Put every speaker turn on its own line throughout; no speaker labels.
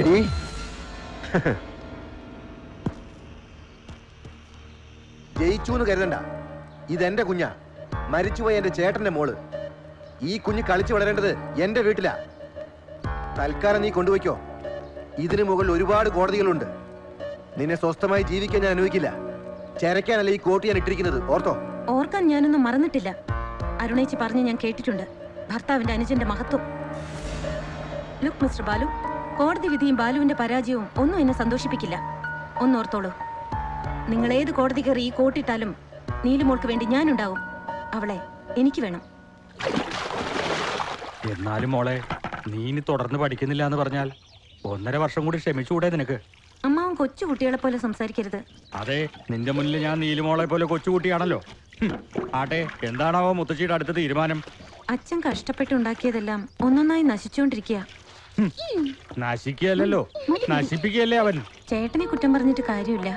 എടി ജയിച്ചു എന്ന് കരുതണ്ട. ഇതെന്റെ കുഞ്ഞാ. മരിച്ചുപോയ എന്റെ ചേട്ടന്റെ മോൾ. ഈ കുഞ്ഞ് കളിച്ചു വളരേണ്ടത് എന്റെ വീട്ടിലാ. തൽക്കാലം നീ കൊണ്ടുപോയിക്കോ. ഇതിനു മുകളിൽ ഒരുപാട് കോടതികളുണ്ട്. നിന്നെ സ്വസ്ഥമായി ജീവിക്കാൻ ഞാൻ അനുവദിക്കില്ല. ചരക്കാനല്ല ഈ കോട്ട് ഞാൻ ഇട്ടിരിക്കുന്നത്. ഓർത്തോ?
ഓർക്കാൻ ഞാനൊന്നും മറന്നിട്ടില്ല. അരുണേച്ചി പറഞ്ഞ് ഞാൻ കേട്ടിട്ടുണ്ട്. ഭർത്താവിന്റെ അനുജന്റെ മഹത്വം. ലുക്ക് മിസ്റ്റർ ബാലു കോടതി വിധിയും ബാലുവിന്റെ പരാജയവും ഒന്നും എന്നെ സന്തോഷിപ്പിക്കില്ല. ഒന്നോർത്തോളൂ. നിങ്ങൾ ഏത് കോടതി കയറി ഈ കോട്ടിട്ടാലും നീലുമോൾക്ക് വേണ്ടി ഞാനുണ്ടാവും. അവളെ എനിക്ക് വേണം.
എന്നാലും മോളെ നീ ഇനി തുടർന്ന് പഠിക്കുന്നില്ല എന്ന് പറഞ്ഞാൽ ഒന്നര വർഷം കൂടി ക്ഷമിച്ചുകൂടെ നിനക്ക്.
അമ്മാവും കൊച്ചു കുട്ടികളെ പോലെ സംസാരിക്കരുത്.
അതെ നിന്റെ മുന്നിൽ ഞാൻ നീലുമോളെ പോലെ കൊച്ചുകുട്ടിയാണല്ലോ ഹും, ആട്ടെ എന്താണാവോ മുത്തശ്ശിയുടെ അടുത്ത തീരുമാനം?
അച്ഛൻ കഷ്ടപ്പെട്ടുണ്ടാക്കിയതെല്ലാം ഒന്നൊന്നായി നശിച്ചുകൊണ്ടിരിക്കുക.
നശിക്കുകയല്ലല്ലോ. നശിപ്പിക്കുകയല്ലേ അവൻ?
ചേട്ടനെ കുറ്റം പറഞ്ഞിട്ട് കാര്യമില്ല.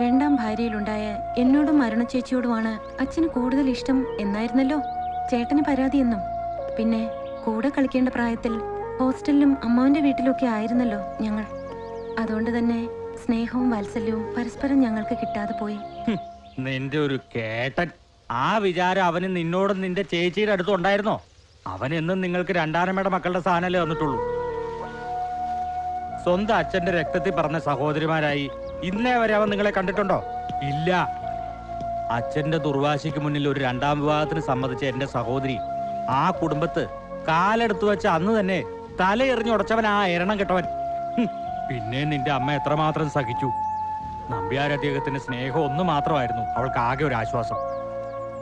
രണ്ടാം ഭാര്യയിലുണ്ടായ എന്നോടും മരണച്ചേച്ചിയോടുമാണ് അച്ഛന് കൂടുതൽ ഇഷ്ടം എന്നായിരുന്നല്ലോ. ചേട്ടന് പരാതിയെന്നും പിന്നെ കൂടെ കളിക്കേണ്ട പ്രായത്തിൽ ഹോസ്റ്റലിലും അമ്മാവന്റെ വീട്ടിലൊക്കെ ആയിരുന്നല്ലോ ഞങ്ങൾ. അതുകൊണ്ട് തന്നെ സ്നേഹവും വാത്സല്യവും പരസ്പരം ഞങ്ങൾക്ക് കിട്ടാതെ പോയി.
നിന്റെ ഒരു കേട്ടൻ. ആ വിചാരം അവന് നിന്നോടും നിന്റെ ചേച്ചിയുടെ അടുത്തും ഉണ്ടായിരുന്നോ? അവൻ എന്നും നിങ്ങൾക്ക് രണ്ടാനമ്മയുടെ മക്കളുടെ സ്ഥാനമല്ലേ വന്നിട്ടുള്ളൂ സ്വന്തം അച്ഛന്റെ രക്തത്തിൽ പറഞ്ഞ സഹോദരിമാരായി ഇന്നേ വരെ അവൻ നിങ്ങളെ കണ്ടിട്ടുണ്ടോ? ഇല്ല. അച്ഛന്റെ ദുർവാശിക്ക് മുന്നിൽ ഒരു രണ്ടാം വിവാഹത്തിന് സമ്മതിച്ച എന്റെ സഹോദരി ആ കുടുംബത്ത് കാലെടുത്തു വെച്ച അന്ന് തന്നെ തലയെറിഞ്ഞുടച്ചവൻ ആ എരണം കെട്ടവൻ. പിന്നെ നിന്റെ അമ്മ എത്രമാത്രം സഹിച്ചു? നമ്പ്യാരദ്ദേഹത്തിന്റെ സ്നേഹം ഒന്ന് മാത്രമായിരുന്നു. അവൾക്ക് ആകെ ഒരു ആശ്വാസം.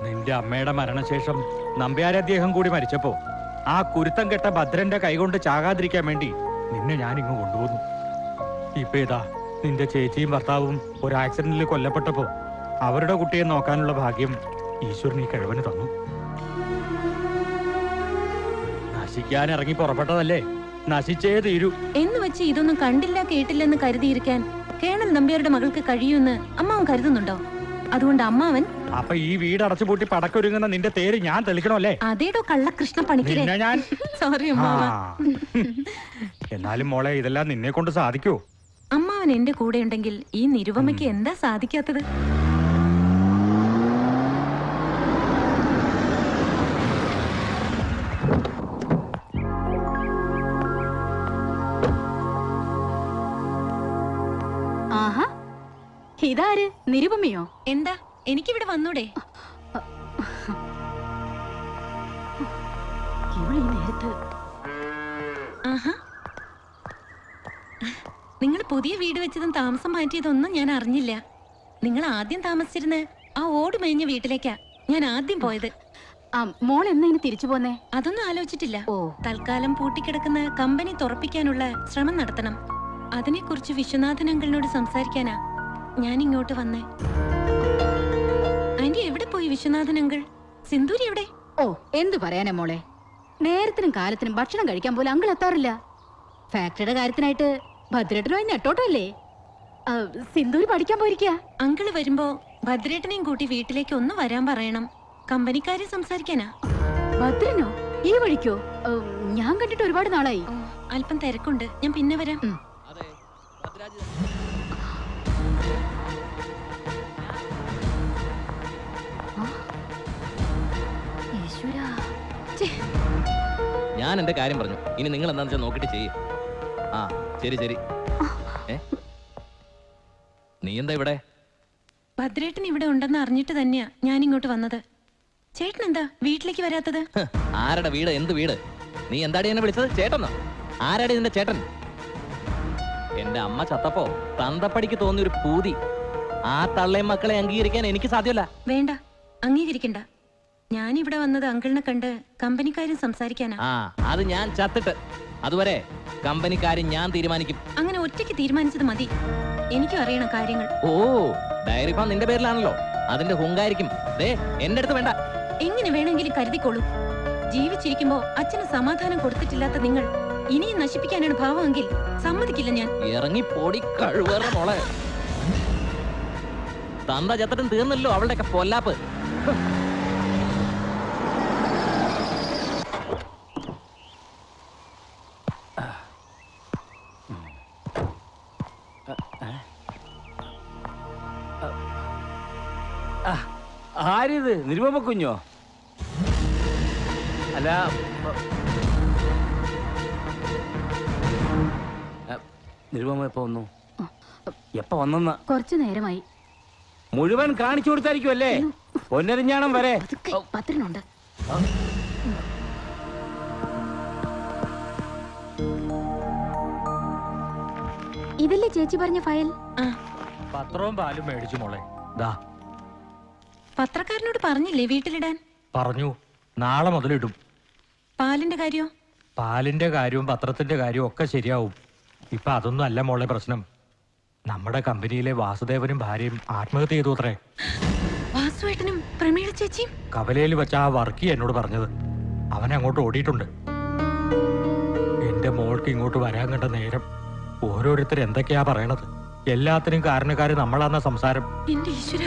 നിന്റെ അമ്മയുടെ മരണശേഷം നമ്പ്യാരെ അദ്ദേഹം കൂടി മരിച്ചപ്പോ ആ കുരുത്തം കെട്ട ഭദ്രന്റെ കൈകൊണ്ട് ചാകാതിരിക്കാൻ വേണ്ടി നിന്നെ ഞാൻ ഇങ്ങ് കൊണ്ടുവന്നു. ഇപ്പൊ ഇതാ നിന്റെ ചേച്ചിയും ഭർത്താവും ഒരു ആക്സിഡന്റിൽ കൊല്ലപ്പെട്ടപ്പോ അവരുടെ കുട്ടിയെ നോക്കാനുള്ള ഭാഗ്യം ഈശ്വരൻ ഈ കഴിവന് തന്നു. നശിക്കാൻ ഇറങ്ങി പുറപ്പെട്ടതല്ലേ? നശിച്ചേ തീരൂ.
എന്ന് വെച്ച് ഇതൊന്നും കണ്ടില്ല കേട്ടില്ലെന്ന് കരുതിയിരിക്കാൻ കേണൽ നമ്പ്യാരുടെ മകൾക്ക് കഴിയുമെന്ന് അമ്മാവൻ കരുതുന്നുണ്ടോ? അതുകൊണ്ട് അമ്മാവൻ
അപ്പൊ ഈ വീട് അടച്ചു പൂട്ടി പടക്കൊരുങ്ങുന്ന നിന്റെ തേര് ഞാൻ തെളിക്കണമല്ലേ?
അതേടോ കള്ളകൃഷ്ണ പണിക്കരെ.
നിന്നെ ഞാൻ
സോറി. അമ്മാവ.
എന്നാലും മോളെ ഇതെല്ലാം നിന്നെ കൊണ്ട് സാധിക്കൂ?
അമ്മാവൻ എന്റെ കൂടെ ഉണ്ടെങ്കിൽ ഈ നിരുപമയ്ക്ക് എന്താ സാധിക്കാത്തത്?
ഇതാര്? നിരുപമയോ?
എന്താ? എനിക്കിവിടെ വന്നൂടെ? നിങ്ങൾ പുതിയ വീട് വെച്ചതും താമസം മാറ്റിയതൊന്നും ഞാൻ അറിഞ്ഞില്ല. നിങ്ങൾ ആദ്യം താമസിച്ചിരുന്ന ആ ഓട് മേഞ്ഞ വീട്ടിലേക്കാ ഞാൻ ആദ്യം പോയത്.
ആ മോൾ എന്നാ തിരിച്ചു പോന്നേ?
അതൊന്നും ആലോചിച്ചിട്ടില്ല.
ഓ.
തൽക്കാലം പൂട്ടിക്കിടക്കുന്ന കമ്പനി തുറപ്പിക്കാനുള്ള ശ്രമം നടത്തണം. അതിനെക്കുറിച്ച് വിശ്വനാഥൻ അങ്കിളിനോട് സംസാരിക്കാനാ. ഞാൻ ഇങ്ങോട്ട് വന്നേ. ആന്റി എവിടെ പോയി വിശ്വനാഥൻ അങ്കിൾ? സിന്ദൂരി എവിടെ?
ഓ എന്തു പറയാനാ മോളെ? നേരത്തിനും കാലത്തിനും ഭക്ഷണം കഴിക്കാൻ പോലും അങ്കിൾ എത്താറില്ല. ഫാക്ടറിയുടെ കാര്യത്തിനായിട്ട് ഭദ്രേട്ടനുമായി നെട്ടോട്ടോ അല്ലേ? സിന്ദൂരി പഠിക്കാൻ പോയിരിക്കുക
അങ്കിൾ വരുമ്പോ ഭദ്രേട്ടനെയും കൂട്ടി വീട്ടിലേക്ക് ഒന്ന് വരാൻ പറയണം. കമ്പനിക്കാരെ സംസാരിക്കാനാ?
ഭദ്രനോ? ഈ വഴിക്കോ? ഓ, ഞാൻ കണ്ടിട്ട് ഒരുപാട് നാളായി.
അല്പം തിരക്കുണ്ട്. ഞാൻ പിന്നെ വരാം.
ഞാൻ എന്റെ കാര്യം പറഞ്ഞു. ഇനി നിങ്ങൾ എന്താണെന്ന് വെച്ചാൽ നോക്കിട്ട് ചെയ്യും. ആ ശരി ശരി. നീ എന്താ ഇവിടെ?
ഭദ്രേട്ടൻ ഇവിടെ ഉണ്ടെന്ന് അറിഞ്ഞിട്ട് തന്നെയാ ഞാൻ ഇങ്ങോട്ട് വന്നത്. ചേട്ടൻ എന്താ വീട്ടിലേക്ക് വരാത്തത്?
ആരുടെ വീട് എന്ത് വീട്? നീ എന്താടി എന്നെ വിളിച്ചത്? ചേട്ടനോ? ആരാടി നിന്റെ ചേട്ടൻ? എന്റെ അമ്മ ചത്തപ്പോ തന്തപ്പടിക്ക് തോന്നിയ ഒരു പൂതി. ആ തള്ളയും മക്കളെ അംഗീകരിക്കാൻ എനിക്ക് സാധ്യമല്ല.
വേണ്ട അംഗീകരിക്കണ്ട. ഞാൻ ഇവിടെ വന്നത് അങ്കിളിനെ കണ്ട് കമ്പനിക്കാരും സംസാരിക്കാനാ.
ആ അത് ഞാൻ ചത്തിട്ട്. അതുവരെ കമ്പനിക്കാരും ഞാൻ തീരുമാനിക്കും.
അങ്ങനെ ഒറ്റയ്ക്ക് തീരുമാനിച്ചത് മതി. എനിക്കും അറിയണം കാര്യങ്ങൾ.
ഓ ഡയറി ഫാം നിന്റെ പേരിലാണല്ലോ. അതിന്റെ ഹുങ്കായിരിക്കും. ദേ എന്റെ അടുത്ത് വേണ്ട.
എങ്ങനെ വേണമെങ്കിലും കരുതിക്കോളൂ. ജീവിച്ചിരിക്കുമ്പോ അച്ഛന് സമാധാനം കൊടുത്തിട്ടില്ലാത്ത നിങ്ങൾ ഇനിയും നശിപ്പിക്കാനാണ് ഭാവമെങ്കിൽ സമ്മതിക്കില്ല ഞാൻ.
ഇറങ്ങി പൊടി കഴുവറ മോളെ. തന്ത ചത്തട്ടും തീർന്നല്ലോ അവളുടെയൊക്കെ പൊല്ലാപ്പ്.
ആരിത്? നിരുപമ കുഞ്ഞോ? അല്ല നിരുപമ എപ്പോ വന്നു? എപ്പോ വന്നെന്ന്?
കുറച്ചു നേരമായി.
മുഴുവൻ കാണിച്ചു കൊടുത്തായിരിക്കും അല്ലേ പൊന്നരിഞ്ഞാണം വരെ.
പത്തിനുണ്ട് ഇതല്ലേ ചേച്ചി പറഞ്ഞ ഫയൽ?
ആ.
പത്രവും പാലും മേടിച്ചു മോളെ. ദാ.
പത്രക്കാരനോട് പറഞ്ഞില്ലേ വീട്ടിലിടാൻ?
പറഞ്ഞു. നാളെ മുതലിടും.
പാലിന്റെ കാര്യോ?
പാലിന്റെ കാര്യവും പത്രത്തിന്റെ കാര്യവും ഒക്കെ ശരിയാവും. ഇപ്പൊ അതൊന്നും അല്ല മോളെ പ്രശ്നം. നമ്മുടെ കമ്പനിയിലെ വാസുദേവനും ഭാര്യയും ആത്മഹത്യ ചെയ്തു അത്രേ.
വാസുവേട്ടനും പ്രമീള ചേച്ചിയും?
കവലയിൽ വെച്ച ആ വർക്കി എന്നോട് പറഞ്ഞത്. അവൻ അങ്ങോട്ട് ഓടിയിട്ടുണ്ട്. എന്റെ മോൾക്ക് ഇങ്ങോട്ട് വരാൻ കണ്ട നേരം ഓരോരുത്തർ എന്തൊക്കെയാ പറയണത്? എല്ലാത്തിനും കാരണക്കാര് നമ്മളാന്ന സംസാരം.
എന്റെ ഈശ്വര.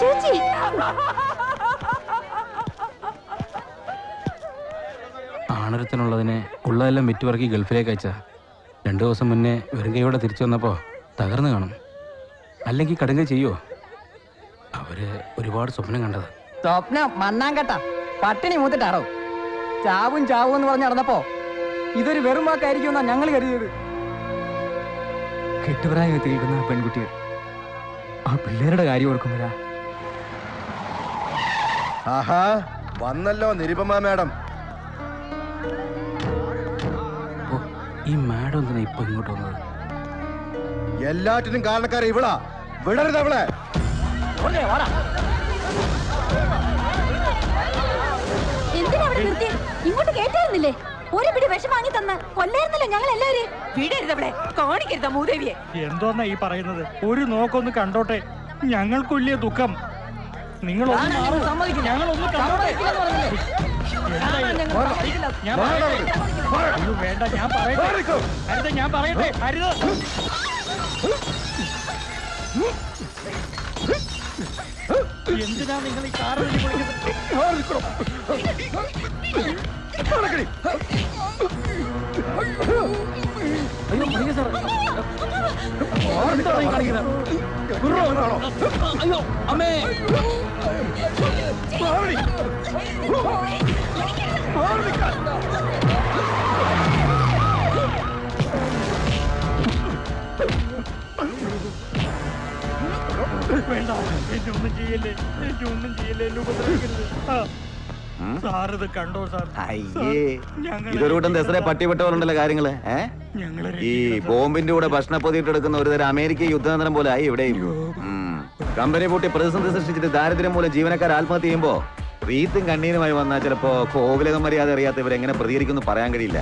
ചേച്ചി.
ആണൊരുത്തനുള്ളതിനെ ഉള്ളതെല്ലാം വിറ്റുപറക്കി ഗൾഫിലേക്ക് അയച്ച. രണ്ടു ദിവസം മുന്നേ വെറും കൈയോടെ തിരിച്ചു വന്നപ്പോ തകർന്നു കാണും. അല്ലെങ്കിൽ കടുങ്ക ചെയ്യോ അവർ ഒരുപാട് സ്വപ്നം കണ്ടത്.
സ്വപ്നം മണ്ണാങ്കട്ട. പട്ടിണി മൂത്തിട്ടാണോ ചാവും ചാവും എന്ന് പറഞ്ഞ് നടന്നപ്പോ ഇതൊരു വെറും വാക്കായിരിക്കും എന്നാ ഞങ്ങൾ കരുതിയത് കെട്ടുപ്രായം എത്തിയിരിക്കുന്ന പെൺകുട്ടിയെ പെൺകുട്ടികൾ ആ പിള്ളേരുടെ കാര്യം ഓർക്കുമ്പോഴാ
ആഹാ വന്നല്ലോ നിരുപമ മാഡം.
ഓ ഈ മാഡം എന്തിനാ ഇപ്പൊ ഇങ്ങോട്ട് വന്നത്?
എല്ലാറ്റിനും കാരണക്കാരെ ഇവളാ വിടരുത് അവളെ.
എന്തിനാ അവിടെ നിർത്തി ഇങ്ങോട്ട് കേട്ടായിരുന്നില്ലേ ഒരു പിടി വിഷം വാങ്ങി തന്ന് കൊല്ലായിരുന്നല്ലോ ഞങ്ങൾ എല്ലാവരും
വിടരുതവിടെ കാണിക്കരുത് മൂദേവിയെ.
എന്തോന്നാ ഈ പറയുന്നത്? ഒരു നോക്കൊന്ന് കണ്ടോട്ടെ. ഞങ്ങൾക്കുള്ളിയ ദുഃഖം. നിങ്ങൾ വേണ്ട ഞാൻ പറയട്ടെ. അരുത് ഞാൻ പറയട്ടെ. അരുത് എന്തിനാ നിങ്ങൾ ഈ കാറ് വിളിക്കുന്നത്
അയ്യോ അമ്മേ
വേണ്ട എന്റെ ഒന്നും ചെയ്യല്ലേ എന്റെ ഒന്നും ചെയ്യല്ലേ എന്നെ ഉപദ്രവിക്കരുത് ആ. സാറിത് കണ്ടോ സാർ?
അയ്യേ
ഞങ്ങളെ
ഇതൊരു കൂട്ടം ദസറ പട്ടിവിട്ടവരുണ്ടല്ലോ
കാര്യങ്ങൾ
ഈ ബോംബിന്റെ കൂടെ ഭക്ഷണ പൊതിയിട്ടെടുക്കുന്ന ഒരു തരം അമേരിക്ക യുദ്ധതന്ത്രം പോലെ ആയി ഇവിടെയും. കമ്പനി പൂട്ടി പ്രതിസന്ധി സൃഷ്ടിച്ചിട്ട് ദാരിദ്ര്യം മൂലം ജീവനക്കാർ ആത്മഹത്യ ചെയ്യുമ്പോ റീത്തും കണ്ണീരുമായി വന്നാൽ ചിലപ്പോ കോവിലകം മര്യാദ അറിയാത്ത ഇവരെങ്ങനെ പ്രതികരിക്കുന്നു പറയാൻ കഴിയില്ല.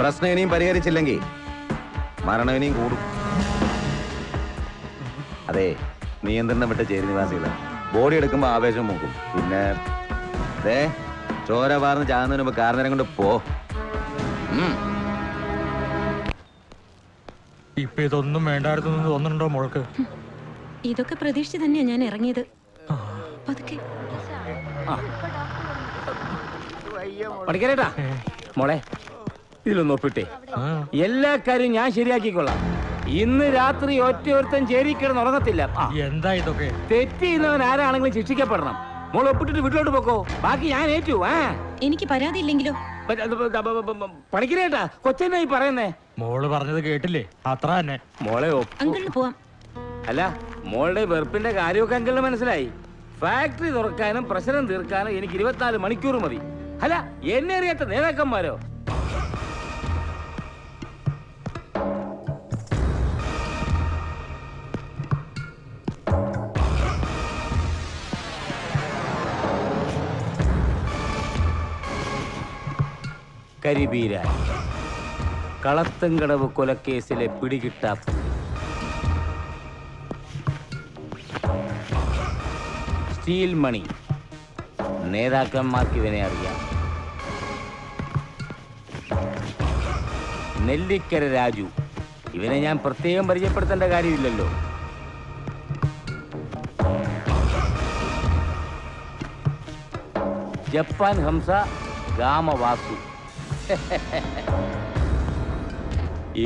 പ്രശ്നം ഇനിയും പരിഹരിച്ചില്ലെങ്കിൽ മരണം ഇനിയും കൂടും. അതെ നിയന്ത്രണം വിട്ട ചേരി നിവാസികൾ ബോഡി എടുക്കുമ്പോ ആവേശം മൂക്കും. പിന്നെ ദേ ചോര വാർന്ന് ചാകുന്നതിന് മുമ്പ് കാർന്നേരം കൊണ്ട് പോ.
ഇപ്പൊ ഇതൊന്നും വേണ്ടായിരുന്നു എന്ന് തോന്നുന്നുണ്ടോ മോൾക്ക്?
ഇതൊക്കെ പ്രതീക്ഷിച്ച് തന്നെയാ ഞാൻ ഇറങ്ങിയത്. പതുക്കെ.
മോളെ. ഇതിലൊന്ന് ഒപ്പിട്ടേ. എല്ലാ കാര്യവും ഞാൻ ശരിയാക്കിക്കൊള്ളാം. ഇന്ന് രാത്രി ഒറ്റ ഒരുത്തൻ ചേരി ഉറങ്ങത്തില്ല.
എന്താ ഇതൊക്കെ?
തെറ്റ് ചെയ്യുന്നവൻ ആരാണെങ്കിലും ശിക്ഷിക്കപ്പെടണം. മോൾ ഒപ്പിട്ടിട്ട് വീട്ടിലോട്ട് പോക്കോ. ബാക്കി ഞാൻ ഏറ്റു ആ
എനിക്ക് പരാതി ഇല്ലെങ്കിലോ?
പ- കൊച്ചെന്നാ പണിക്കരേട്ടാ കൊച്ചെന്നായി പറയുന്നേ?
മോൾ പറഞ്ഞത് കേട്ടില്ലേ? അത്ര തന്നെ.
മോളെ
അങ്കിളിന് പോവാം.
അല്ല മോളുടെ വെറുപ്പിന്റെ കാര്യമൊക്കെ അങ്കിളിന് മനസ്സിലായി. ഫാക്ടറി തുറക്കാനും പ്രശ്നം തീർക്കാനും എനിക്ക് ഇരുപത്തിനാല് മണിക്കൂർ മതി. അല്ല എന്നെ അറിയാത്ത നേതാക്കന്മാരോ? കരിബീരാൻ കളത്തങ്കടവ് കൊലക്കേസിലെ പിടികിട്ട സ്റ്റീൽ മണി. നേതാക്കന്മാർക്ക് ഇവനെ അറിയാം. നെല്ലിക്കര രാജു. ഇവനെ ഞാൻ പ്രത്യേകം പരിചയപ്പെടുത്തേണ്ട കാര്യമില്ലല്ലോ. ജപ്പാൻ ഹംസ രാമവാസു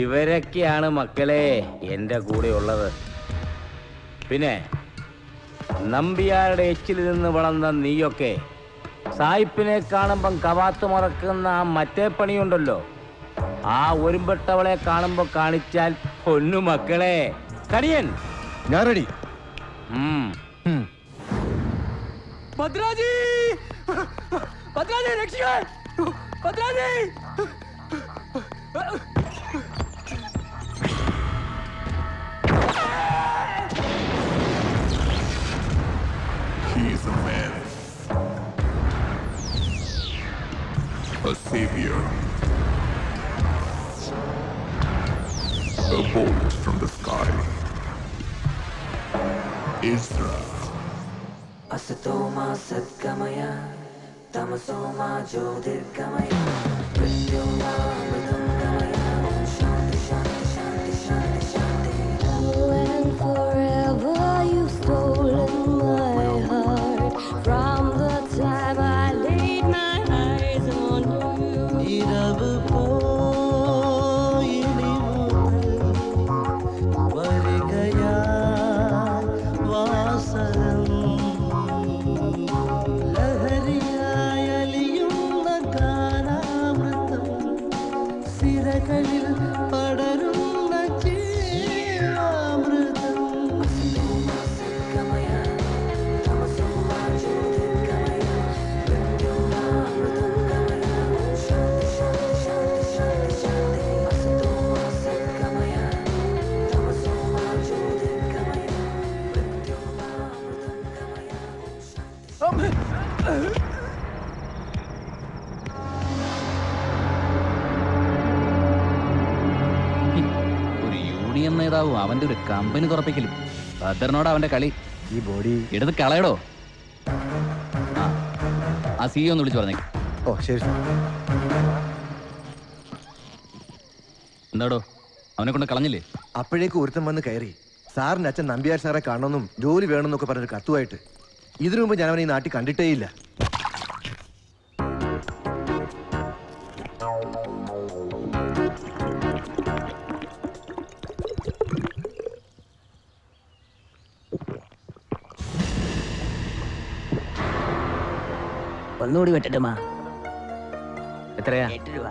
ഇവരൊക്കെയാണ് മക്കളെ എന്റെ കൂടെ ഉള്ളത്. പിന്നെ നമ്പിയാരുടെ എച്ചിൽ നിന്ന് വളർന്ന നീയൊക്കെ സായിപ്പിനെ കാണുമ്പം കവാത്ത് മറക്കുന്ന ആ മറ്റേ പണിയുണ്ടല്ലോ. ആ ഒരുമ്പെട്ടവളെ കാണുമ്പോൾ കാണിച്ചാൽ പൊന്നു മക്കളെ. കടിയൻ.
ഞാൻ റെഡി.
ഭദ്രാജി! ഭദ്രാജി രക്ഷിക്കാൻ!
Potrany! He's a man. A savior. A bolt from the sky.
Israel. أستوما صدق مياه
騙そう魔女で構えよ
分量は無駄。കമ്പനി തുറപ്പിക്കലും. ഭദ്രനോട് അവന്റെ കളി.
ഈ ബോഡി.
എടുത്ത് കളയടോ. ആ ആ സി ഒന്ന് വിളിച്ചു പറഞ്ഞേ
ഓ ശരി
എന്താടോ? അവനെ കൊണ്ട് കളഞ്ഞില്ലേ?
അപ്പോഴേക്ക് ഒരുത്തം വന്ന് കയറി. സാറിന്റെ അച്ഛൻ നമ്പിയാർ സാറെ കാണണമെന്നും ജോലി വേണമെന്നൊക്കെ പറഞ്ഞൊരു കത്തുമായിട്ട്. ഇതിനു മുമ്പ് ഞാൻ അവനെ ഈ നാട്ടിൽ കണ്ടിട്ടേയില്ല.
ഒന്നുകൂടി വെട്ടിട്ടുമാ.
എത്രയാ?
എട്ട് രൂപ.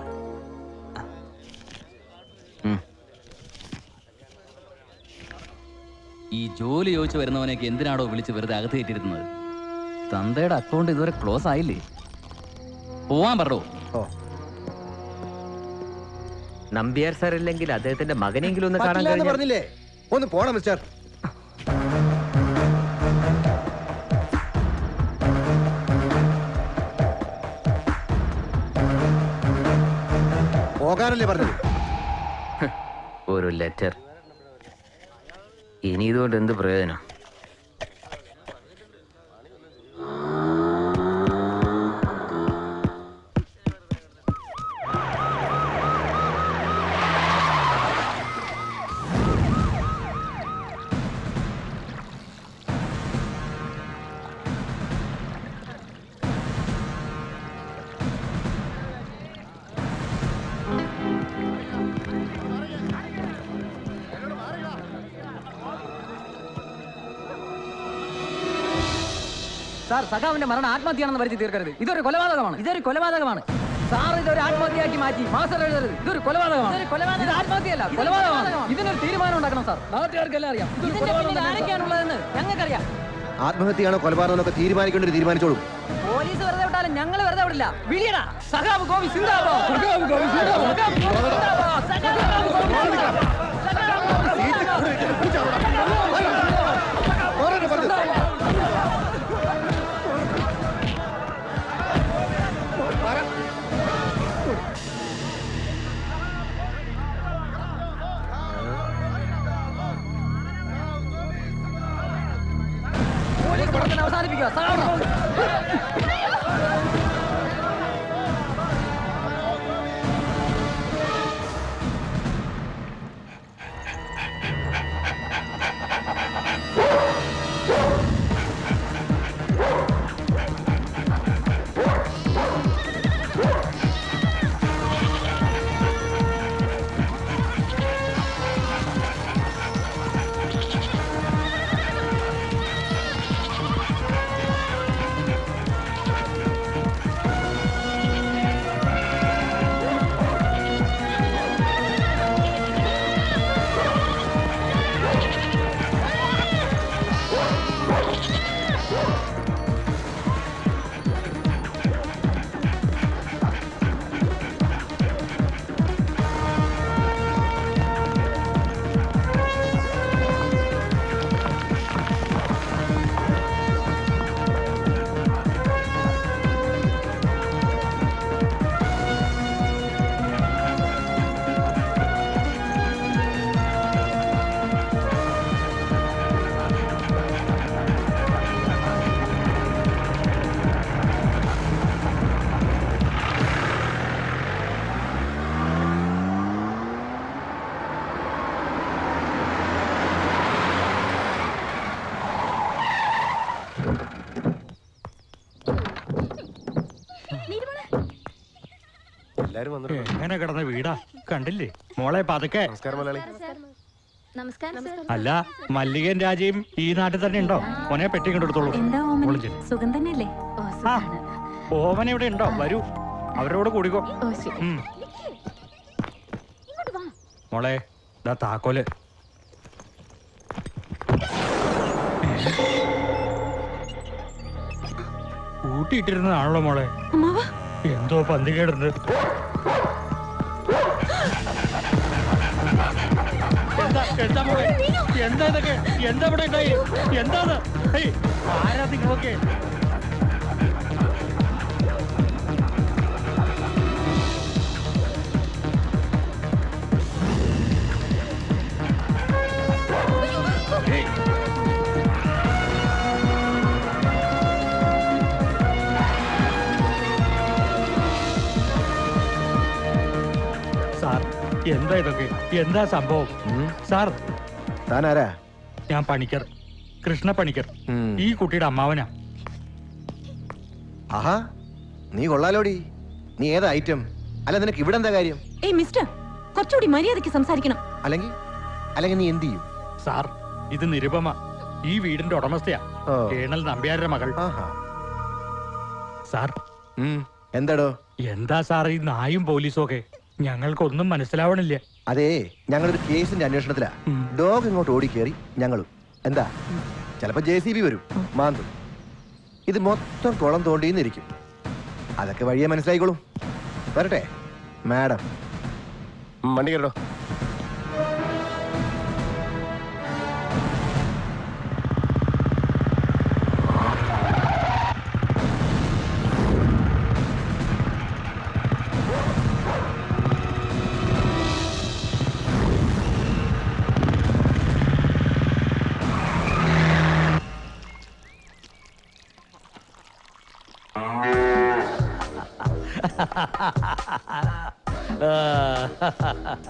ഈ ജോലി ചോദിച്ചു വരുന്നവനൊക്കെ എന്തിനാണോ വിളിച്ച് വെറുതെ അകത്ത് കയറ്റിയിരുന്നത്? തന്തയുടെ അക്കൗണ്ട് ഇതുവരെ ക്ലോസ് ആയില്ലേ? പോവാൻ പറഞ്ഞു
ഓ.
നമ്പ്യാർ സാർ ഇല്ലെങ്കിൽ അദ്ദേഹത്തിന്റെ മകനെങ്കിലും ഒന്ന് കാണാൻ
പറഞ്ഞില്ലേ? ഒന്ന് പോണം മിസ്റ്റർ. പറഞ്ഞത്?
ഒരു ലെറ്റർ ഇനി ഇതുകൊണ്ട് എന്ത് പ്രയോജനം?
സഖാവിന്റെ മരണം ആത്മഹത്യയാണെന്ന് വരുത്തി തീർക്കരുത്. ഇതൊരു കൊലപാതകമാണ്. ഇതൊരു കൊലപാതകമാണ്. സാർ ഇതൊരു ആത്മഹത്യയാക്കി മാറ്റി. മാസ്റ്റർ എഴുതരുത്. ഇതൊരു കൊലപാതകമാണ്. ഇത് ആത്മഹത്യയല്ല. കൊലപാതകമാണ്. ഇതിനൊരു തീരുമാനം ഉണ്ടാക്കണം സാർ. നാട്ടുകാർക്കെല്ലാം അറിയാം. കൊലപാതകം ആരൊക്കെയാണുള്ളതെന്ന് ഞങ്ങൾക്കറിയാം.
ആത്മഹത്യയാണോ കൊലപാതകമെന്നൊക്കെ തീരുമാനിക്കേണ്ടി തീരുമാനിച്ചോളൂ.
പോലീസ് വെറുതെ വിട്ടാലും ഞങ്ങൾ വെറുതെ വിടില്ല. വിളിയടാ. സഖാവ് ഗോവി സിന്ദാബാദ്. സഖാവ് ഗോവി സിന്ദാബാദ്. സഖാവ് ഗോവി സിന്ദാബോ
എല്ലാരും വന്നിട്ടുണ്ട്.
എങ്ങനെ കിടന്ന വീടാ? കണ്ടില്ലേ? മോളെ പതുക്കെ.
നമസ്കാരം മലയാളി.
നമസ്കാരം
അല്ല മല്ലികൻ രാജയും ഈ നാട്ടിൽ തന്നെ ഉണ്ടോ? മോനെ പെട്ടി കണ്ടെടുത്തോളൂ
എന്താ ഓമന?
ഇവിടെ ഉണ്ടോ? വരൂ. അവരോട് കൂടിക്കോ. ഉം. മോളെ ഇതാ താക്കോൽ. ഊട്ടിയിട്ടിരുന്നതാണല്ലോ മോളെ.
അമ്മാവാ
എന്തോ പന്തി എന്താ ഇതൊക്കെ? എന്താ ഇവിടെ ഉണ്ടായി? എന്താണ് ഹേയ്, ആരാ നിങ്ങളൊക്കെ എന്താ ഇതൊക്കെ? എന്താ സംഭവം? സാർ
താനാരാ?
ഞാൻ പണിക്കർ. കൃഷ്ണ പണിക്കർ. ഈ കുട്ടിയുടെ അമ്മാവനാ.
ആഹാ നീ കൊള്ളാലോടി. നീ ഏതാ ഐറ്റം? അല്ല നിനക്ക് ഇവിടെ എന്താ കാര്യം?
ഏയ് മിസ്റ്റർ കുറച്ചുകൂടി മര്യാദയ്ക്ക് സംസാരിക്കണം.
അല്ലെങ്കിൽ അല്ലെങ്കിൽ നീ എന്ത് ചെയ്യും?
സാർ ഇത് നിരുപമ. ഈ വീടിന്റെ ഉടമസ്ഥയാ. കേണൽ നമ്പ്യാരുടെ മകൾ. സാർ.
എന്താടോ?
എന്താ സാർ ഈ നായും പോലീസും ഒക്കെ? ഞങ്ങൾക്കൊന്നും മനസ്സിലാവണില്ല.
അതേ ഞങ്ങളൊരു കേസിന്റെ അന്വേഷണത്തിലാ. ഡോഗ് ഇങ്ങോട്ട് ഓടിക്കേറി ഞങ്ങളും. എന്താ? ചിലപ്പോ ജെ സി ബി വരും. മാന്തും. ഇത് മൊത്തം കുളം തോണ്ടിന്നിരിക്കും. അതൊക്കെ വഴിയെ മനസ്സിലായിക്കോളും. വരട്ടെ? മാഡം.
വണ്ടി കേട്ടോ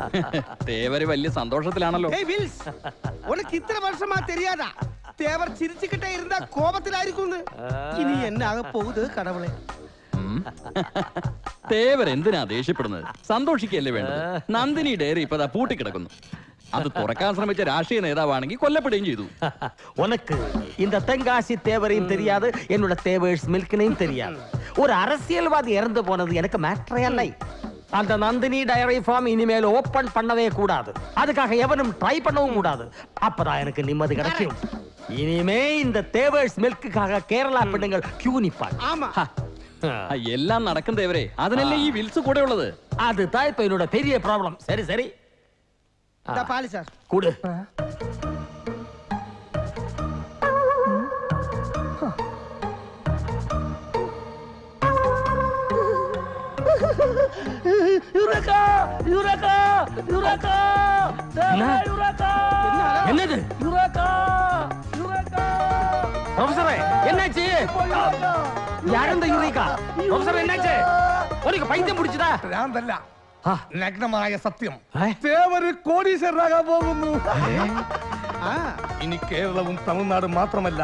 തേവര് വലിയ സന്തോഷത്തിലാണല്ലോ
ஏய் வில்ஸ் உனக்கு இத்தனை வருஷமா தெரியாதா தேவர் சிரிச்சுக்கிட்டே இருந்தா கோபத்துல இருக்கும்னு இனி என்ன ஆக போகுது கடவுளே
തേവർ എന്തിനാ ദേഷ്യപ്പെടുന്നത് സന്തോഷിക്കല്ലേ വേണ്ടത് നന്ദിനി ഡയറി ഇപ്പൊ ദാ പൂട്ടിക്കിടക്കുന്നു അത് തുറക്കാൻ ശ്രമിച്ച രാഷ്ട്രീയ നേതാവാണെങ്കിൽ കൊല്ലപ്പെടുകയും ചെയ്തു
உனக்கு இந்த தென்காசி தேவரையும் தெரியாது என்னோட தேவர்ஸ் மில்க்னையும் தெரியாது ஒரு அரசியல்வாதி இறந்து போனது எனக்கு மேட்டரே இல்லை அந்த நந்தினி டயரி ஃபார்ம் இனிமேல் ஓபன் பண்ணவே கூடாது அதுக்காக எவனும் ட்ரை பண்ணவும் கூடாது அப்பதான் எனக்கு நிம்மதி கிடைக்கும் இனிமே இந்த தேவர்ஸ் மில்க்குக்காக கேரளா பெண்ணுங்கள் கியூ நிப்பாங்க ஆமா
ആ, എല്ലാം നടക്കും തേവരെ അതിനല്ലേ ഈ വിൽസ് കൂടെ ഉള്ളത്
அதுதான் இப்ப என்னோட பெரிய ப்ராப்ளம் சரி சரி
യുറക്കാ യുറക്കാ യുറക്കാ. യുറക്കാ.
എന്നത്?
യുറക്കാ യുറക്കാ.
പ്രൊഫസറെ என்னாச்சு யாரந்த யூரிகா പ്രൊഫസർ என்னாச்சு உனக்கு பைத்தியம் പിടിച്ചതാ.
ഭ്രാന്തല്ല നഗ്നമായ സത്യം. തേവര് കോടീശ്വരനാകാൻ പോകുന്നു. ആ. ഇനി കേരളവും തമിഴ്നാടും മാത്രമല്ല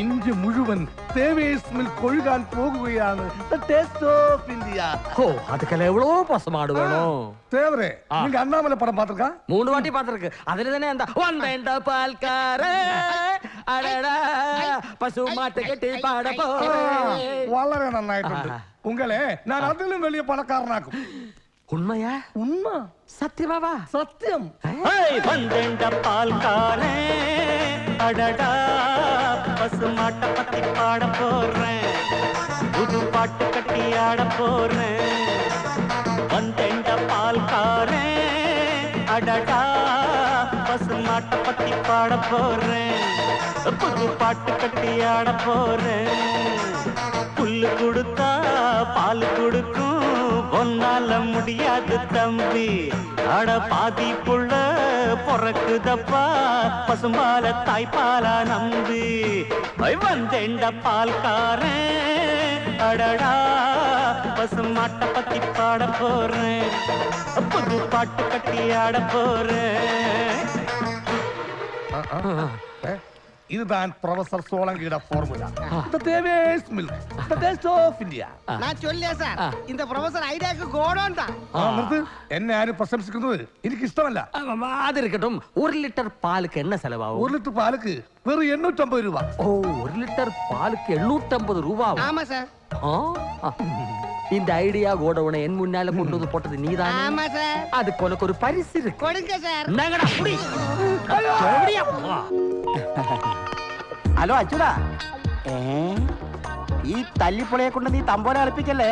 ഇന്ത്യ മുഴുവൻ തേവേഴ്സ് മിൽക്ക് ഒഴുകാൻ പോകുകയാണ് The taste of India.
ஓ அதுக்கெல்லாம் எவ்வளவு பசுமாடு வேணும்
தேவரே நீங்க அண்ணாமலை படம் பார்த்திருக்கா
மூணு வாட்டி பார்த்திருக்கு அதுல தானே அந்த வந்தேன்டா பால்கார அடடா பசு மாட்டு கட்டி பாட போறேன்
വളരെ നന്നായിട്ടുണ്ട് ഉങ്ങളെ ഞാൻ അതിലും വലിയ പണക്കാരനാക്കും
உண்மையா?
உண்மை.
சத்தியமாவா?
சத்தியம்.
வந்தேண்ட பால்காரே அடடா பசுமாட்ட பத்தி பாட போறேன். புது பாட்டு கட்டி ஆட போறேன். வந்தேண்ட பால்காரே அடடா பசுமாட்ட பத்தி பாட போறேன். புது பாட்டு கட்டி ஆட போறேன். புல்லு கொடுத்தா பால் கொடுக்கும். ஒன்னால முடியாது தம்பி. அட பாதி புள்ள பொறக்குதப்பா. பசும்பால தாய்ப்பாலா நம்பி. வந்தேண்ட பால்காரன். அடடா பசுமாட்டை பத்தி பாட போறேன். புது பாட்டு கட்டி ஆட போறேன்.
இதுதான் professor சோலங்கியோட formula The Deve's milk, the taste of India.
நான் சொல்லியா சார் இந்த ப்ரொஃபசர் ஐடியாக்கு கோடம் தான்
ആ, നിർത്ത്. എന്നെ ആരും പ്രശംസിക്കുന്നത് എനിക്ക് ഇഷ്ടമല്ല
അതിരിക്കട്ടും ഒരു ലിറ്റർ പാലുക്ക് എണ്ണ ചെലവാകും
ഒരു ലിറ്റർ പാലുക്ക് വെറും എണ്ണൂറ്റമ്പത് രൂപ
ഓ ഒരു ലിറ്റർ പാലുക്ക് എണ്ണൂറ്റമ്പത് രൂപ ആവും.
ஆமா சார்
ஆ, ஆ. இந்த ஐடியா கோடவுனை என் முன்னால கொண்டு வந்து போட்டது நீதானே
ஆமா சார்
அதுக்கு உனக்கு ஒரு பரிசு இருக்கு
கொடுங்க சார்
இந்தாங்கடா, புடி. எப்படியா? வா.
ഹലോ അച്യുതാ ഏ ഈ തല്ലിപ്പൊളിയെ കൊണ്ട് നീ തമ്പോല കളിപ്പിക്കല്ലേ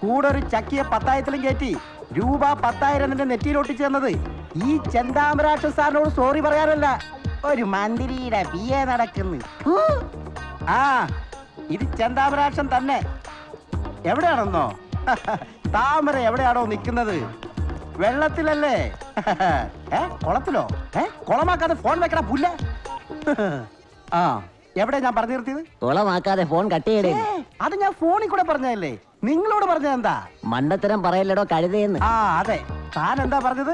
കൂടെ ഒരു ചക്കിയെ പത്തായിരത്തിലും കയറ്റി രൂപ പത്തായിരം നിന്റെ നെറ്റിയിലൊട്ടിച്ചു തന്നത് ഈ ചെന്താമരാക്ഷ സാറിനോട് സോറി പറയാനല്ല ഒരു മന്ത്രിയുടെ ബി എ നടക്കുന്നു ആ ഇത് ചെന്താമരാക്ഷൻ തന്നെ. എവിടെയാണെന്നോ? താമര എവിടെയാണോ നിൽക്കുന്നത്? വെള്ളത്തിലല്ലേ? ഏ കുളത്തിലോ? ഏ കുളമാക്കാതെ ഫോൺ വെക്കണ പുല്ല. ആ എവിടെ ഞാൻ പറഞ്ഞു നിർത്തിയത്
കുളമാക്കാതെ ഫോൺ കട്ട് ചെയ്യടേ.
അത് ഞാൻ ഫോണിൽ കൂടെ പറഞ്ഞതല്ലേ? നിങ്ങളോട് പറഞ്ഞത് എന്താ
മണ്ടത്തരം പറയല്ലടോ കഴുതയെന്ന്
ആ അതെ. താൻ എന്താ പറഞ്ഞത്?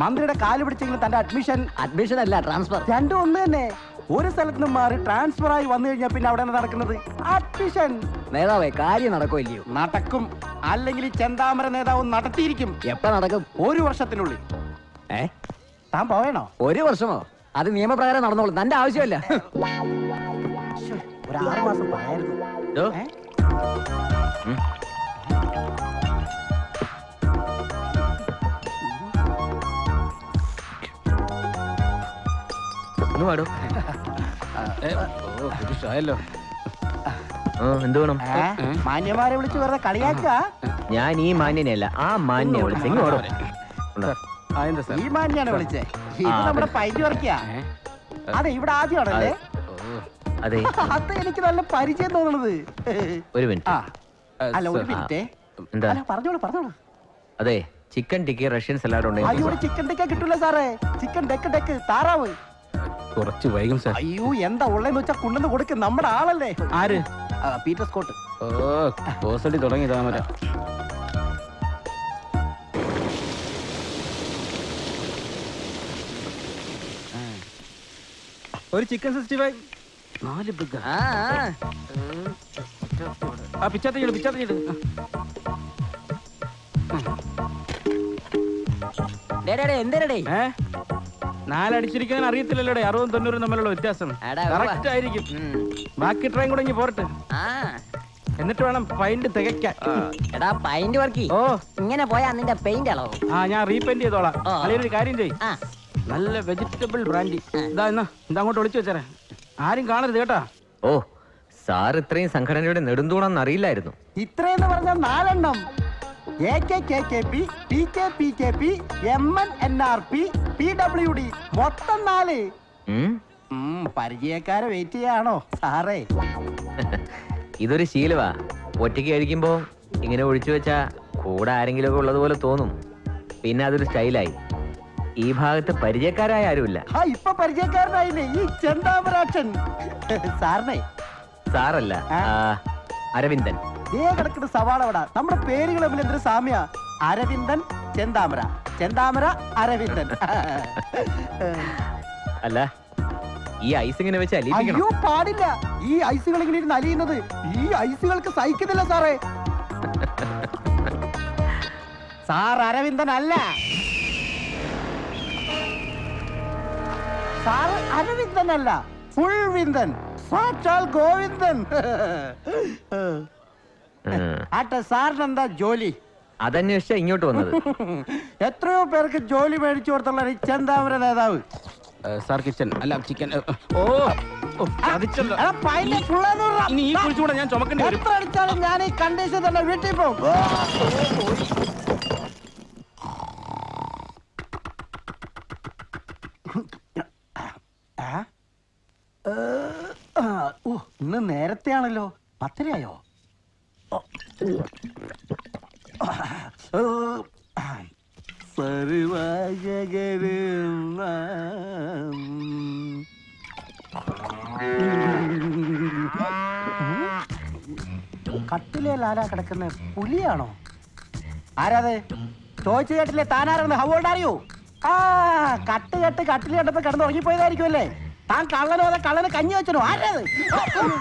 മന്ത്രിയുടെ കാൽ പിടിച്ചെങ്കിലും തന്റെ അഡ്മിഷൻ
അഡ്മിഷൻ അല്ല ട്രാൻസ്ഫർ
രണ്ടും ഒന്ന് തന്നെ. ഒരു സ്ഥലത്ത് നിന്ന് മാറി ട്രാൻസ്ഫർ ആയി വന്നു കഴിഞ്ഞാൽ പിന്നെ അവിടെ നടക്കുന്നത്? അഡ്മിഷൻ
നേതാവേ കാര്യം നടക്കുമല്ലയോ
നടക്കും. അല്ലെങ്കിൽ ഈ ചെന്താമര നേതാവ് നടത്തിയിരിക്കും.
എപ്പ നടക്കും?
ഒരു വർഷത്തിനുള്ളിൽ.
ഏ?
താൻ പോവേണോ?
ഒരു വർഷമോ? അത് നിയമപ്രകാരം നടന്നോളൂ. തന്റെ ആവശ്യമല്ല.
ഒരു ആറ് മാസം?
ഒന്ന് പാടോ.
ആയല്ലോ
ആ എന്ത് വേണം?
മാന്യന്മാരെ വിളിച്ച് വെറുതെ കളിയാക്ക
ഞാൻ ഈ മാന്യനെയല്ല ആ മാന്യ വിളിച്ച ഇങ്ങ് ഓടും.
എന്താ സാർ?
ഈ മാന്യാണ് വിളിച്ചേ. ഇത് നമ്മുടെ
അതെ.
പൈറ്റ് വർക്കിയാ. അതെ ഇവിടെ ആദ്യമാണല്ലേ?
അതെ.
അത്. എനിക്ക് നല്ല പരിചയം തോന്നുന്നത്
ഒരു മിനിറ്റ്.
ആ. അല്ല ഒരു മിനിറ്റേ.
എന്താ?
പറഞ്ഞോളൂ പറഞ്ഞോളൂ.
അതെ ചിക്കൻ ടിക്കി റഷ്യൻ സലാഡ് ഉണ്ടെങ്കിൽ
ചിക്കൻ ടിക്ക കിട്ടൂല സാറേ? ചിക്കൻ ഡെക്ക് ഡെക്ക് താറാവ്.
കുറച്ച് വൈകും സാർ.
അയ്യോ എന്താ ഉള്ളതെന്ന് വെച്ചാൽ കൊണ്ടുവന്ന് കൊടുക്കും. നമ്മുടെ ആളല്ലേ?
ആര്?
ആ, പീറ്റർ സ്കോട്ട്.
ഓ കോസടി തുടങ്ങി താമര. ഒരു ചിക്കൻ സിക്സ്റ്റി ഫൈവ് നാല് ബിഗ് ആ. പിച്ചാത്തിഞ്ഞിട് പിച്ചാത്തിഞ്ഞിട്
എന്തേരടേ
ഏ? നാലടിച്ചിരിക്കാൻ അറിയത്തില്ലല്ലോടെ അറുപതും തൊണ്ണൂറും തമ്മിലുള്ള വ്യത്യാസം.
എടാ, ഉവ്വ.
കറക്റ്റ് ആയിരിക്കും. ബാക്കി ട്രെയിൻ കൂടെ ഇങ്ങ് പോരട്ടെ.
ആ.
എന്നിട്ട് വേണം പൈന്റ് തികയ്ക്കാൻ.
എടാ പൈന്റ് വർക്കി.
ഓ.
ഇങ്ങനെ പോയാ നിന്റെ പെയിന്റ് അളവും?
ആ ഞാൻ റീപെയിന്റ് ചെയ്തോളാം.
ആ.
അല്ലെങ്കിൽ കാര്യം ചെയ്
ആ.
നല്ല വെജിറ്റബിൾ ബ്രാൻഡി ഇതാ എന്നാ ഇതാ അങ്ങോട്ട് ഒളിച്ചു വെച്ചേരെ. ആരും കാണരുത് കേട്ടാ.
ഓ സാർ ഇത്രയും സംഘടനയുടെ നെടുന്തൂണെന്ന് അറിയില്ലായിരുന്നു.
ഇത്രയെന്ന് പറഞ്ഞാൽ നാലെണ്ണം. A K K K P P K P K P M N N R P P W D മൊത്തം നാല്. പരിചയക്കാരെ വെയിറ്റ് ചെയ്യാണോ? സാറേ.
ഇതൊരു ശീലവാ. ഒറ്റയ്ക്ക് കഴിക്കുമ്പോ ഇങ്ങനെ ഒഴിച്ചു വെച്ചാ കൂടെ ആരെങ്കിലും ഒക്കെ ഉള്ളതുപോലെ തോന്നും. പിന്നെ അതൊരു സ്റ്റൈലായി. ഈ ഭാഗത്ത് പരിചയക്കാരായ ആരുമില്ല.
ആ ഇപ്പൊ പരിചയക്കാരനായില്ലേ ഈ ചെന്താമരാക്ഷൻ. സാറിനെ.
സാറല്ല. അരവിന്ദൻ.
ദേ കിടക്കുന്ന സവാള വട. നമ്മുടെ പേരുകൾ തമ്മിൽ എന്തൊരു സാമ്യ? അരവിന്ദൻ ചെന്താമര. ചെന്താമര അരവിന്ദൻ.
അല്ല ഈ ഐസ് ഇങ്ങനെ വെച്ച്
അയ്യോ പാടില്ല. ഈ ഐസുകൾ ഇങ്ങനെ ഇരുന്ന് അലിയുന്നത്. ഈ ഐസുകൾക്ക് സഹിക്കുന്നില്ല സാറേ. സാർ അരവിന്ദൻ അല്ല. സാർ അരവിന്ദൻ അല്ല ഫുൾ വിന്ദൻ സാക്ഷാൽ ഗോവിന്ദൻ. ആട്ടെ സാറിന് എന്താ ജോലി?
അതന്വേഷിച്ച ഇങ്ങോട്ട് വന്നത്.
എത്രയോ പേർക്ക് ജോലി മേടിച്ചു കൊടുത്തുള്ള ചെന്താമര നേതാവ്.
സാർ കിച്ചൻ അല്ല ചിക്കൻ ഓ ഞാൻ ചുമക്കേണ്ടി വരും.
എത്ര അടിച്ചാലും ഞാൻ ഈ കണ്ടീഷൻ തന്നെ വീട്ടിൽ പോകും. ഓ ഇന്ന് നേരത്തെ ആണല്ലോ പത്തരയായോ കട്ടിലെ ലാല കിടക്കുന്ന പുലിയാണോ? ആരാത്? ചോദിച്ചു കേട്ടില്ലേ താനാരെന്ന് ഹൗ ഓൾഡ് അറിയൂ ആ കട്ട് കെട്ട് കട്ടിൽ കണ്ടപ്പോ കിടന്ന് അല്ലേ താൻ കള്ളനോ അതെ കള്ളന് കഞ്ഞി വെച്ചനോ? ആരത്?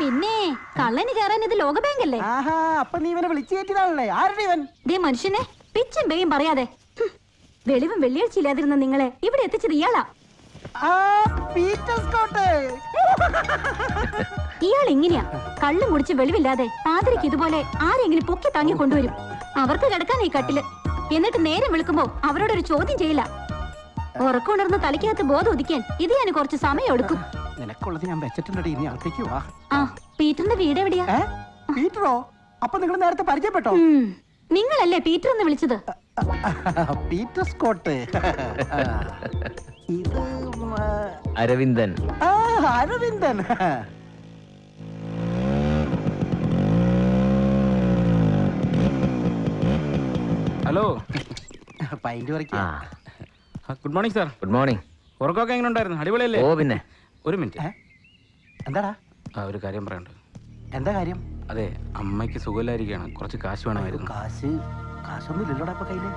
പിന്നെ കള്ളന് കയറാൻ ഇത് ലോക ബാങ്ക് അല്ലേ
ആഹാ അപ്പൊ നീ ഇവനെ വിളിച്ചു കയറ്റിയതാണല്ലേ? ആരുടെ ഇവൻ?
ദേ മനുഷ്യനെ പിച്ചും പേയും പറയാതെ. വെളിവും വെള്ളിയാഴ്ച ഇല്ലാതിരുന്ന നിങ്ങളെ ഇവിടെ എത്തിച്ചത് ഇയാളാ. ഇയാൾ എങ്ങനെയാ? കള്ളും കുടിച്ച് വെളിവില്ലാതെ പാതിരിക്ക് ഇതുപോലെ ആരെങ്കിലും പൊക്കി താങ്ങി കൊണ്ടുവരും. അവർക്ക് കിടക്കാൻ ഈ കട്ടിൽ. എന്നിട്ട് നേരം വിളിക്കുമ്പോ അവരോടൊരു ചോദ്യം ചെയ്യില്ല. ഉറക്കമുണർന്ന് തലയ്ക്കകത്ത് ബോധം ഉദിക്കാൻ ഇത് ഞാൻ കുറച്ച് സമയം എടുക്കും.
നിനക്കുള്ളത് ഞാൻ വെച്ചിട്ടുണ്ടടി. ഇനി അകത്തേക്ക് വാ.
ആ പീറ്ററിന്റെ വീട് എവിടെയാ?
പീറ്ററോ? അപ്പൊ നിങ്ങൾ നേരത്തെ പരിചയപ്പെട്ടോ.
നിങ്ങളല്ലേ പീറ്റർ എന്ന് വിളിച്ചത്?
Peter Scott. ഇത്
അരവിന്ദൻ.
ആ അരവിന്ദൻ.
ഹലോ.
പൈന്റ് പറിക്കാ.
Good morning sir
good morning
ഉറക്കമൊക്കെ എങ്ങനെ ഉണ്ടായിരുന്നു? അടിപൊളിയല്ലേ?
ഓ പിന്നെ.
ഒരു മിനിറ്റ്
എന്താടാ?
ആ ഒരു കാര്യം പറയണ്ട്
എന്താ കാര്യം?
അതെ അമ്മയ്ക്ക് സുഖമില്ലായിരിക്കുകയാണ്. കുറച്ച് കാശ് വേണമായിരുന്നു.
കാശ്? കാശൊന്നും ഇല്ലല്ലോടാ ഇപ്പൊ
കയ്യിൽ.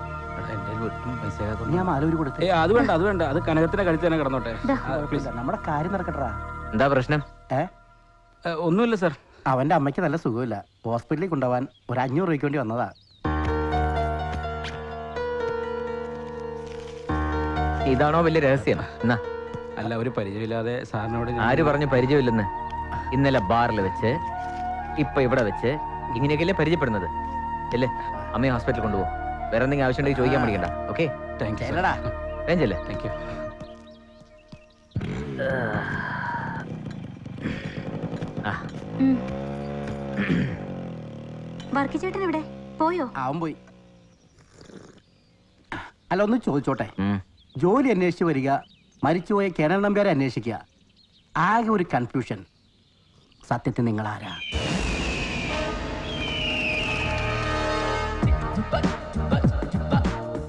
അത് വേണ്ട അത് വേണ്ട. അത് കനകത്തിന്റെ കഴുത്ത് തന്നെ കിടന്നോട്ടെ.
നമ്മുടെ കാര്യം നടക്കട്ടാ
എന്താ പ്രശ്നം?
ഒന്നുമില്ല സർ
അവന്റെ അമ്മയ്ക്ക് നല്ല സുഖമില്ല. ഹോസ്പിറ്റലിൽ കൊണ്ടുപോകാൻ ഒരു അഞ്ഞൂറ് രൂപയ്ക്ക് വേണ്ടി വന്നതാ.
ഇതാണോ വലിയ രഹസ്യം? എന്നാ.
അല്ല ഒരു പരിചയമില്ലാതെ സാറിനോട്
ആര് പറഞ്ഞു പരിചയമില്ലെന്ന്? ഇന്നലെ ബാറിൽ വെച്ച് ഇപ്പൊ ഇവിടെ വെച്ച് ഇങ്ങനെയൊക്കെയല്ലേ പരിചയപ്പെടുന്നത്? അല്ലേ അമ്മയെ ഹോസ്പിറ്റലിൽ കൊണ്ടുപോകും വേറെ എന്തെങ്കിലും ആവശ്യമുണ്ടെങ്കിൽ ചോദിക്കാൻ പഠിക്കണ്ട ഓക്കെ?
താങ്ക് യു
വേഞ്ചല്ലേ
താങ്ക് യു
വർക്കിച്ചേട്ടൻ എവിടെ? പോയോ?
അവൻ പോയി. അല്ല ഒന്ന് ചോദിച്ചോട്ടെ. ജോലി അന്വേഷിച്ച് വരിക മരിച്ചുപോയ കേരള നമ്പ്യാരെ അന്വേഷിക്കുക. ആകെ ഒരു കൺഫ്യൂഷൻ സത്യത്തിൽ നിങ്ങൾ ആരാ?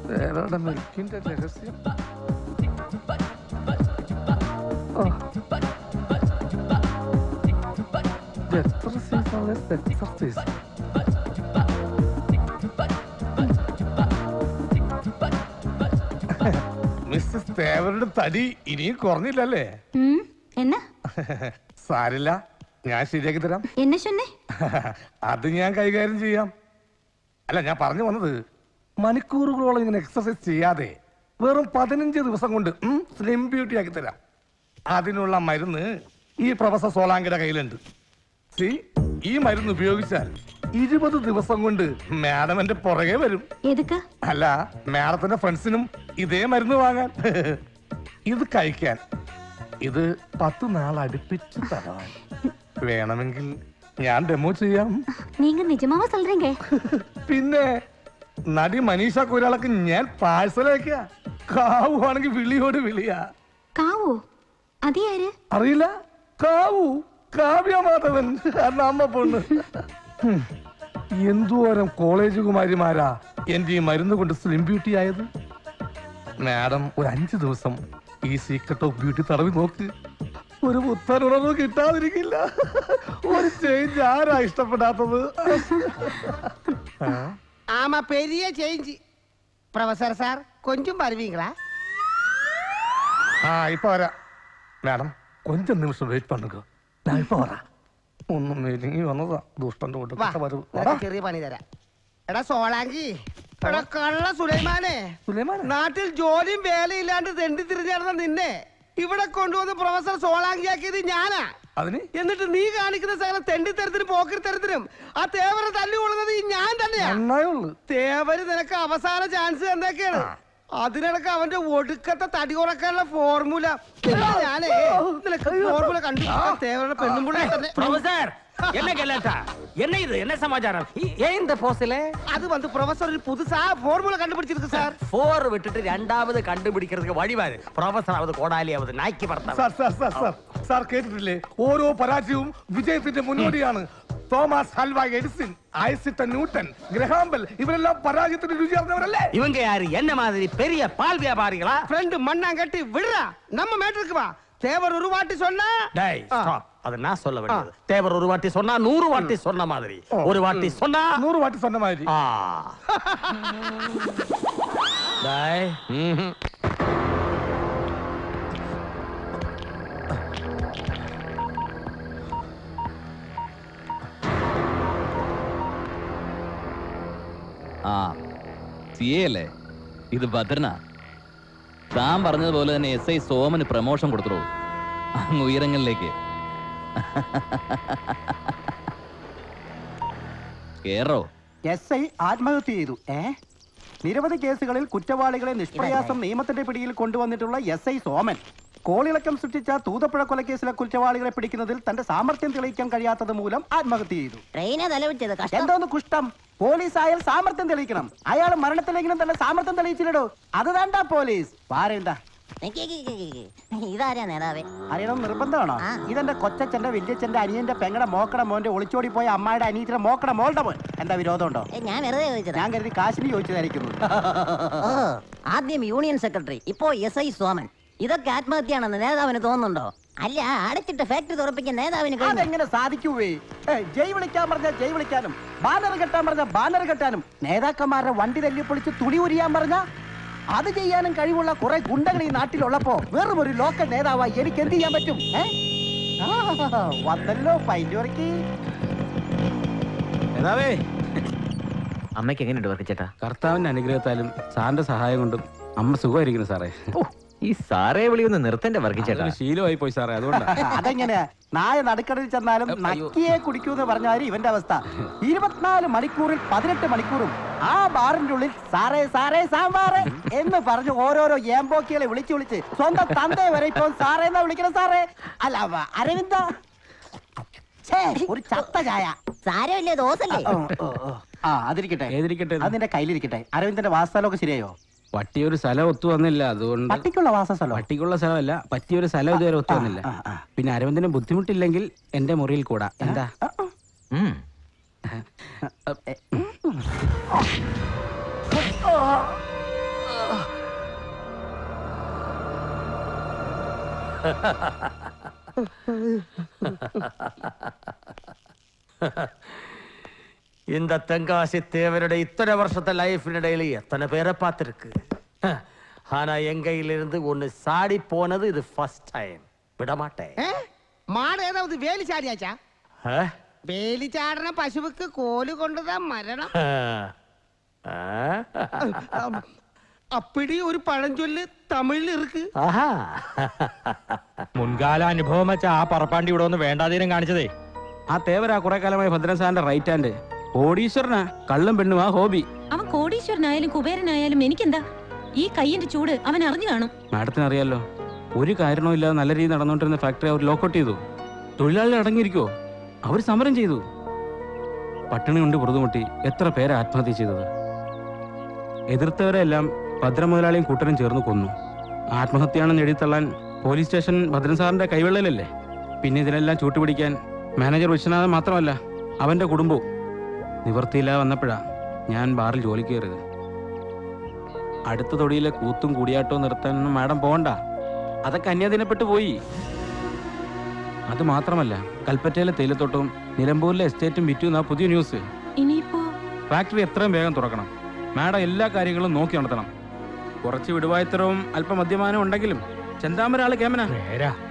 വേറെ മിൽക്കിന്റെ രഹസ്യം? എത്ര സീസണുള്ള എക്സർസൈസ് തേവരുടെ തടി ഇനിയും കുറഞ്ഞില്ലല്ലേ?
എന്നാ?
സാരില്ല ഞാൻ ശരിയാക്കി തരാം.
എന്നെ ചൊന്നേ
അത് ഞാൻ കൈകാര്യം ചെയ്യാം. അല്ല ഞാൻ പറഞ്ഞു വന്നത് മണിക്കൂറുകളോളം ഇങ്ങനെ എക്സസൈസ് ചെയ്യാതെ വെറും പതിനഞ്ച് ദിവസം കൊണ്ട് സ്ലിം ബ്യൂട്ടി ആക്കി തരാം. അതിനുള്ള മരുന്ന് ഈ പ്രൊഫസർ സോളാങ്കിയുടെ കയ്യിലുണ്ട്. സി ഈ മരുന്ന് ഉപയോഗിച്ചാൽ ഇരുപത് ദിവസം കൊണ്ട് മാഡം എന്റെ പുറകെ വരും. അല്ല മാഡത്തിന്റെ ഫ്രണ്ട്സിനും ഇതേ മരുന്ന് വാങ്ങാൻ. ഇത് കഴിക്കാൻ. ഇത് പത്ത് നാൾ അടുപ്പിച്ച് തരാൻ. വേണമെങ്കിൽ ഞാൻ ഡെമോ ചെയ്യാം.
നിങ്ങൾ നിജമാവ
പിന്നെ നടി മനീഷ കുരാളക്ക് ഞാൻ പാഴ്സലേക്കാ കാവുവാണെങ്കിൽ വിളിയോട് വിളിയാ.
കാവോ? അതെയാര്
അറിയില്ല. കാവു. കാവ്യ മാധവൻ. അമ്മ പൊണ്ണ്. എന്തോരം കോളേജ് കുമാരിമാരാ എന്റെ ഈ മരുന്ന് കൊണ്ട് സ്ലിം ബ്യൂട്ടി ആയത്? മാഡം ഒരു അഞ്ചു ദിവസം ഈ സീക്രട്ട് ഓഫ് ബ്യൂട്ടി തടവി നോക്ക്. ഒരു പുത്തനുണർവ് കിട്ടാതിരിക്കില്ല. ഒരു ചേഞ്ച് ആരാ ഇഷ്ടപ്പെടാത്തത്?
ആമാ പെരിയ ചേഞ്ച് പ്രൊഫസർ സാർ കൊഞ്ചും പരവീങ്ങളാ
ആ ഇപ്പൊ വരാ. മാഡം കൊഞ്ചം നിമിഷം വെയിറ്റ് പണുക ഞാൻ ഇപ്പൊ വരാ. ഒന്നും മെലിങ്ങി വന്നതാ. ദുഷ്ടന്റെ
കൂട്ടത്തിൽ ചെറിയ പണി തരാം. എടാ സോളാങ്കി. കള്ള സുലൈമാനെ നാട്ടിൽ ജോലിയും വേലയില്ലാണ്ട് തെണ്ടി തിരിഞ്ഞിരുന്ന നിന്നെ ഇവിടെ കൊണ്ടുവന്ന് പ്രൊഫസർ സോളാങ്കിയാക്കിയത് ഞാനാ.
അതിന്?
എന്നിട്ട് നീ കാണിക്കുന്ന സകല തെണ്ടിത്തരത്തിനും പോക്കിരിത്തരത്തിനും ആ തേവരെ തല്ലുകൊള്ളുന്നത് ഞാൻ തന്നെയാ. തേവര് നിനക്ക് അവസാന ചാൻസ് എന്തൊക്കെയാണ് അതിനിടക്ക് അവന്റെ ഒടുക്കത്തെ തടി കുറക്കാനുള്ള ഫോർമുല ഞാനേ നിനക്ക് ഫോർമുല കണ്ടു തേവരുടെ പെണ്ണുമ്പുള്ളി തന്നെ.
പ്രൊഫസർ என்ன கலாட்டா என்ன இது? என்ன சமாச்சாரம்? ஏன் இந்த போஸ்ல
அது வந்து ப்ரொஃபசர் புதுசா ஃபார்முலா கண்டுபிடிச்சிருக்கு சார்
ஃபோர் விட்டுட்டு ரெண்டாவது கண்டுபிடிக்கிறதுக்கு வழிவாரு ப்ரொஃபசர் ஆவது கோடாலി ആവത് നായ്ക്ക് പറത്താ
sir sir sir sir sir കേട്ടിട്ടില്ലേ ഓരോ പരാജയവും വിജയത്തിന്റെ മുന്നോടിയാണ് തോമസ് ഹൽവ എഡിസൺ ഐസിട്ട ന്യൂട്ടൻ ഗ്രഹാമ്പൽ ഇവരെല്ലാം പരാജയത്തിന് രുചി അറിഞ്ഞവരല്ലേ
இவங்க யாரு? என்ன மாதிரி பெரிய பால் வியாபாரிகளா?
ஃப்ரெண்டு மண்ணாங்கட்டி விடுறா. நம்ம மேட்டருக்கு வா. தேவர் உருவாட்டி சொன்னா
டேய் ஆ. ஸ்டாப் அதை நான் சொல்ல வேண்டியது. தேவர் ஒரு வாட்டி சொன்னா நூறு வாட்டி சொன்ன மாதிரி. ஒரு வாட்டி சொன்னா
நூறு வாட்டி சொன்ன மாதிரி.
സിയല്ലേ ഇത് ഭദ്രനാ. താൻ പറഞ്ഞതുപോലെ തന്നെ എസ് ഐ സോമന് പ്രമോഷൻ കൊടുത്തു അങ്ങ് ഉയരങ്ങളിലേക്ക്. കേറോ?
എസ് ഐ ആത്മഹത്യ ചെയ്തു. ഏ? നിരവധി കേസുകളിൽ കുറ്റവാളികളെ നിഷ്പ്രയാസം നിയമത്തിന്റെ പിടിയിൽ കൊണ്ടുവന്നിട്ടുള്ള എസ് ഐ സോമൻ. കോളിളക്കം സൃഷ്ടിച്ച തൂതപ്പുഴ കൊലക്കേസിലെ കുറ്റവാളികളെ പിടിക്കുന്നതിൽ തന്റെ സാമർത്ഥ്യം തെളിയിക്കാൻ കഴിയാത്തത് മൂലം ആത്മഹത്യ ചെയ്തു.
ട്രെയിനെ തലവിച്ചത് കഷ്ടം.
എന്തോന്ന് കുഷ്ടം പോലീസ് ആയാൽ സാമർത്ഥ്യം തെളിയിക്കണം. അയാൾ മരണത്തിലെങ്കിലും തന്റെ സാമർത്ഥ്യം തെളിയിച്ചില്ലടോ. അത് വേണ്ട പോലീസ്. പാരെന്താ
ഇതാരാ നേതാവേ?
അറിയണം നിർബന്ധമാണോ? ഇതെന്റെ കൊച്ചച്ഛന്റെ വലിയച്ഛന്റെ അനിയന്റെ പെങ്ങടെ മോക്കടെ മോന്റെ ഒളിച്ചോടി പോയ അമ്മയുടെ അനിയത്തിന്റെ മോക്കടെ മോളുടെ മോൻ. എന്താ വിരോധമുണ്ടോ?
ഉണ്ടോ ഞാൻ വെറുതെ ചോദിച്ചത്.
ഞാൻ കരുതി കാശിന് ചോദിച്ചതായിരിക്കുന്നു.
ആദ്യം യൂണിയൻ സെക്രട്ടറി ഇപ്പോ എസ് ഐ സോമൻ. ഇതൊക്കെ ആത്മഹത്യയാണെന്ന് നേതാവിന് തോന്നുന്നുണ്ടോ? അല്ല അടച്ചിട്ട് ഫാക്ടറി തുറപ്പിക്കാൻ നേതാവിന്.
അതെങ്ങനെ സാധിക്കൂവേ? ജയ് വിളിക്കാൻ പറഞ്ഞ ജയ് വിളിക്കാനും ബാനർ കെട്ടാൻ പറഞ്ഞ ബാനർ കെട്ടാനും നേതാക്കന്മാരുടെ വണ്ടി തല്ലി പൊളിച്ച് തുണി ഉരിയാൻ പറഞ്ഞ അത് ചെയ്യാനും കഴിവുള്ള കുറെ ഗുണ്ടകൾ ഈ നാട്ടിലുള്ളപ്പോ വെറും ഒരു ലോക്കൽ നേതാവായി എനിക്ക് എന്ത് ചെയ്യാൻ പറ്റും? ഏ? ആ, വന്നല്ലോ പൈന്റുറക്കി
നേതാവേ.
അമ്മയ്ക്ക് എങ്ങനെയുണ്ട് വർക്ക് ചേട്ടാ?
കർത്താവിന്റെ അനുഗ്രഹത്താലും സാറിന്റെ സഹായം കൊണ്ടും അമ്മ സുഖമായിരിക്കുന്നു സാറേ.
ഈ സാറേ വിളി ഒന്ന് നിർത്തന്റെ വർഗിച്ചേട്ടാ ചേട്ടാ
ശീലമായി പോയി സാറേ അതുകൊണ്ടാണ്
അതെങ്ങനെ? നായ നടുക്കടയിൽ ചെന്നാലും നക്കിയെ കുടിക്കൂന്ന് പറഞ്ഞാൽ ഇവന്റെ അവസ്ഥ. ഇരുപത്തിനാല് മണിക്കൂറിൽ പതിനെട്ട് മണിക്കൂറും ആ ബാറിന്റെ ഉള്ളിൽ സാറേ സാറേ സാമ്പാറേ എന്ന് പറഞ്ഞ് ഓരോരോ ഏമ്പോക്കികളെ വിളിച്ച് വിളിച്ച് സ്വന്തം തന്തയെ വരെ ഇപ്പൊ സാറേ എന്നാ വിളിക്കണം സാറേ? അല്ല അരവിന്ദ? ഒരു ചത്ത ചായ.
സാരമില്ലേ.
ആ അതിരിക്കട്ടെ. അതിന്റെ കയ്യിലിരിക്കട്ടെ. അരവിന്ദന്റെ വാസ്തവമൊക്കെ ശരിയായോ?
പറ്റിയൊരു സ്ഥലം ഒത്തു വന്നില്ല. അതുകൊണ്ട്
പട്ടിക്കുള്ള വാസസ്ഥലം?
പട്ടിക്കുള്ള സ്ഥലമല്ല. പറ്റിയൊരു സ്ഥലം ഇതുവരെ ഒത്തു വന്നില്ല. പിന്നെ അരവിന്ദന് ബുദ്ധിമുട്ടില്ലെങ്കിൽ എന്റെ മുറിയിൽ കൂടാ. എന്താ?
இந்த தென்காசி தேவனுடைய இத்தனை வருஷத்தை லைஃபினிடையில எத்தனை பேரை பார்த்துருக்கு? ஆனா எங்கையிலிருந்து ஒன்னு சாடி போனது இது ஃபர்ஸ்ட் டைம்
விடமாட்டேன். மாடு ஏதாவது
வேலி
சாடியாச்சா? வேலி சாடின பசுவுக்கு கோலு கொண்டுதான்
மரணம்.
அப்படி ഒരു പഴഞ്ചൊല്ല് തമിഴിൽ
ഇറുക്ക്
മുൻകാല അനുഭവം വെച്ച ആ പറപ്പാണ്ടി ഇവിടെ ഒന്ന് വേണ്ടാതീരം കാണിച്ചതേ.
ആ തേവരാ കുറെ കാലമായി ഭദ്രൻ സാറിന്റെ റൈറ്റ് ഹാൻഡ് കോടീശ്വരനാ. കള്ളും പെണ്ണും ആ ഹോബി.
അവൻ കോടീശ്വരനായാലും കുബേരനായാലും എനിക്കെന്താ? ഈ കയ്യിന്റെ ചൂട് അവൻ അറിഞ്ഞു കാണും.
മാഡത്തിന് അറിയാലോ ഒരു കാരണവും ഇല്ലാതെ നല്ല രീതിയിൽ നടന്നുകൊണ്ടിരുന്ന ഫാക്ടറി അവർ ലോക്കൗട്ട് ചെയ്തു. തൊഴിലാളികൾ അടങ്ങിയിരിക്കോ അവർ സമരം ചെയ്തു. പട്ടിണി കൊണ്ട് പുറതുമുട്ടി എത്ര പേരെ ആത്മഹത്യ ചെയ്തത്. എതിർത്തവരെല്ലാം ഭദ്ര മുതലാളിയും കൂട്ടരും ചേർന്ന് കൊന്നു. ആത്മഹത്യയാണെന്ന് എഴുതിത്തള്ളാൻ പോലീസ് സ്റ്റേഷൻ ഭദ്രൻ സാറിന്റെ കൈവെള്ളലല്ലേ പിന്നെ ഇതിനെല്ലാം ചൂട്ടുപിടിക്കാൻ മാനേജർ വിശ്വനാഥൻ മാത്രമല്ല അവന്റെ കുടുംബവും നിവർത്തിയില്ലാതെ വന്നപ്പോഴാ ഞാൻ ബാറിൽ ജോലി കയറിയത്. അടുത്ത തൊടിയിലെ കൂത്തും കൂടിയാട്ടവും നിർത്താനൊന്നും മാഡം പോകണ്ട. അതൊക്കെ അന്യദിനപ്പെട്ടു പോയി. അത് മാത്രമല്ല കൽപ്പറ്റയിലെ തേയിലത്തോട്ടവും നിലമ്പൂരിലെ എസ്റ്റേറ്റും വിറ്റു എന്നാ പുതിയ ന്യൂസ്.
ഇനിയിപ്പോ?
ഫാക്ടറി എത്രയും വേഗം തുറക്കണം. മാഡം എല്ലാ കാര്യങ്ങളും നോക്കി നടത്തണം. കുറച്ച് വിടുവായത്തരവും അല്പം മദ്യമാനവും ഉണ്ടെങ്കിലും ചെന്താമരാൾ കേമന.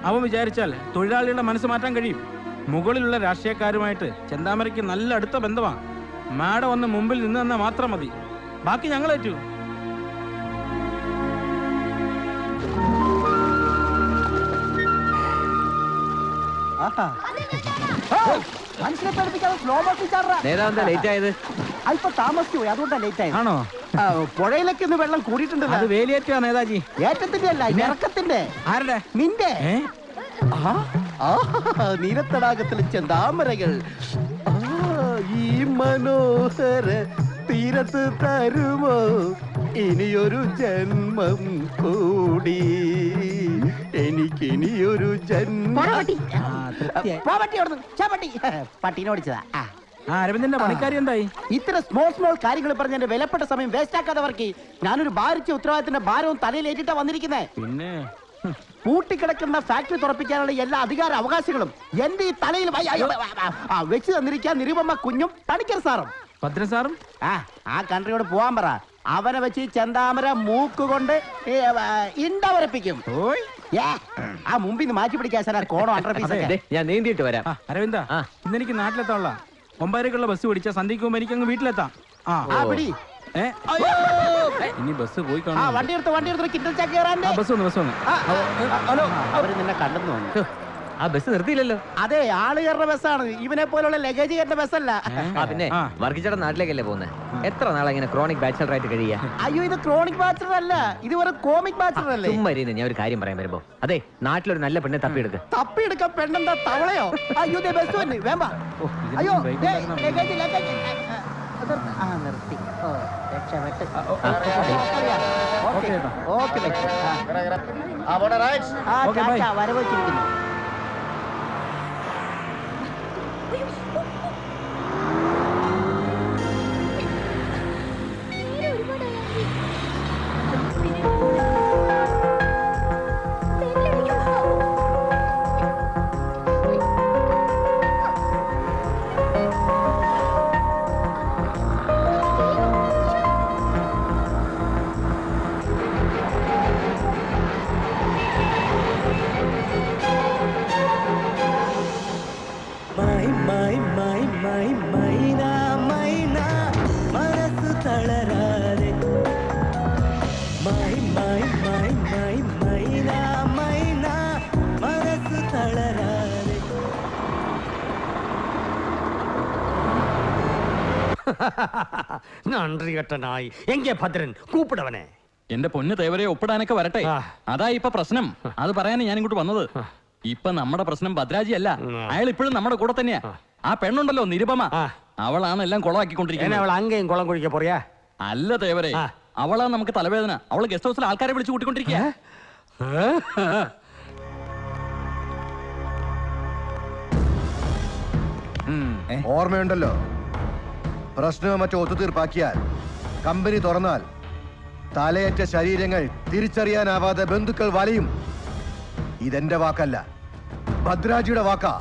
അവൻ വിചാരിച്ചാൽ തൊഴിലാളികളുടെ മനസ്സ് മാറ്റാൻ കഴിയും. മുകളിലുള്ള രാഷ്ട്രീയക്കാരുമായിട്ട് ചെന്താമരയ്ക്ക് നല്ല അടുത്ത ബന്ധമാണ് മാഡം ഒന്ന് മുമ്പിൽ നിന്ന് തന്നാൽ മാത്രം മതി. ബാക്കി ഞങ്ങളേറ്റു
ഏറ്റു. ഓ, മനുഷ്യനെ പേടിപ്പിക്കാതെ സ്ലോ മോഷൻ ചാടറ
നേതാവെന്താ ലേറ്റ് ആയത്?
അല്പം താമസിച്ചു പോയി. അതുകൊണ്ടാ ലേറ്റ് ആയത്.
ആണോ?
ആ, പുഴയിലേക്ക് ഇന്ന് വെള്ളം കൂടിയിട്ടുണ്ട്
അത് വേലിയേറ്റാ നേതാജി.
ഏറ്റത്തിന്റെ അല്ല ഇറക്കത്തിന്റെ.
ആരുടെ?
നിന്റെ. ആ, ആ, ചെന്താമരകൾ. ആ, ഈ മനോഹര തീരത്ത് തരുമോ? ഇനിയൊരു ജന്മം കൂടി. എനിക്കിനിയൊരു ജന്മം പോ പട്ടി. അവിടുന്ന്. ഛെ, പട്ടി. പട്ടീനെ ആ.
ആ അരവിന്ദന്റെ പണിക്കാരി എന്തായി?
ഇത്ര സ്മോൾ സ്മോൾ കാര്യങ്ങൾ പറഞ്ഞ എന്റെ വിലപ്പെട്ട സമയം വേസ്റ്റ് ആക്കാതെ വർക്ക്. ഞാനൊരു ഭാരിച്ച ഉത്തരവാദിത്തിന്റെ ഭാരവും തലയിലേറ്റിട്ടാ വന്നിരിക്കുന്നേ.
പിന്നെ
പൂട്ടിക്കിടക്കുന്ന ഫാക്ടറി തുറപ്പിക്കാനുള്ള എല്ലാ അധികാര അവകാശങ്ങളും എന്റെ ഈ തലയിൽ വെച്ച് തന്നിരിക്കാൻ നിരുപമ കുഞ്ഞും പണിക്കർ സാറും.
ഭദ്ര സാറും?
ആ ആ കൺട്രിയോട് പോവാൻ പറ. അവനെ വെച്ച് ഈ ചെന്താമര മൂക്കുകൊണ്ട് ഇണ്ടവരപ്പിക്കും ആ, മുമ്പിൽ നിന്ന് മാറ്റി പിടിക്കാൻ സാർ കോണോ
ഞാൻ നീന്തിയിട്ട് വരാം.
അരവിന്ദ ഇന്നെനിക്ക് നാട്ടിലെത്താനുള്ള. ഒമ്പതരക്കുള്ള ബസ് പിടിച്ച സന്ധിക്കുമ്പോ മുമ്പ് എനിക്ക് അങ്ങ് വീട്ടിലെത്താം ആ
പിടി?
ഇനി ബസ് പോയി
ആ വണ്ടി എടുത്ത് വണ്ടി എടുത്ത് കിറ്റൽ ചാക്ക് കയറാൻ
ബസ് വന്നു ബസ് വന്നു.
ഹലോ. അവർ നിന്നെ കണ്ടെന്ന് തോന്നുന്നു
ആ ബസ് നിർത്തിയില്ലല്ലോ.
അതെ ആൾ കയറുന്ന ബസ്സാണ്. ഇവനെ പോലുള്ള ലഗേജ് കയറുന്ന ബസ്സല്ല
ആ പിന്നെ വർഗീച്ചേട്ടൻ നാട്ടിലേക്കല്ലേ പോകുന്നത് എത്ര നാളെ ഇങ്ങനെ ക്രോണിക് ബാച്ചലർ ആയിട്ട് കഴിയാ?
അയ്യോ ഇത് ക്രോണിക് ബാച്ചലർ അല്ല. ഇത് ഒരു കോമിക് ബാച്ചലർ അല്ലേ?
ചുമ്മാ ഞാൻ ഒരു കാര്യം പറയാൻ വരുമ്പോ. അതെ നാട്ടിലൊരു നല്ല പെണ്ണെ തപ്പിയെടുക്ക.
തപ്പിയെടുക്ക പെണ്ണെന്താ തവളയോ? അയ്യോ ദേ ബസ് വന്നു. വേമ്പ. അയ്യോ ലഗേജ് ലഗേജ്. ആ നിർത്തി. ഓ രക്ഷപ്പെട്ട്. ഓക്കെ. ഓക്കെ ആ
Okay, bye.
ടാറ്റ വരവ്
നன்றി എങ്കിയ എങ്കെ ഭദ്രൻ കൂപ്പിടവനെ.
എന്റെ പൊന്ന് തേവരെ ഒപ്പിടാനൊക്കെ വരട്ടെ. അതാ ഇപ്പൊ പ്രശ്നം. അത് പറയാനേ ഞാൻ ഇങ്ങോട്ട് വന്നത്. ഇപ്പൊ നമ്മുടെ പ്രശ്നം ഭദ്രാജി അല്ല. അയാൾ ഇപ്പോഴും നമ്മുടെ കൂടെ തന്നെയാ. ആ. പെണ്ണുണ്ടല്ലോ നിരുപമ. അവളാണ് എല്ലാം
എന്നെ
കുളമാക്കിക്കൊണ്ടിരിക്കുന്നത്
അവൾ അങ്ങയും കുളം കുഴിക്ക പോറിയാ?
അല്ല തേവരെ. അവളാ നമുക്ക് തലവേദന. അവൾ ഗസ്റ്റ് ഹൗസിൽ ആൾക്കാരെ വിളിച്ചു കൂട്ടിക്കൊണ്ടിരിക്കുക
ഓർമ്മയുണ്ടല്ലോ. പ്രശ്നം മറ്റോ ഒത്തുതീർപ്പാക്കിയാൽ കമ്പനി തുറന്നാൽ തലയേറ്റ ശരീരങ്ങൾ തിരിച്ചറിയാനാവാതെ ബന്ധുക്കൾ വലയും. ഇതെന്റെ വാക്കല്ല. ഭദ്രാജിയുടെ വാക്കാ.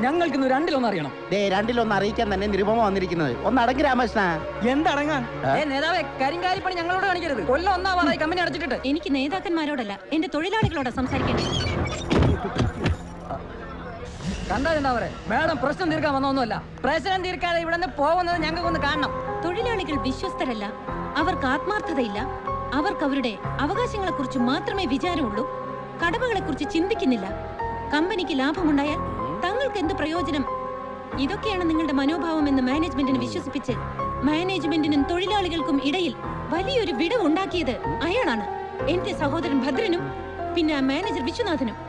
ഞങ്ങൾക്ക് രണ്ടിലൊന്ന് രണ്ടിലൊന്നും അറിയണം.
ദേ രണ്ടിലൊന്ന് അറിയിക്കാൻ തന്നെ നിരുപമ വന്നിരിക്കുന്നത്. ഒന്ന് അടങ്ങി രാമകൃഷ്ണ.
എന്തടങ്ങാൻ? നേതാവേ കരിങ്കാരിപ്പണി ഞങ്ങളോട് കാണിക്കരുത്. കൊല്ലം ഒന്നാവാറായി കമ്പനി അടച്ചിട്ടിട്ട്.
എനിക്ക് നേതാക്കന്മാരോടല്ല എന്റെ തൊഴിലാളികളോടാ സംസാരിക്കേണ്ടത്
കണ്ടാലുണ്ടാവരെ. മേഡം പ്രശ്നം തീർക്കാൻ വന്നൊന്നുമല്ല പ്രശ്നം തീർക്കാതെ ഇവിടെ നിന്ന് പോകുന്നത് ഞങ്ങൾക്കൊന്ന് കാണണം.
തൊഴിലാളികൾ വിശ്വസ്തരല്ല. അവർക്ക് ആത്മാർത്ഥതയില്ല. അവർക്ക് അവരുടെ അവകാശങ്ങളെ കുറിച്ച് മാത്രമേ വിചാരമുള്ളൂ. കടമകളെ കുറിച്ച് ചിന്തിക്കുന്നില്ല. കമ്പനിക്ക് ലാഭമുണ്ടായാൽ തങ്ങൾക്ക് എന്ത് പ്രയോജനം? ഇതൊക്കെയാണ് നിങ്ങളുടെ മനോഭാവം എന്ന് മാനേജ്മെന്റിനെ വിശ്വസിപ്പിച്ച് മാനേജ്മെന്റിനും തൊഴിലാളികൾക്കും ഇടയിൽ വലിയൊരു വിടവ് ഉണ്ടാക്കിയത് അയാളാണ്. എന്റെ സഹോദരൻ ഭദ്രനും പിന്നെ ആ മാനേജർ വിശ്വനാഥനും.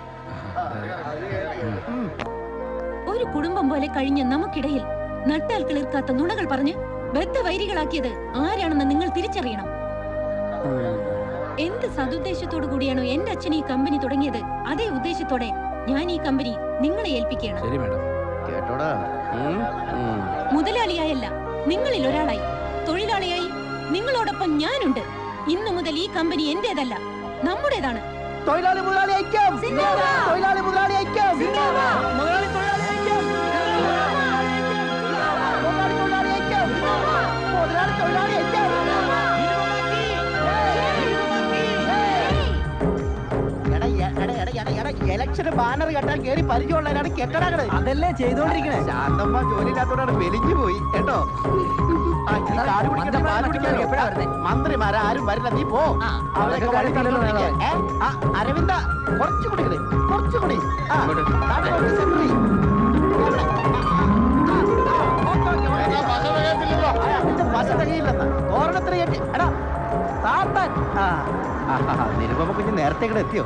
ഒരു കുടുംബം പോലെ കഴിഞ്ഞ നമുക്കിടയിൽ നട്ടാൽ കിളിർക്കാത്ത നുണകൾ പറഞ്ഞ് ബദ്ധവൈരികളാക്കിയത് ആരാണെന്ന് നിങ്ങൾ തിരിച്ചറിയണം. എന്ത് സതുദ്ദേശത്തോടു കൂടിയാണോ എന്റെ അച്ഛൻ ഈ കമ്പനി തുടങ്ങിയത്? അതേ ഉദ്ദേശത്തോടെ ഞാൻ ഈ കമ്പനി നിങ്ങളെ ഏൽപ്പിക്കുകയാണ്. മുതലാളിയായല്ല നിങ്ങളിൽ ഒരാളായി. തൊഴിലാളിയായി നിങ്ങളോടൊപ്പം ഞാനുണ്ട്. ഇന്നു മുതൽ ഈ കമ്പനി എന്റേതല്ല നമ്മുടേതാണ്.
തൊഴിലാളി മുതലാളി ഐക്യം. തൊഴിലാളി മുതലാളി ഐക്യം.
മുതലാളി
എടാ, ബാനർ കെട്ടാൻ കേറി പരിചയമുള്ളവരാണ് കെട്ടടാകൾ.
അതല്ലേ ചെയ്തോണ്ടിരിക്കണേ?
ശാന്തമ്മ ജോലിയില്ലാത്തോടാണ് വെലിഞ്ഞു പോയി കേട്ടോ? മന്ത്രിമാരെ ആരും വരില്ല. നീ പോ. അവരൊക്കെ അരവിന്ദ സെക്രട്ടറി. തികയില്ലെന്ന്. എടാ, താത്താൻ. ആ, ആ, ആ, ആ, നിരുപമ കുഞ്ഞ് നേരത്തെ ഇവിടെ എത്തിയോ?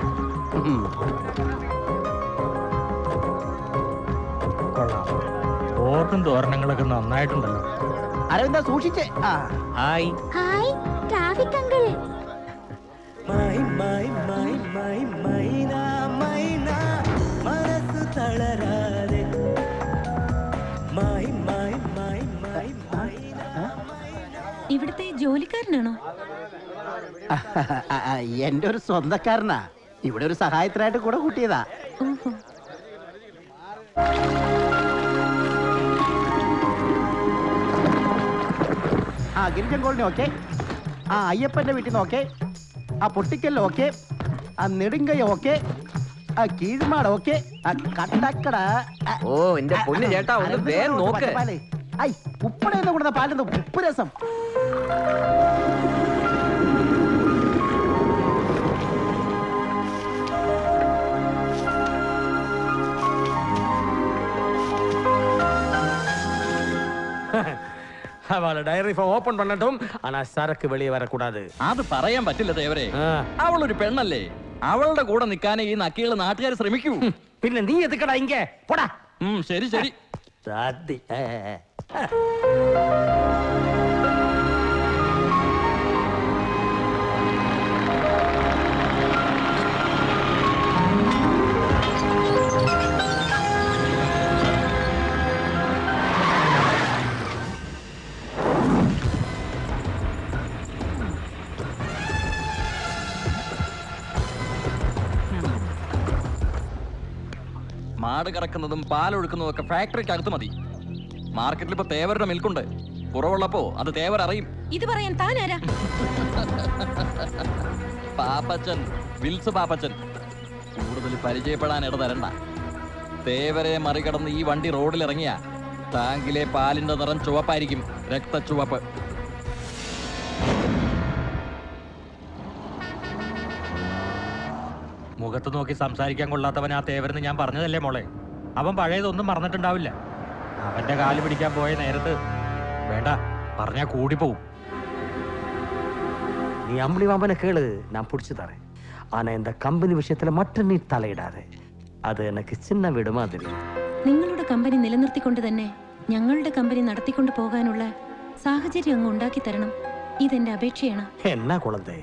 ഓർക്കും തോരണങ്ങളൊക്കെ നന്നായിട്ടുണ്ടല്ലോ.
അരവിന്ദ സൂക്ഷിച്ചേ. ആ.
Hi.
Hi traffic uncle.
My my my my മൈന മൈന മനസ്സ് തളരാതെ. മൈ മൈ മൈ മൈ മൈന
ഇവിടുത്തെ ജോലിക്കാരനാണോ?
എന്റെ ഒരു സ്വന്തക്കാരനാ. ഇവിടെ ഒരു സഹായത്തിനായിട്ട് കൂടെ കൂട്ടിയതാ.
ഓഹോ.
ആ ഗിരിജൻ ഗോൾഡിനെ ഓക്കെ ആ അയ്യപ്പന്റെ വീട്ടിൽ നിന്ന് ഓക്കെ ആ പൊട്ടിക്കൽ ഓക്കെ ആ നെടുങ്കൈ ഓക്കെ ആ കീഴ്മാട് ഓക്കെ ആ കട്ടക്കട.
ഓ എന്റെ പൊന്നു ചേട്ടാ ഒന്ന് വേഗം നോക്ക്.
ഐ ഉപ്പടയെന്ന് കൊടുത്ത പാലെന്ത് ഉപ്പ് രസം.
அவளை டைரி ஃபார்ம் ஓபன் பண்ணட்டும் ஆனா சரக்கு வெளியே வரக்கூடாது
അത് പറയാൻ പറ്റില്ല ദേവരെ അവളൊരു പെണ്ണല്ലേ അവളുടെ കൂടെ നിൽക്കാനേ ഈ നക്കിയുള്ള നാട്ടുകാർ ശ്രമിക്കൂ
പിന്നെ നീ എതുക്കടാ ഇങ്ങ പോടാ
ഉം, ശരി ശരി
സാധ്യ
മാട് കറക്കുന്നതും പാലൊഴുക്കുന്നതും ഒക്കെ ഫാക്ടറിക്ക് അകത്ത് മതി. മാർക്കറ്റിൽ ഇപ്പൊ തേവരുടെ മിൽക്കുണ്ട്. കുറവുള്ളപ്പോ അത് തേവർ അറിയും.
ഇത് പറയാൻ താനാരാ
പാപ്പച്ചൻ വിൽസ് പാപ്പച്ചൻ. കൂടുതൽ പരിചയപ്പെടാൻ ഇട തരണ്ട. തേവരെ മറികടന്ന് ഈ വണ്ടി റോഡിൽ ഇറങ്ങിയ ടാങ്കിലെ പാലിന്റെ നിറം ചുവപ്പായിരിക്കും. രക്തച്ചുവപ്പ്.
മുഖത്ത് നോക്കി സംസാരിക്കാൻ കൊള്ളാത്തവൻ ആ തേവരെന്ന് ഞാൻ പറഞ്ഞതല്ലേ മോളെ അവൻ പഴയതൊന്നും മറന്നിട്ടുണ്ടാവില്ല അവന്റെ കാല് പിടിക്കാൻ പോയ നേരത്ത് വേണ്ട പറഞ്ഞാ കൂടിപ്പോവും
நீ அம்பளி வாம்பனை கேளு நான் பிடிச்சு தரேன் ஆனா இந்த கம்பெனி விஷயத்துல மட்டும் நீ தலையிடாத அது எனக்கு சின்ன வீடு மாதிரி
നിങ്ങളുടെ കമ്പനി നിലനിർത്തിക്കൊണ്ട് തന്നെ ഞങ്ങളുടെ കമ്പനി നടത്തിക്കൊണ്ട് പോകാനുള്ള സാഹചര്യം അങ്ങ് ഉണ്ടാക്കി തരണം ഇതെന്റെ അപേക്ഷയാണ്
என்ன குழந்தை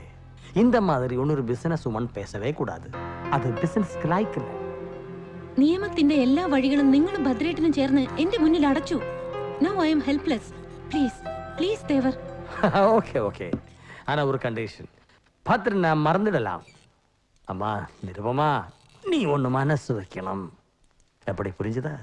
இந்த மாதிரி ஒன்னொரு பிசினஸ் உமன் பேசவே கூடாது அது பிசினஸ்க்கு லாய்க்கு
നിയമത്തിന്റെ എല്ലാ വഴികളും നിങ്ങളും ഭദ്രേട്ടനും ചേർന്ന് എന്റെ മുന്നിൽ അടച്ചു no I am helpless please please Devar
okay okay ஆனா ஒரு கண்டிஷன் பத்திர நான் மறந்துடலாம் அம்மா நிருபமா நீ ஒண்ணு மனசு வைக்கணும் எப்படி புரிஞ்சுதா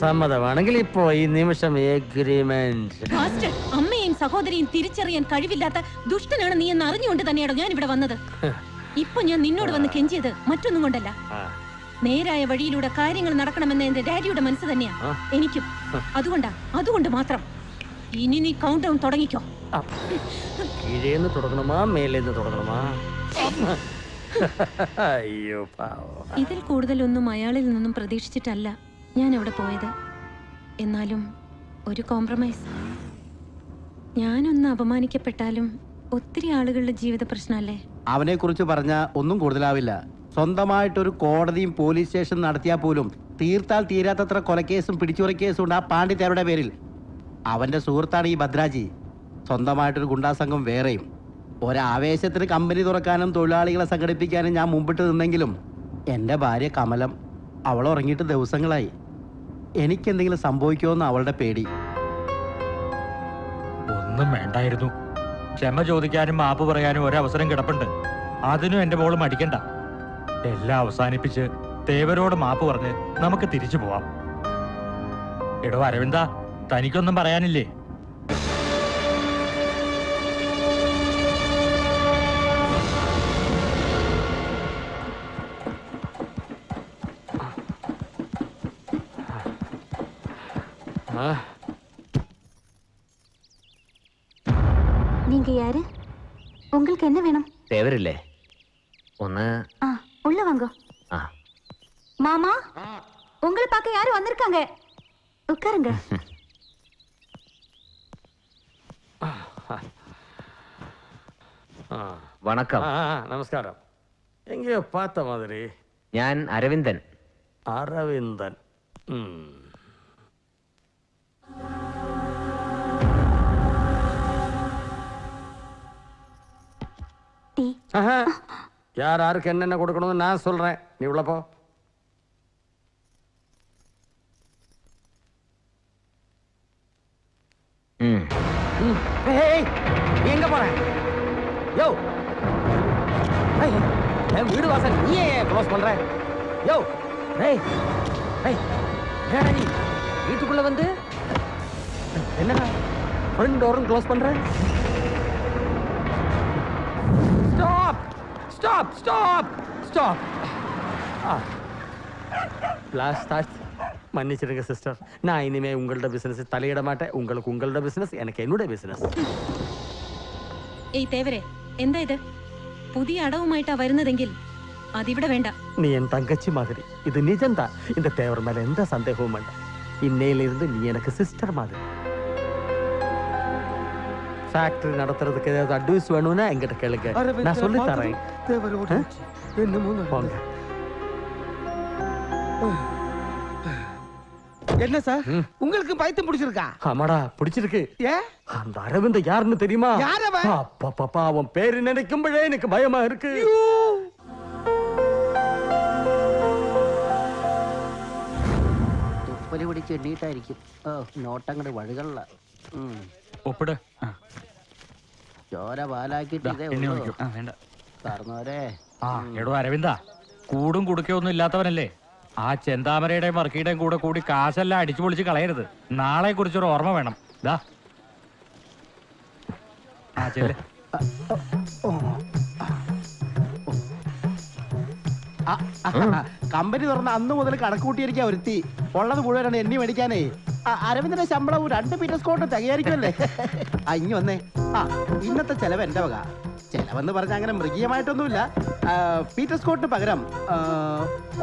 സമ്മതമാണെങ്കിൽ ഇപ്പോ ഈ നിമിഷം എഗ്രിമെന്റ്
മാസ്റ്റർ അമ്മയെയും സഹോദരിയും തിരിച്ചറിയാൻ കഴിവില്ലാത്ത ദുഷ്ടനാണ് നീ എന്ന് അറിഞ്ഞുകൊണ്ട് തന്നെയാണോ ഞാൻ ഇവിടെ വന്നത്? ഇപ്പൊ ഞാൻ നിന്നോട് വന്ന് കെഞ്ചിയത് മറ്റൊന്നും കൊണ്ടല്ല. നേരായ വഴിയിലൂടെ കാര്യങ്ങൾ നടക്കണമെന്ന് എന്റെ ഡാഡിയുടെ മനസ്സ് തന്നെയാ. എനിക്കും. അതുകൊണ്ടാ അതുകൊണ്ട് മാത്രം. ഇനി നീ കൗണ്ട് ഡൗൺ തുടങ്ങിക്കോ
കീഴേന്ന് തുടങ്ങണമാ മേലേന്ന് തുടങ്ങണമാ. അയ്യോ പാവം.
ഇതിൽ കൂടുതലൊന്നും അയാളിൽ നിന്നും പ്രതീക്ഷിച്ചിട്ടല്ല. ഞാൻ അവിടെ പോയത്. എന്നാലും ഒരു കോംപ്രമൈസ് ഞാനൊന്ന് അപമാനിക്കപ്പെട്ടാലും ഒത്തിരി ആളുകളുടെ ജീവിത പ്രശ്നമല്ലേ?
അവനെ കുറിച്ച് പറഞ്ഞ ഒന്നും കൂടുതലാവില്ല. സ്വന്തമായിട്ടൊരു കോടതിയും പോലീസ് സ്റ്റേഷൻ നടത്തിയാൽ പോലും തീർത്താൽ തീരാത്തത്ര കൊലക്കേസും പിടിച്ചുറക്കേസും ഉണ്ട് ആ പാണ്ഡിത്യരുടെ പേരിൽ. അവന്റെ സുഹൃത്താണ് ഈ ഭദ്രാജി. സ്വന്തമായിട്ടൊരു ഗുണ്ടാസംഘം വേറെയും. ഒരാവേശത്തിന് കമ്പനി തുറക്കാനും തൊഴിലാളികളെ സംഘടിപ്പിക്കാനും ഞാൻ മുമ്പിട്ട് നിന്നെങ്കിലും എന്റെ ഭാര്യ കമലം അവൾ ഉറങ്ങിയിട്ട് ദിവസങ്ങളായി. എനിക്കെന്തെങ്കിലും സംഭവിക്കുമോന്ന് അവളുടെ പേടി.
ഒന്നും വേണ്ടായിരുന്നു. ക്ഷമ ചോദിക്കാനും മാപ്പ് പറയാനും ഒരവസരം കിടപ്പുണ്ട്. അതിനും എന്റെ മോൾ അടിക്കണ്ട എല്ലാം അവസാനിപ്പിച്ച് ദേവരോട് മാപ്പ് പറഞ്ഞ് നമുക്ക് തിരിച്ചു പോവാം. എടോ അരവിന്ദ തനിക്കൊന്നും പറയാനില്ലേ?
உங்களுக்கு என்ன வேணும்
തേവരില്ലേ ഒന്ന്
ஆ உள்ள வாங்க
ആ
மாமா உங்களை பார்க்க யாரும் வந்திருக்காங்க உட்காருங்க
ആ
വണക്കം
ആ, ആ, നമസ്കാരം എങ്കയോ പാത്ത മാതിരി
ഞാൻ
டீ யார் யாருக்கு என்னென்ன கொடுக்கணும்னு நான் சொல்கிறேன் நீ உள்ள போ. எங்க போற? யோ. என் வீடு வாசல் நீ ஏன் க்ளோஸ் பண்ற. யோ. ஏய் ஏய் ஏடா வீட்டுக்குள்ள வந்து? என்னடா? ஃப்ரெண்ட் டோரும் க்ளோஸ் பண்ற? stop stop stop stop blast மன்னிச்சிடுங்க சிஸ்டர் நான் இனிமே உங்களோட பிசினஸ் தலையிட மாட்டேன் உங்களுக்கு உங்களோட பிசினஸ் எனக்கு என்னோட பிசினஸ்
ഏയ് തേവരെ എന്താ ഇത് പുതിയ അടവുമായിട്ടാ വരുന്നതെങ്കിൽ അതിവിടെ വേണ്ട
நீ என் தங்கச்சி மாதிரி இது நிஜம்தான் இந்த தேவர் மேல எந்த சந்தேகமும் வேண்டாம் இன்னையிலிருந்து நீ எனக்கு சிஸ்டர் மாதிரி ஃபேக்டரி நடத்துறதுக்கு ஏதாவது அட்வைஸ் வேணும்னா என்கிட்ட கேளுங்க நான் சொல்லி தரேன் போங்க
என்ன சார் உங்களுக்கு பைத்தியம் பிடிச்சிருக்கா
ஆமாடா பிடிச்சிருக்கு
ஏன்
அந்த அரவிந்த் யாருன்னு தெரியுமா
யார் அவன்?
அப்பா பாப்பா அவன் பேரு நினைக்கும்போதே எனக்கு பயமா இருக்கு
തുപ്പല് പിടിച്ച് എണ്ണീട്ടായിരിക്കും ഓ നോട്ടങ്ങട് വഴുകളില
ഒപ്പിട്
ചോര പാലാക്കിട്ട്
ആ, വേണ്ട.
കാരണവരെ
ആ എടോ അരവിന്ദ കൂടും കുടുക്കൊന്നും ഇല്ലാത്തവനല്ലേ? ആ ചെന്താമരയുടെയും വർക്കിയുടെയും കൂടെ കൂടി കാശെല്ലാം അടിച്ചു പൊളിച്ച് കളയരുത്. നാളെ കുറിച്ചൊരു ഓർമ്മ വേണം. ദാ. ആ ചെല്ല്.
കമ്പനി തുറന്ന അന്ന് മുതൽ കണക്കൂട്ടിയിരിക്കാ ഒരുത്തി. ഉള്ളത് മുഴുവനാണ് എണ്ണി മേടിക്കാനേ. അരവിന്ദന്റെ ശമ്പളവും രണ്ട് പീറ്റർ സ്കോട്ട് തികയായിരിക്കുമല്ലേ ആ ഇനി വന്നേ. ആ ഇന്നത്തെ ചെലവ് എന്റെ വക. ചെലവെന്ന് പറഞ്ഞാൽ അങ്ങനെ മൃഗീയമായിട്ടൊന്നുമില്ല. ആ, പീറ്റർ സ്കോട്ടിന് പകരം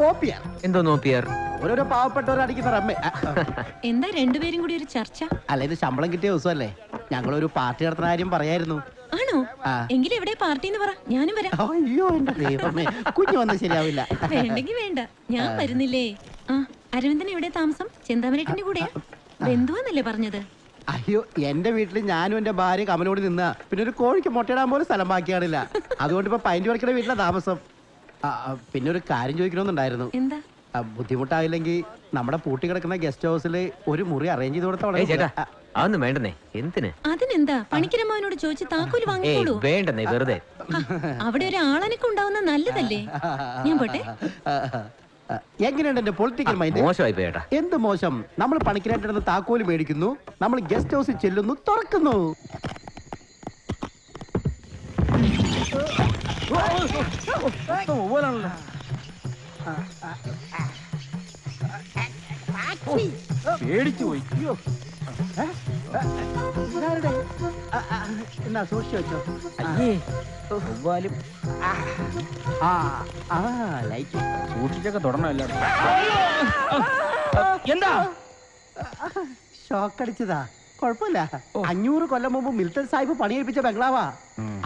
ഓപ്പിയർ
എന്തോ നോപ്പിയാർ
ഓരോരോ പാവപ്പെട്ടവർ അടിക്കുന്ന റമ്മേ. ആ, ആ.
എന്താ രണ്ടുപേരും കൂടി ഒരു ചർച്ച?
അല്ല ഇത് ശമ്പളം കിട്ടിയ ദിവസമല്ലേ? ഞങ്ങളൊരു പാർട്ടി നടത്തുന്ന കാര്യം പറയായിരുന്നു.
ആണോ?
ആ.
എവിടെ പാർട്ടി എന്ന് പറ. ഞാനും വരാം.
അയ്യോ എന്റെ ദൈവമേ. കുഞ്ഞു വന്ന് ശരിയാവില്ല.
വേണ്ടെങ്കി വേണ്ട. ഞാൻ വരുന്നില്ലേ. ആ അരവിന്ദൻ എവിടെ താമസം? ചെന്താമരേട്ടിന്റെ കൂടെയാ. ബന്ധുവെന്നല്ലേ പറഞ്ഞത്?
അയ്യോ എന്റെ വീട്ടിൽ ഞാനും എന്റെ ഭാര്യ കമലോട് നിന്ന. പിന്നെ ഒരു കോഴിക്ക് മുട്ടയിടാൻ പോലും സ്ഥലം ബാക്കിയാണില്ല. അതുകൊണ്ട് ഇപ്പൊ പൈന്റ് വർക്കിയുടെ വീട്ടിലെ താമസം. ആ, ആ, പിന്നെ ഒരു കാര്യം ചോദിക്കണമെന്നുണ്ടായിരുന്നു.
എന്താ?
ആ, ബുദ്ധിമുട്ടായില്ലെങ്കിൽ നമ്മുടെ പൂട്ടി കിടക്കുന്ന ഗസ്റ്റ് ഹൗസിൽ ഒരു മുറി അറേഞ്ച് ചെയ്ത് കൊടുത്താൽ
ഏയ് ചേട്ടാ. അതൊന്നും വേണ്ടെന്നേ. എന്തിന്?
അതിനെന്താ? പണിക്കരമ്മാവനോട് ചോദിച്ച് താക്കോൽ
ഏയ്
വാങ്ങിക്കോളൂ
വേണ്ടെന്നേ വെറുതെ.
അവിടെ ഒരു ആളനൊക്കെ ഉണ്ടാവുന്ന നല്ലതല്ലേ? ഞാൻ പോട്ടെ.
ആ, ആ, എങ്ങനെയുണ്ട് എന്റെ പൊളിറ്റിക്കൽ മൈൻഡ്
മോശമായി പോയേട്ടാ
എന്ത് മോശം നമ്മൾ പണിക്കരായിട്ട് താക്കോൽ മേടിക്കുന്നു നമ്മൾ ഗസ്റ്റ് ഹൗസിൽ ചെല്ലുന്നു തുറക്കുന്നു
പേടിച്ചു പോയി
ഇതാരുടെ? ആ, ആ, എന്നാ സൂക്ഷിച്ചു വെച്ചോ. അയ്യേ. ഒവ്വാലും ആ, ആ ആ ലൈറ്റ്.
സൂക്ഷിച്ചൊക്കെ തുടരണം എല്ലാവരും.
എന്താ? ഷോക്ക് അടിച്ചതാ കുഴപ്പമില്ല അഞ്ഞൂറ് കൊല്ലം മുമ്പ് മിൽട്ടൻ സാഹിബ് പണിയേൽപ്പിച്ച ബംഗ്ലാവാ.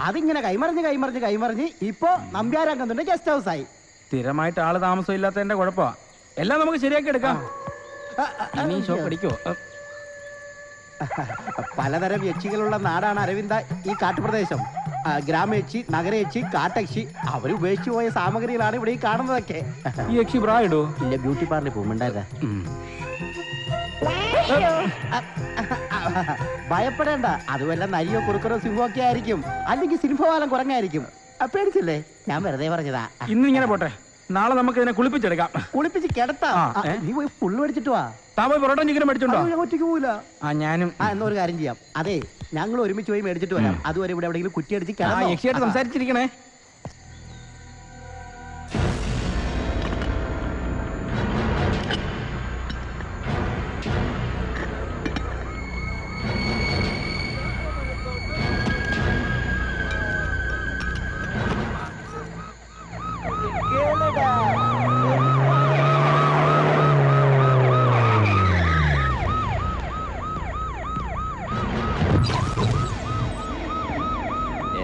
അതിങ്ങനെ കൈമറിഞ്ഞ് കൈമറിഞ്ഞ് കൈമറിഞ്ഞ് ഇപ്പോ നമ്പ്യാരംഗത്തിന്റെ ഗസ്റ്റ് ഹൗസ് ആയി
സ്ഥിരമായിട്ട് ആൾ താമസം ഇല്ലാത്തതിന്റെ കുഴപ്പമാ. എല്ലാം നമുക്ക് ശരിയാക്കി എടുക്കാം. ഇനി ഷോക്ക് അടിക്കോ
പലതരം യക്ഷികളുള്ള നാടാണ് അരവിന്ദ ഈ കാട്ടുപ്രദേശം. ആ, ഗ്രാമയക്ഷി നഗരയക്ഷി കാട്ടക്ഷി അവർ ഉപേക്ഷിച്ചു പോയ സാമഗ്രികളാണ് ഇവിടെ ഈ കാണുന്നതൊക്കെ.
ഈ യക്ഷി പ്രായോ
ഇല്ല ബ്യൂട്ടി പാർലറിൽ പോകുമ്പോണ്ടായിരുന്ന ഭയപ്പെടേണ്ട അതുമല്ല നരിയോ കുറുക്കറോ സിംഹോ ഒക്കെ ആയിരിക്കും. അല്ലെങ്കിൽ സിംഹവാലം കുറങ്ങായിരിക്കും പേടിച്ചില്ലേ? ഞാൻ വെറുതെ പറഞ്ഞതാ.
ഇന്ന് ഇങ്ങനെ പോട്ടെ. നാളെ നമുക്ക് ഇതിനെ കുളിപ്പിച്ചെടുക്കാം.
കുളിപ്പിച്ച് കിടത്താം.
ആ,
ആ,
ഏ?
നീ പോയി പുള്ളു വാ.
താൻ പോയി പൊറോട്ട ചിക്കനും മേടിച്ചോണ്ടോ
അത് ഞാൻ ഒറ്റയ്ക്ക് പോവില്ല.
ആ ഞാനും.
ആ എന്നാ ഒരു കാര്യം ചെയ്യാം. അതെ ഞങ്ങൾ ഒരുമിച്ച് പോയി മേടിച്ചിട്ട് വരാം. അതുവരെ ഇവിടെ എവിടെയെങ്കിലും കുറ്റിയടിച്ച്
ആ
കിടന്നോ.
യക്ഷിയായിട്ട് സംസാരിച്ചിരിക്കണേ.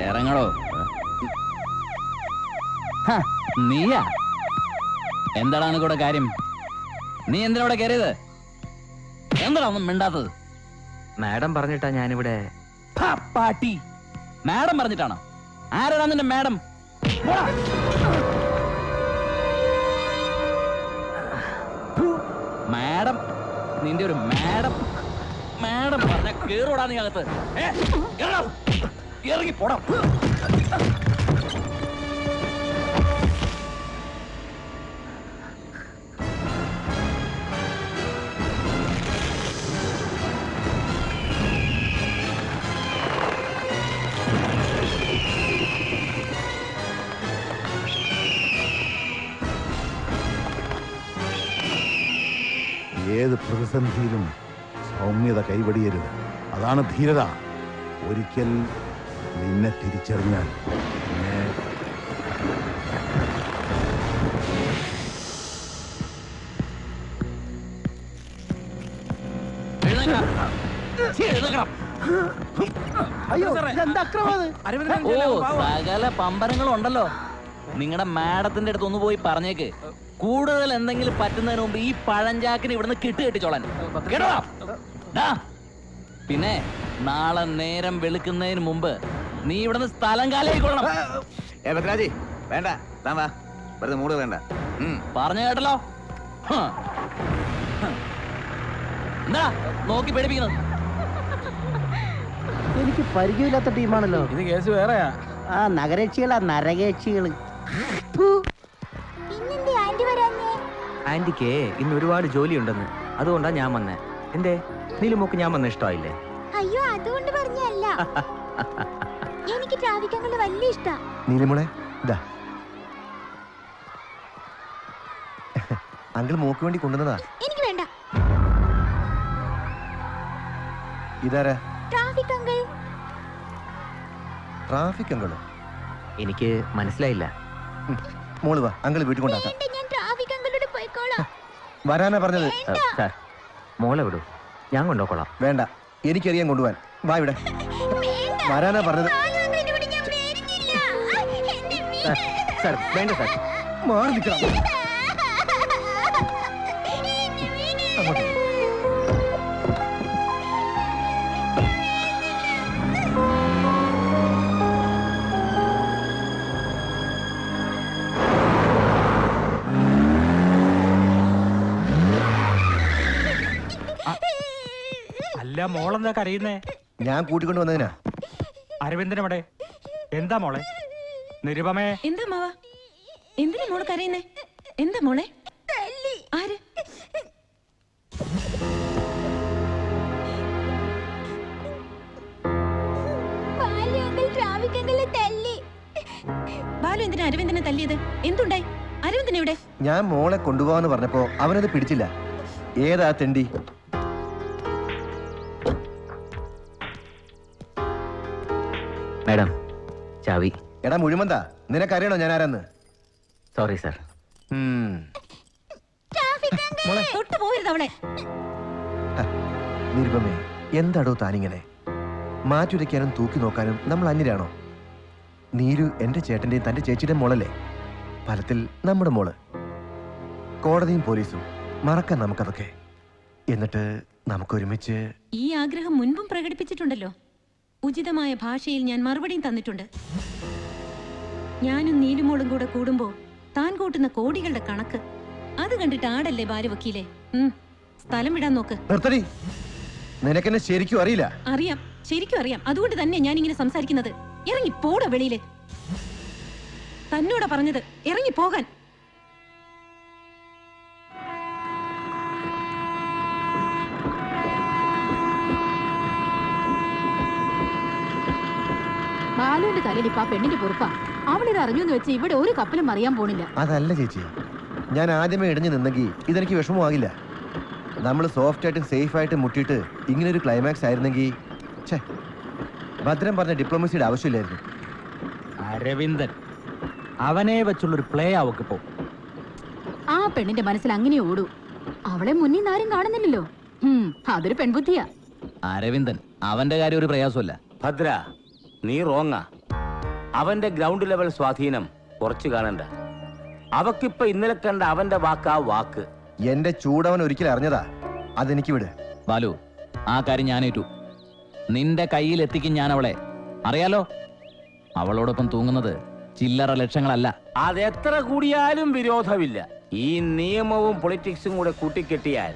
ഇറങ്ങടോ നീയാ? എന്താടാണ് കൂടെ കാര്യം? നീ എന്തിനവിടെ കയറിയത്? എന്താടാ ഒന്നും മിണ്ടാത്തത്?
മാഡം പറഞ്ഞിട്ടാ ഞാനിവിടെ
പാട്ടി. മാഡം പറഞ്ഞിട്ടാണോ? ആരാണ് നിന്റെ മാഡം? നിന്റെ ഒരു മാഡം മാഡം പറഞ്ഞ കേറോടാ നീ അകത്ത്. ഇറങ്ങി പോടാ
ഏത് പ്രതിസന്ധിയിലും സൗമ്യത കൈവടിയരുത്. അതാണ് ധീരത. ഒരിക്കൽ നിന്നെ തിരിച്ചറിഞ്ഞാൽ
അയ്യോ എന്താ അക്രമം
ഓ സകല പമ്പരങ്ങളും ഉണ്ടല്ലോ നിങ്ങളുടെ മാഡത്തിന്റെ അടുത്ത് ഒന്ന് പോയി പറഞ്ഞേക്ക്. കൂടുതൽ എന്തെങ്കിലും പറ്റുന്നതിന് മുമ്പ് ഈ പഴഞ്ചാക്കിന് ഇവിടുന്ന് കിട്ട് കെട്ടിച്ചോളാൻ. കേട്ടോ. പിന്നെ നാളെ നേരം വെളുക്കുന്നതിന് മുമ്പ് നീ ഇവിടുന്ന് സ്ഥലം കാലായിക്കൊള്ളണം
ഏ വേണ്ട. താൻ വാ. വെറുതെ മൂട് വേണ്ട.
പറഞ്ഞു കേട്ടല്ലോ. എന്താ നോക്കി പേടിപ്പിക്കുന്നത്.
എനിക്ക് പരിചയമില്ലാത്ത ടീമാണല്ലോ.
ഇത് കേസ് വേറെയാ.
ആ നഗരേക്ഷികളാ നരകേക്ഷികൾ
ആന്റിക്ക് ഇന്ന് ഒരുപാട് ജോലി ഉണ്ടെന്ന് അതുകൊണ്ടാ ഞാൻ വന്നേ. എന്തേ? നീലുമോക്ക് ഞാൻ വന്ന ഇഷ്ടമായില്ലേ?
അയ്യോ അതുകൊണ്ട് പറഞ്ഞല്ല. എനിക്ക് ട്രാഫിക് അങ്കിൾ വലിയ ഇഷ്ടാ.
നീലിമുളെ ഇതാ. അങ്കിൾ മോക്ക് വേണ്ടി കൊണ്ടുവന്നതാ.
എനിക്ക് വേണ്ട.
ഇതാരാ?
Traffic uncle.
Traffic uncle?
എനിക്ക് മനസ്സിലായില്ല.
മോൾ വാ അങ്കിൾ വീട്ടിൽ കൊണ്ടാക്കാം
വേണ്ട, ഞാൻ ട്രാഫിക് അങ്കിളോട് പോയിക്കോളാം
വരാനാ പറഞ്ഞത്.
സാർ മോളെ വിടൂ. ഞാൻ കൊണ്ടുപോക്കോളാം
വേണ്ട. എനിക്കറിയാൻ കൊണ്ടുപോവാൻ. വാ ഇവിടെ. വരാനാ പറഞ്ഞത്.
സാർ, സാർ വേണ്ട സാർ.
മാറി നിൽക്കണം.
മോളെന്താ കരയുന്നേ?
ഞാൻ കൂട്ടിക്കൊണ്ട് വന്നതിനാ.
അരവിന്ദനവിടെ. എന്താ മോളെ? നിരുപമേ?
എന്താ മാവ? എന്തിനാ മോൾ കരയുന്നേ? എന്താ മോളെ? ആര്? ബാലു എന്തിനാ അരവിന്ദനെ തല്ലിയത്? എന്തുണ്ടായി? അരവിന്ദൻ ഇവിടെ
ഞാൻ മോളെ കൊണ്ടുപോവാന്ന് പറഞ്ഞപ്പോ അവനത് പിടിച്ചില്ല. ഏതാ തെണ്ടി?
മാഡം ചാവി.
എടാ മുഴുമന്താ നിനക്കറിയണോ ഞാൻ ആരാന്ന്
സോറി സാർ.
തൊട്ടു പോരുത് അവളെ.
നിരുപമേ എന്താടോ താനിങ്ങനെ? മാറ്റുരയ്ക്കാനും തൂക്കി നോക്കാനും നമ്മൾ അന്യരാണോ? നീരു എന്റെ ചേട്ടന്റെയും തന്റെ ചേച്ചിയുടെ മോളല്ലേ? ഫലത്തിൽ നമ്മുടെ മോൾ. കോടതിയും പോലീസും മറക്കാൻ നമുക്കതൊക്കെ. എന്നിട്ട് നമുക്കൊരുമിച്ച്
ഈ ആഗ്രഹം മുൻപും പ്രകടിപ്പിച്ചിട്ടുണ്ടല്ലോ. ഉചിതമായ ഭാഷയിൽ ഞാൻ മറുപടിയും തന്നിട്ടുണ്ട്. ഞാനും നീലുമോളും കൂടെ കൂടുമ്പോ താൻ കൂട്ടുന്ന കോടികളുടെ കണക്ക്. അത് കണ്ടിട്ട് ആടല്ലേ ഭാര്യ വക്കീലെ? സ്ഥലം വിടാൻ നോക്ക്.
നിനക്കെന്നെ ശരിക്കും അറിയില്ല.
അറിയാം ശരിക്കും അറിയാം. അതുകൊണ്ട് തന്നെ ഞാൻ ഇങ്ങനെ സംസാരിക്കുന്നത്. ഇറങ്ങി പോടാ വെളിയിൽ. തന്നോടാ പറഞ്ഞത് ഇറങ്ങി പോകാൻ.
ബാലുവിന്റെ തലയിൽ ഇപ്പൊ ആ പെണ്ണിന്റെ പൊറുപ്പാ. അവളിത് അറിഞ്ഞു വെച്ച് ഇവിടെ ഒരു കപ്പലും അറിയാൻ പോണില്ല.
അതല്ല ചേച്ചി. ഞാൻ ആദ്യമേ ഇടഞ്ഞു നിന്നെങ്കിൽ ഇതെനിക്ക് വിഷമമാകില്ല. നമ്മൾ സോഫ്റ്റ് ആയിട്ട് സേഫ് ആയിട്ട് മുട്ടിയിട്ട് ഇങ്ങനെ ഒരു ക്ലൈമാക്സ് ആയിരുന്നെങ്കിൽ ഛേ ഭദ്രം പറഞ്ഞ ഡിപ്ലോമസിയുടെ ആവശ്യമില്ലായിരുന്നു.
അരവിന്ദൻ അവനെ വെച്ചുള്ളൊരു പ്ലേ അവക്കിപ്പോ
ആ പെണ്ണിന്റെ മനസ്സിൽ അങ്ങനെ ഓടൂ. അവളെ മുന്നിൽ നിന്ന് ആരും കാണുന്നില്ലല്ലോ. ഉം, അതൊരു പെൺബുദ്ധിയാ.
അരവിന്ദൻ അവന്റെ കാര്യം ഒരു പ്രയാസമല്ല
ഭദ്ര നീ റോങ്ങാ. അവന്റെ ഗ്രൗണ്ട് ലെവൽ സ്വാധീനം കുറച്ച് കാണണ്ട. അവക്കിപ്പോ ഇന്നലെ കണ്ട അവന്റെ വാക്ക് ആ വാക്ക്.
എന്റെ ചൂടവൻ ഒരിക്കൽ അറിഞ്ഞതാ. അതെനിക്ക് വിട്.
ബാലു ആ കാര്യം ഞാനേറ്റു. നിന്റെ കയ്യിൽ എത്തിക്കും ഞാൻ അവളെ അറിയാലോ? അവളോടൊപ്പം തൂങ്ങുന്നത് ചില്ലറ ലക്ഷങ്ങളല്ല.
അത് എത്ര കൂടിയാലും വിരോധമില്ല. ഈ നിയമവും പൊളിറ്റിക്സും കൂടെ കൂട്ടിക്കെട്ടിയാൽ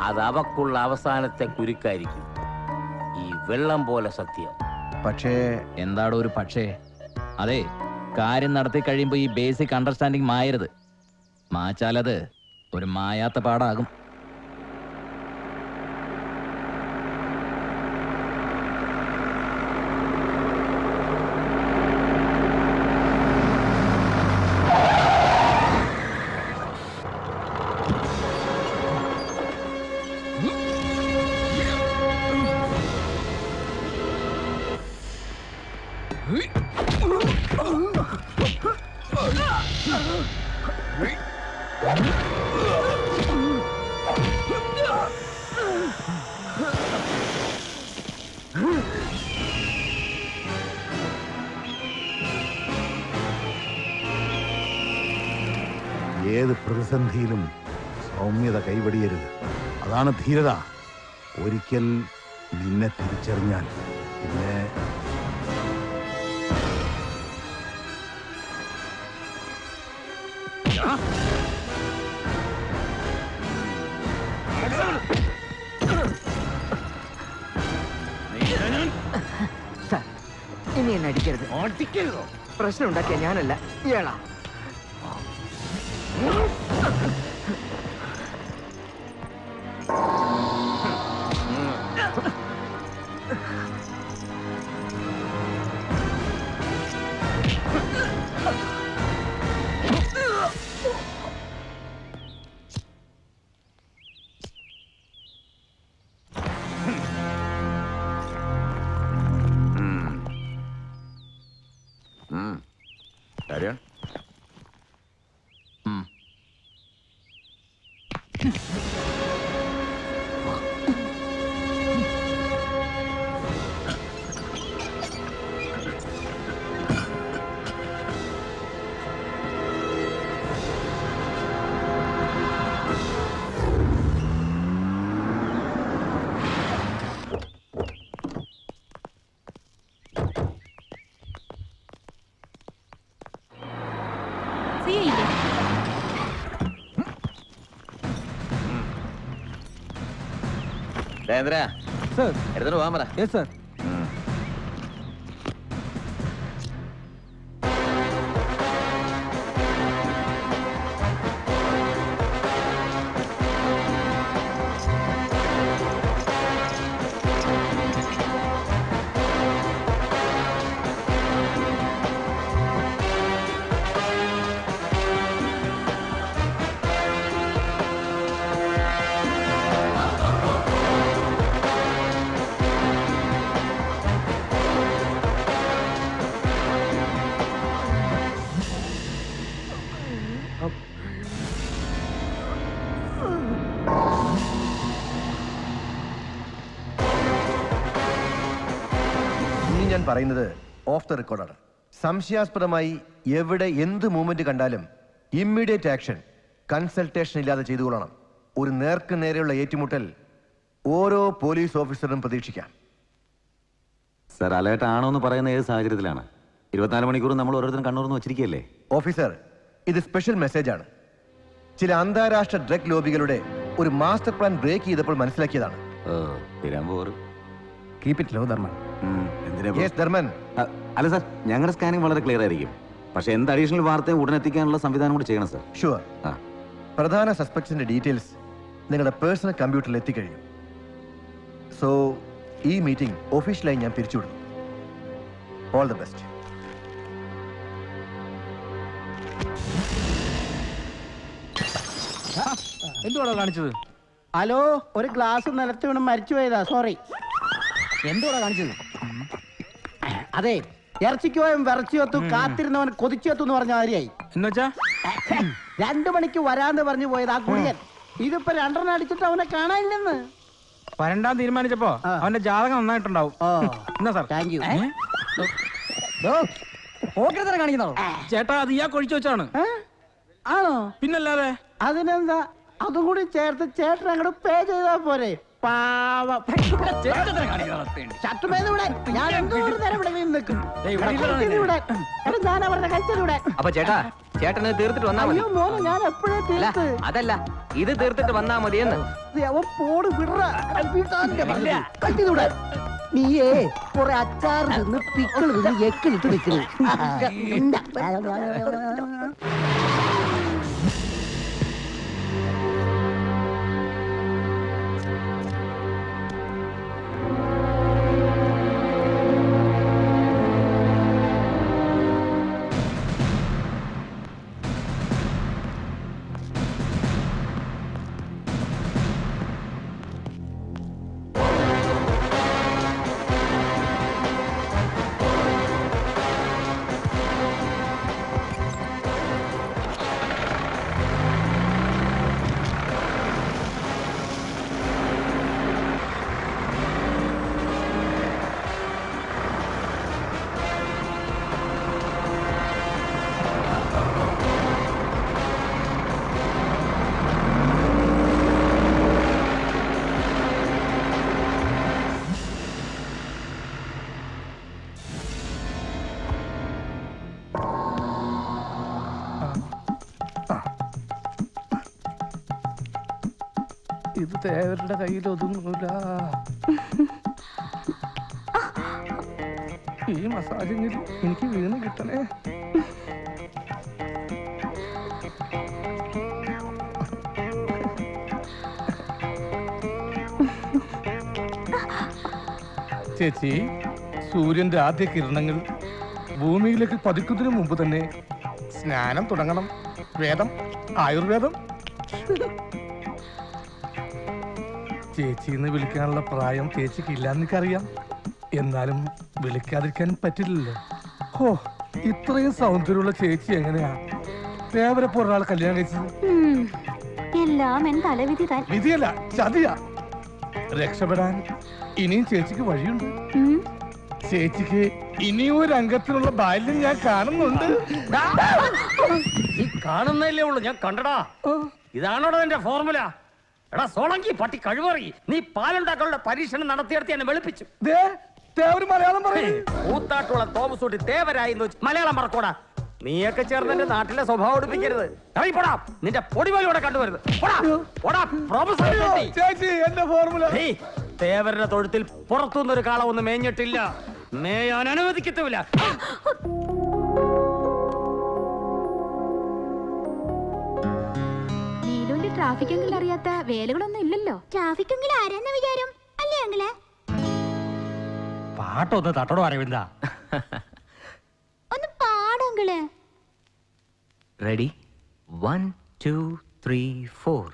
അത് അവക്കുള്ള അവസാനത്തെ കുരുക്കായിരിക്കും. ഈ വെള്ളം പോലെ സത്യം.
പക്ഷേ
എന്താടോ ഒരു പക്ഷേ? അതെ കാര്യം നടത്തി കഴിയുമ്പോൾ ഈ ബേസിക് അണ്ടർസ്റ്റാൻഡിങ് മായരുത്. മാച്ചാലത് ഒരു മായാത്ത പാടാകും.
ധീരത. ഒരിക്കൽ നിന്നെ തിരിച്ചറിഞ്ഞാൽ പിന്നെ
ഇനി എന്നെ അടിക്കരുത്. അടിക്കരുതോ? പ്രശ്നം ഉണ്ടാക്കിയ ഞാനല്ല ഇയാളാ.
ദേന്ദ്ര
സർ
എടുത്തിട്ട് പോകാൻ പറ
യെസ്
പറയുന്നത് ഓഫ് ദ റെക്കോർഡാണ് സംശയാസ്പദമായി എവിടെ എന്ത് മൂവ്മെന്റ് കണ്ടാലും ഇമ്മീഡിയറ്റ് ആക്ഷൻ കൺസൾട്ടേഷൻ ഇല്ലാതെ ചെയ്തുകൊള്ളണം ഒരു നേർക്ക് നേരെയുള്ള ഏറ്റുമുട്ടൽ ഓരോ പോലീസ് ഓഫീസറും പ്രതീക്ഷിക്കാം.
സർ അലേർട്ട് ആണോ എന്ന് പറയുന്ന ഏത് സാഹചര്യത്തിലാണ്? ഇരുപത്തിനാല് മണിക്കൂർ നമ്മൾ ഓരോരുത്തരും കണ്ണൂർന്ന് വെച്ചിരിക്കുകയല്ലേ?
ഓഫീസർ ഇത് സ്പെഷ്യൽ മെസ്സേജ് ആണ്. ചില അന്താരാഷ്ട്ര ഡ്രഗ് ലോബികളുടെ ഒരു മാസ്റ്റർ പ്ലാൻ ബ്രേക്ക് ചെയ്തപ്പോൾ മനസ്സിലാക്കിയതാണ്.
Keep it low
Dharman Dharman
അല്ല സാർ ഞങ്ങളുടെ സ്കാനിങ് വളരെ ക്ലിയർ ആയിരിക്കും. പക്ഷെ എന്ത് അഡീഷണൽ വാർത്തയും ഉടൻ എത്തിക്കാനുള്ള സംവിധാനം കൂടി ചെയ്യണം സാർ
ഷുവർ പ്രധാന സസ്പെക്ട്സിന്റെ ഡീറ്റെയിൽസ് നിങ്ങളുടെ പേഴ്സണൽ കമ്പ്യൂട്ടറിൽ എത്തിക്കഴിഞ്ഞു. സോ ഈ മീറ്റിംഗ് ഒഫീഷ്യലായി ഞാൻ പിരിച്ചുവിടുന്നു ഓൾ ദ ബെസ്റ്റ്
എന്തുവാണോ കാണിച്ചത്?
ഹലോ ഒരു ഗ്ലാസ് നിലത്ത് വീണ് മരിച്ചു പോയതാ സോറി
എന്തുവാണോ കാണിച്ചത്?
അതെ ഇറച്ചിക്ക് പോയും വിറച്ചിയൊത്തു കാത്തിരുന്നവൻ കൊതിച്ചെത്തു എന്ന് പറഞ്ഞ മാതിരിയായി
എന്നുവെച്ചാ?
രണ്ടു മണിക്ക് വരാന്ന് പറഞ്ഞു പോയത് ആ കുടിയൻ ഇതിപ്പോ രണ്ടെണ്ണം അടിച്ചിട്ട് അവനെ കാണാനില്ലെന്ന്.
വരണ്ടാൻ തീരുമാനിച്ചപ്പോ അവന്റെ ജാതകം നന്നായിട്ടുണ്ടാവും. എന്നാ സാർ?
Thank you
കാണിക്കുന്നോ? ചേട്ടാ അത് ഇയാ കൊഴിച്ചു വെച്ചാണ്.
ആണോ?
പിന്നല്ലാതെ?
അതിനെന്താ? അതും കൂടി ചേർത്ത് ചേട്ടൻ അങ്ങോട്ട് പേ ചെയ്താ പോരെ. പാവം. വിടാൻ ഞാൻ എന്തോ ഒരു നേരം ഇവിടെ നിന്ന് നിൽക്കും. കഴിച്ചത് വിടാൻ. എടാ, ഞാൻ അവരുടെ കഴിച്ചത് വിടാൻ
അപ്പൊ ചേട്ടാ ചേട്ടന് തീർത്തിട്ട് വന്നാ മതി.
അയ്യോ മോനെ ഞാൻ എപ്പോഴേ
അല്ല
തീർത്ത്?
അതല്ല ഇത് തീർത്തിട്ട് വന്നാ മതി
എന്ന് അവൻ പോട് വിടാൻ നീയേ കുറെ അച്ചാർ നിന്ന് പിക്കിൾ നിന്ന് എക്കിളിട്ട് നിൽക്കുന്നു
തേവരുടെ കയ്യിൽ ഒതുങ്ങൂല. ഈ മസാജിങ്ങിൽ എനിക്ക് വീണ് കിട്ടണേ. ചേച്ചി സൂര്യന്റെ ആദ്യ കിരണങ്ങൾ ഭൂമിയിലേക്ക് പതിക്കുന്നതിന് മുമ്പ് തന്നെ സ്നാനം തുടങ്ങണം. വേദം ആയുർവേദം. ചേച്ചി എന്ന് വിളിക്കാനുള്ള പ്രായം ചേച്ചിക്ക് ഇല്ലാന്ന് എനിക്കറിയാം എന്നാലും വിളിക്കാതിരിക്കാൻ പറ്റില്ലല്ലോ. ഓ ഇത്രയും സൗന്ദര്യമുള്ള ചേച്ചി എങ്ങനെയാ? ദേവരെ പോലൊരാൾ കല്യാണം കഴിച്ചത്.
എല്ലാം
വിധിയല്ല ചതിയാ. രക്ഷപ്പെടാൻ ഇനിയും ചേച്ചിക്ക് വഴിയുണ്ട്. ചേച്ചിക്ക് ഇനിയും ഒരു അംഗത്തിനുള്ള ബാല്യം ഞാൻ കാണുന്നുണ്ട്.
കാണുന്നല്ലേ ഉള്ളു ഞാൻ കണ്ടടാ. ഇതാണോ എന്റെ ഫോർമുല? എടാ സോളങ്കി പട്ടി കഴിവറി. നീ പാലുണ്ടാക്കളുടെ പരീക്ഷണം നടത്തിയെടുത്ത് എന്നെ വെളുപ്പിച്ചു.
മലയാളം
കൂത്താട്ടുള്ള തോമസ് ഊട്ടി തേവരായി മലയാളം മറക്കൂടാ. നീയൊക്കെ ചേർന്ന് എന്റെ നാട്ടിലെ സ്വഭാവം ഒടിപ്പിക്കരുത് ഇറങ്ങി പോടാ. നിന്റെ പൊടിപോലും കണ്ടുവരുത്. പോടാ പോടാ പ്രൊഫസർ
ചേച്ചി എന്റെ ഫോർമുല
നീ തേവരുടെ തൊഴുത്തിൽ പുറത്തുനിന്നൊരു കാള ഒന്നും മേഞ്ഞിട്ടില്ല. മേയാൻ അനുവദിക്കത്തുമില്ല.
ട്രാഫിക് എങ്കിൽ അറിയാത്ത വേലകളൊന്നും ഇല്ലല്ലോ.
ട്രാഫിക് എങ്കിൽ ആരാന്ന വിചാരം? അല്ലേ അങ്ങളെ
പാട്ടൊന്ന് തട്ടടോ അരവിന്ദ.
ഒന്ന്
പാടങ്കിൾ ready one two three
four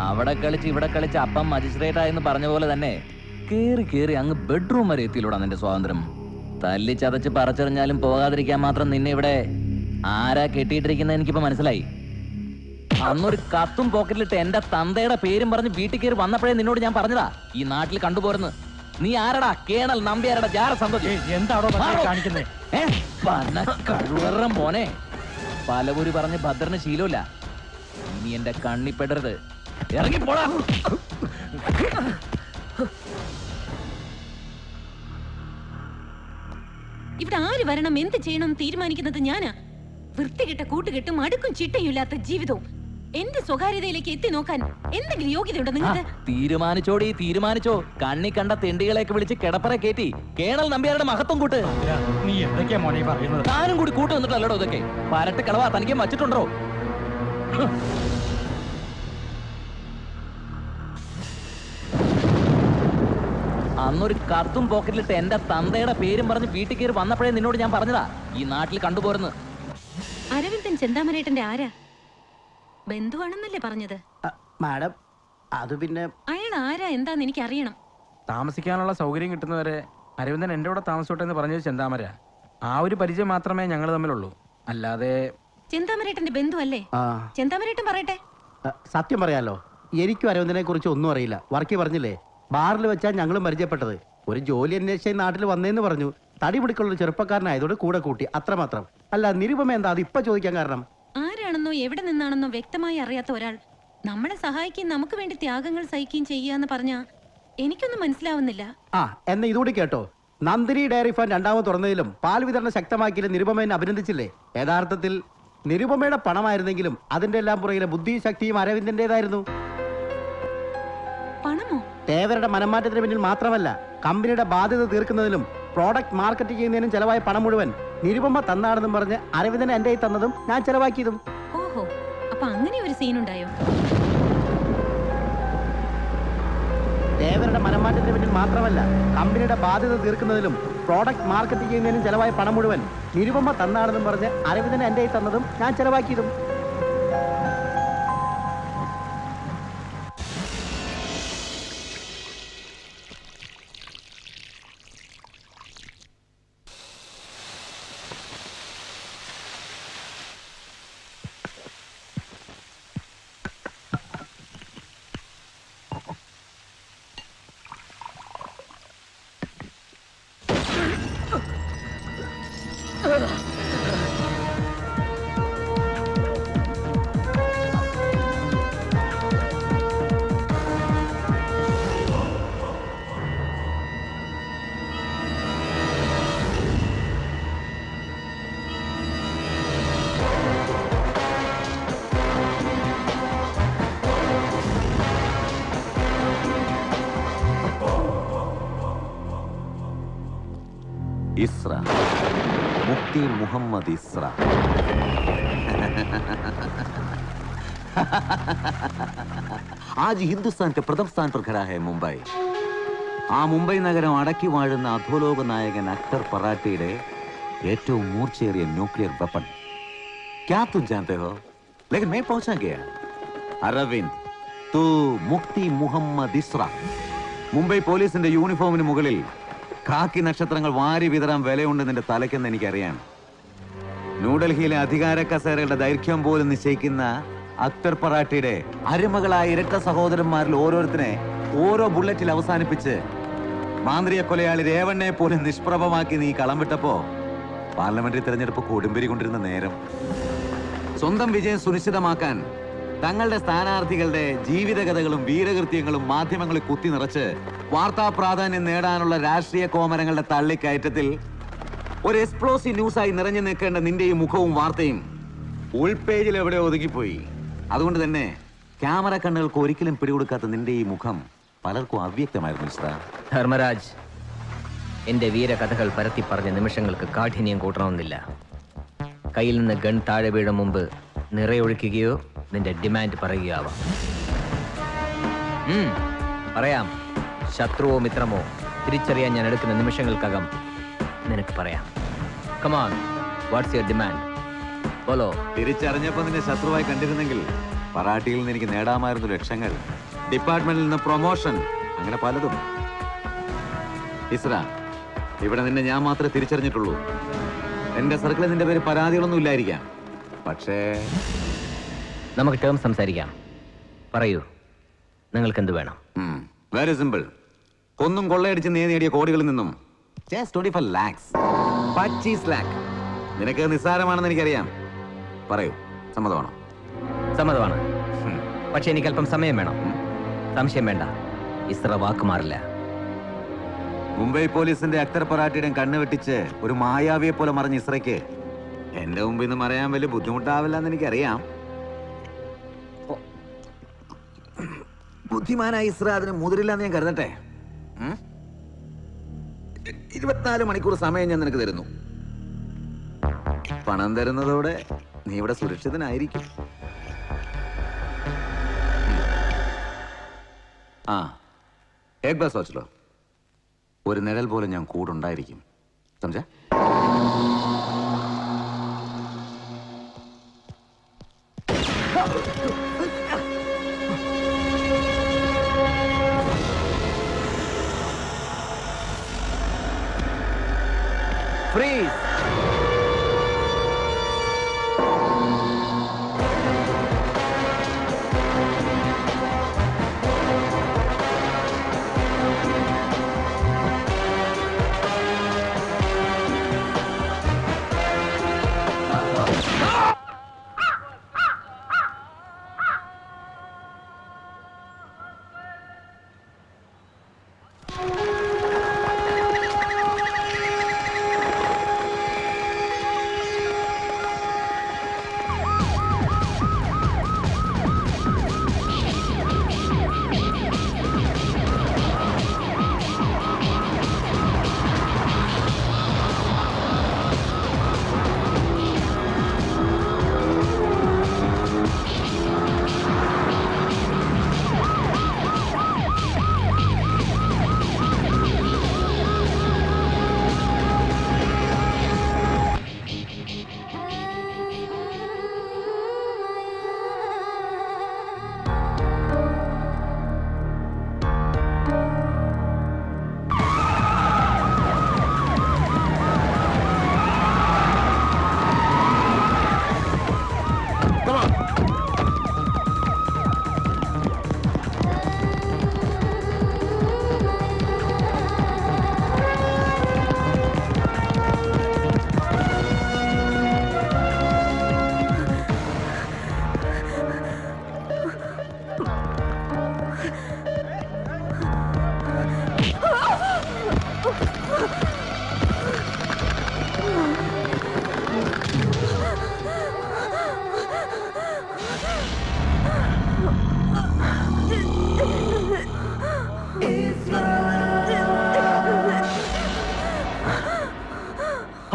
അവിടെ കളിച്ച് ഇവിടെ കളിച്ച് അപ്പം മജിസ്ട്രേറ്റ് ആയെന്ന് പറഞ്ഞ പോലെ തന്നെ കേറി കേറി അങ്ങ് ബെഡ്റൂം വരെ എത്തിയിലൂടാ നിന്റെ സ്വാതന്ത്ര്യം. തല്ലി ചതച്ച് പറിച്ചെറിഞ്ഞാലും പോകാതിരിക്കാൻ മാത്രം നിന്നെ ഇവിടെ ആരാ കെട്ടിയിട്ടിരിക്കുന്നത് എനിക്കിപ്പോ മനസ്സിലായി. അന്നൊരു കത്തും പോക്കറ്റിലിട്ട് എന്റെ തന്തയുടെ പേരും പറഞ്ഞ് വീട്ടിൽ കയറി വന്നപ്പോഴേ നിന്നോട് ഞാൻ പറഞ്ഞതാ ഈ നാട്ടിൽ കണ്ടുപോരുന്നു. നീ ആരടാ? കേണൽ നമ്പ്യാരടാ? ജാര സന്തോഷ്
എന്താണോ കാണിക്കുന്നത്
മോനെ. പറഞ്ഞ് ഭദ്രന് ശീലമില്ല. ഇനി എന്റെ കണ്ണിപ്പെടരുത് ഇറങ്ങി പോടാ.
ഇവിടെ ആര് വരണം എന്ത് ചെയ്യണം തീരുമാനിക്കുന്നത് ഞാനാ? വൃത്തികെട്ട കൂട്ടുകെട്ടും അടുക്കും ചിട്ടയും ഇല്ലാത്ത ജീവിതവും. എന്റെ സ്വകാര്യതയിലേക്ക് എത്തി നോക്കാൻ എന്തെങ്കിലും യോഗ്യതയുണ്ടോ നിങ്ങൾക്ക്
തീരുമാനിച്ചോടി തീരുമാനിച്ചോ കണ്ണി കണ്ട തെണ്ടികളെയൊക്കെ വിളിച്ച് കിടപ്പറ കയറ്റി കേണൽ നമ്പ്യാരുടെ മഹത്വം കൂട്ട്.
നീ എന്തൊക്കെയാ മോനെ പറയുന്നത്?
താനും കൂടി കൂട്ട് വന്നിട്ടല്ലോ ഇതൊക്കെ. പരട്ട് കളവാ തനിക്ക് വച്ചിട്ടുണ്ടോ? അന്നൊരു കത്തും പോക്കറ്റിലിട്ട് എന്റെ തന്തയുടെ പേരും പറഞ്ഞ് വീട്ടിൽ കയറി വന്നപ്പോഴേ നിന്നോട് ഞാൻ പറഞ്ഞതാ ഈ നാട്ടിൽ കണ്ടുപോരുന്ന്.
അരവിന്ദൻ ചെന്താമരേട്ടന്റെ ആരാ? ബന്ധുവാണെന്നല്ലേ പറഞ്ഞത്?
മാഡം അത് പിന്നെ
അയാൾ ആരാ എന്താന്ന് എനിക്ക് അറിയണം
താമസിക്കാനുള്ള സൗകര്യം കിട്ടുന്നവരെ അരവിന്ദൻ എന്റെ കൂടെ താമസിച്ചോട്ടെ എന്ന് പറഞ്ഞത് ചെന്താമര ആ ഒരു പരിചയം മാത്രമേ ഞങ്ങൾ തമ്മിലുള്ളൂ. അല്ലാതെ
ചെന്താമരേട്ടന്റെ ബന്ധുവല്ലേ?
ആ.
ചെന്താമരേട്ടൻ പറയട്ടെ.
അ, സത്യം പറയാലോ എനിക്കും അരവിന്ദനെ കുറിച്ച് ഒന്നും അറിയില്ല. വർക്കി പറഞ്ഞില്ലേ ബാറിൽ വെച്ചാൽ ഞങ്ങളും പരിചയപ്പെട്ടത്. ഒരു ജോലി അന്വേഷിച്ച നാട്ടിൽ വന്നേന്ന് പറഞ്ഞു തടി പിടിക്കുള്ള ഒരു ചെറുപ്പക്കാരനായതോട് കൂടെ കൂട്ടി അത്രമാത്രം. അല്ല നിരുപമ എന്താ? അത് ഇപ്പൊ ചോദിക്കാൻ കാരണം.
ആരാണെന്നോ എവിടെ നിന്നാണെന്നോ വ്യക്തമായി അറിയാത്ത ഒരാൾ. നമ്മളെ സഹായിക്കുകയും നമുക്ക് വേണ്ടി ത്യാഗങ്ങൾ സഹിക്കുകയും ചെയ്യാന്ന് പറഞ്ഞ എനിക്കൊന്നും മനസ്സിലാവുന്നില്ല.
ആ എന്നാ ഇതുകൂടി കേട്ടോ. നന്ദിനി ഡയറി ഫാൻ രണ്ടാമത് തുറന്നതിലും പാൽ വിതരണം ശക്തമാക്കിയില്ല നിരുപമേനെ അഭിനന്ദിച്ചില്ലേ? യഥാർത്ഥത്തിൽ നിരുപമയുടെ പണമായിരുന്നെങ്കിലും അതിന്റെ എല്ലാം പുറകിലെ ബുദ്ധിയും ശക്തിയും അരവിന്ദന്റേതായിരുന്നു.
പണമോ?
തേവരുടെ മനംമാറ്റത്തിന് പിന്നിൽ മാത്രമല്ല കമ്പനിയുടെ ബാധ്യത തീർക്കുന്നതിലും പ്രോഡക്റ്റ് മാർക്കറ്റ് ചെയ്യുന്നതിനും ചെലവായ പണം മുഴുവൻ നിരുപമ തന്നാണെന്നും പറഞ്ഞ് അരവിന്ദൻ എന്റെ തന്നതും ഞാൻ ചെലവാക്കിയതും.
ഓഹോ അപ്പൊ അങ്ങനെ ഒരു സീൻ ഉണ്ടായോ
മനമാറ്റത്തിന് പിന്നിൽ മാത്രമല്ല കമ്പനിയുടെ ബാധ്യത തീർക്കുന്നതിലും പ്രോഡക്റ്റ് മാർക്കറ്റ് ചെയ്യുന്നതിനും ചെലവായ പണം മുഴുവൻ നിരുപമ തന്നാണെന്നും പറഞ്ഞ് അരവിന്ദൻ കയ്യിൽ തന്നതും ഞാൻ ചെലവാക്കിയതും.
മുഹമ്മദ് ഇസ്ര ആജ് ഹിന്ദുസ്ഥാൻ के प्रथम स्थान पर खड़ा है मुंबई ആ മുംബൈ നഗരം അടക്കി വാഴുന്ന അധോലോക നായകൻ അക്തർ പറാട്ടിയുടെ ഏറ്റവും മൂർച്ചയേറിയ ന്യൂക്ലിയർ വെപ്പൺ क्या तुम जानते हो लेकिन मैं पहुंचा गया അരവിന്ദ് തൂ മുക്തി മുഹമ്മദ് ഇസ്ര മുംബൈ പോലീസിന്റെ യൂണിഫോമിന് മുകളിൽ കാക്കി നക്ഷത്രങ്ങൾ വാരി വിതറാൻ വിലയുണ്ട് നിന്റെ തലയ്ക്കെന്ന് എനിക്കറിയാം ന്യൂഡൽഹിയിലെ അധികാര കസേരകളുടെ ദൈർഘ്യം പോലും നിശ്ചയിക്കുന്ന അക്തർ പറാട്ടിയുടെ അരുമകളായ ഇരട്ട സഹോദരന്മാരിൽ ഓരോരുത്തരെ ഓരോ ബുള്ളറ്റിൽ അവസാനിപ്പിച്ച് മാന്ത്രിക കൊലയാളി രേവണ്ണെ പോലും നിഷ്പ്രഭമാക്കി നീ കളം വിട്ടപ്പോ പാർലമെന്ററി തെരഞ്ഞെടുപ്പ് കൊടുമ്പിരി കൊണ്ടിരുന്ന നേരം സ്വന്തം വിജയം സുനിശ്ചിതമാക്കാൻ തങ്ങളുടെ സ്ഥാനാർത്ഥികളുടെ ജീവിതകഥകളും വീരകൃത്യങ്ങളും മാധ്യമങ്ങളിൽ കുത്തി നിറച്ച് വാർത്താ പ്രാധാന്യം നേടാനുള്ള രാഷ്ട്രീയ കോമരങ്ങളുടെ തള്ളിക്കയറ്റത്തിൽ ഒരു എക്സ്പ്ലോസീവ് ന്യൂസായി നിറഞ്ഞു നിൽക്കേണ്ട നിന്റെ ഈ മുഖവും വാർത്തയും ഉൾപേജിൽ എവിടെ ഒതുങ്ങിപ്പോയി? അതുകൊണ്ട് തന്നെ ക്യാമറ കണ്ണുകൾക്ക് ഒരിക്കലും പിടികൊടുക്കാത്ത നിന്റെ ഈ മുഖം പലർക്കും അവ്യക്തമായിരുന്നു മിശ്ര
ധർമ്മരാജ് എന്റെ വീരകഥകൾ പരത്തി പറഞ്ഞ നിമിഷങ്ങൾക്ക് കാഠിന്യം കൂട്ടണമെന്നില്ല. കയ്യിൽ നിന്ന് ഗൺ താഴെ വീഴും മുമ്പ് നിറയൊഴിക്കുകയോ നിന്റെ ഡിമാൻഡ് പറയുകയോ ആവാം പറയാം. ശത്രുവോ മിത്രമോ തിരിച്ചറിയാൻ ഞാൻ എടുക്കുന്ന നിമിഷങ്ങൾക്കകം നിനക്ക് പറയാം. Come on what's your demand ബോലോ
തിരിച്ചറിഞ്ഞപ്പോൾ നിന്നെ ശത്രുവായി കണ്ടിരുന്നെങ്കിൽ പറാട്ടിയിൽ നിന്ന് എനിക്ക് നേടാമായിരുന്നു ലക്ഷങ്ങൾ. ഡിപ്പാർട്ട്മെന്റിൽ നിന്ന് പ്രൊമോഷൻ അങ്ങനെ പലതും. ഇസ്ര ഇവിടെ നിന്നെ ഞാൻ മാത്രമേ തിരിച്ചറിഞ്ഞിട്ടുള്ളൂ. എന്റെ സർക്കിളിൽ നിന്റെ പേര് പരാതികളൊന്നും ഇല്ലായിരിക്കാം. പക്ഷേ
നമുക്ക് ടേം സംസാരിക്കാം. പറയൂ നിങ്ങൾക്ക് എന്ത് വേണം
വെരി സിമ്പിൾ കൊന്നും കൊള്ളയടിച്ച് നീ നേടിയ കോടികളിൽ നിന്നും ട്വന്റി ഫൈവ് ലാക്സ് പച്ചീസ് ലാക്ക് നിനക്ക് നിസ്സാരമാണെന്ന് എനിക്കറിയാം. പറയൂ സമ്മതമാണോ?
സമ്മതമാണ്. പക്ഷെ എനിക്ക് അല്പം സമയം വേണം. സംശയം വേണ്ട. ഇസ്ര വാക്ക് മാറില്ല.
മുംബൈ പോലീസിന്റെ അക്തർ പൊറാട്ടിയുടെ കണ്ണ് വെട്ടിച്ച് ഒരു മായാവിയെ പോലെ മറിഞ്ഞ ഇസ്രയ്ക്ക്. എന്റെ മുമ്പിൽ നിന്ന് മറയാൻ വലിയ ബുദ്ധിമുട്ടാവില്ല എന്ന് എനിക്കറിയാം ബുദ്ധിമാനായ ഇസ്ര അതിന് മുതിരില്ല എന്ന് ഞാൻ കരുതട്ടെ? ഇരുപത്തിനാല് മണിക്കൂർ സമയം ഞാൻ നിനക്ക് തരുന്നു. പണം തരുന്നതോടെ നീ ഇവിടെ സുരക്ഷിതനായിരിക്കും. ആ ഏക് ബസ് വച്ചല്ലോ ഒരു നിഴൽ പോലെ ഞാൻ കൂടുണ്ടായിരിക്കും. Samja?
freeze.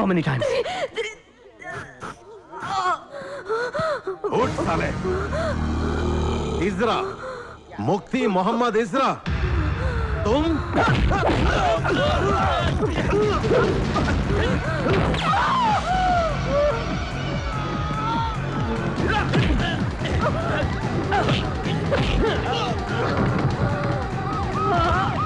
How many times?
उठ साले। इजरा मुक्ति मोहम्मद इजरा। तुम?
Yes,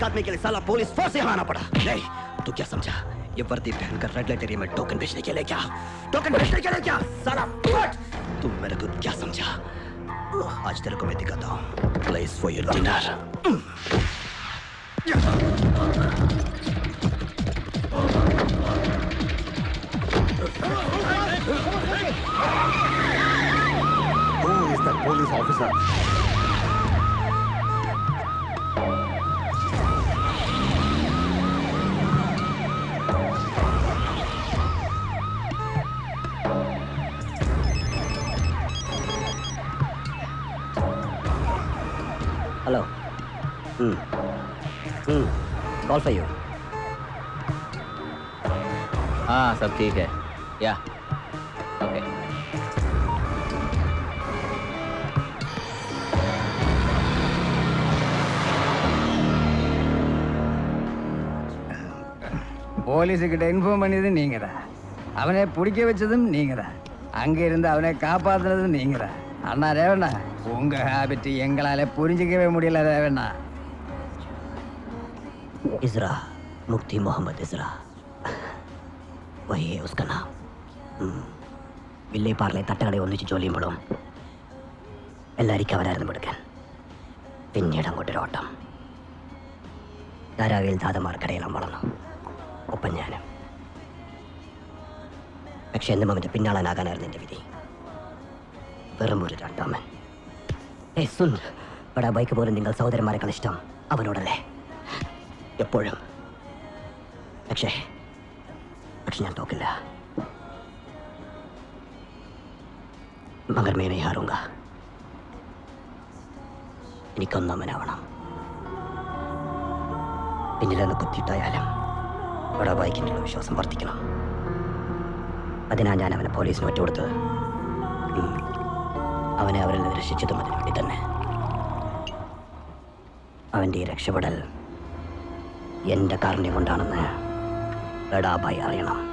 एक आदमी के लिए साला पुलिस फोर्स यहाँ आना पड़ा। नहीं, तू क्या समझा? ये वर्दी पहनकर रेड लाइट एरिया में टोकन बेचने के लिए क्या? टोकन बेचने के लिए क्या? साला फट! तू मेरे को क्या समझा? आज तेरे को मैं दिखाता हूँ। Place for your dinner
Who is that police officer?
hmm hmm call for you
हाँ सब ठीक है या ओके
போலீஸுக்கிட்ட இன்ஃபார்ம் பண்ணது நீங்க தான் அவனை பிடிக்க வச்சதும் நீங்க தான் அங்க இருந்து அவனை காப்பாத்துனதும் நீங்க தான் அண்ணா ரேவண்ணா உங்க ஹேபிட் எங்களால புரிஞ்சிக்கவே முடியல ரேவண்ணா
इजरा मुक्ति मोहम्मद इजरा वही है उसका नाम हम्म. വില്ലേ പാർലെ തട്ടുകട ഒന്നിച്ച് ജോലിയും പെടും എല്ലാവർക്കും അവരായിരുന്നു പെടുക്കാൻ പിന്നീട് അങ്ങോട്ടൊരു ഓട്ടം ധാരാവിയിൽ ദാതമാർക്കിടയിലും വളർന്നു ഒപ്പം ഞാനും പക്ഷെ എന്നും അവന്റെ പിന്നാളനാകാനായിരുന്നു എന്റെ വിധി വെറും ഒരു രണ്ടാമൻ ഏ സുൻ ബടാ ബൈക്ക് പോലും നിങ്ങൾ സഹോദരന്മാരെക്കാൾ ഇഷ്ടം അവനോടല്ലേ എപ്പോഴും. പക്ഷേ പക്ഷെ ഞാൻ തോക്കില്ല. മകർ മേനെ എനിക്കൊന്നാമനാവണം എനിക്കൊന്നവനാവണം. പിന്നിലെന്ന് കുത്തിയിട്ടായാലും ഇവിടെ വായിക്കുന്നുള്ള വിശ്വാസം വർദ്ധിക്കണം. അതിനാ ഞാൻ അവനെ പോലീസിന് ഒറ്റുകൊടുത്തത്. കൊടുത്ത് അവനെ അവരിൽ നിന്ന് രക്ഷിച്ചതും അതിനുവേണ്ടി തന്നെ. അവന്റെ ഈ രക്ഷപ്പെടൽ എന്റെ കാരുണ്യം കൊണ്ടാണെന്ന് എടാബായി അറിയണം.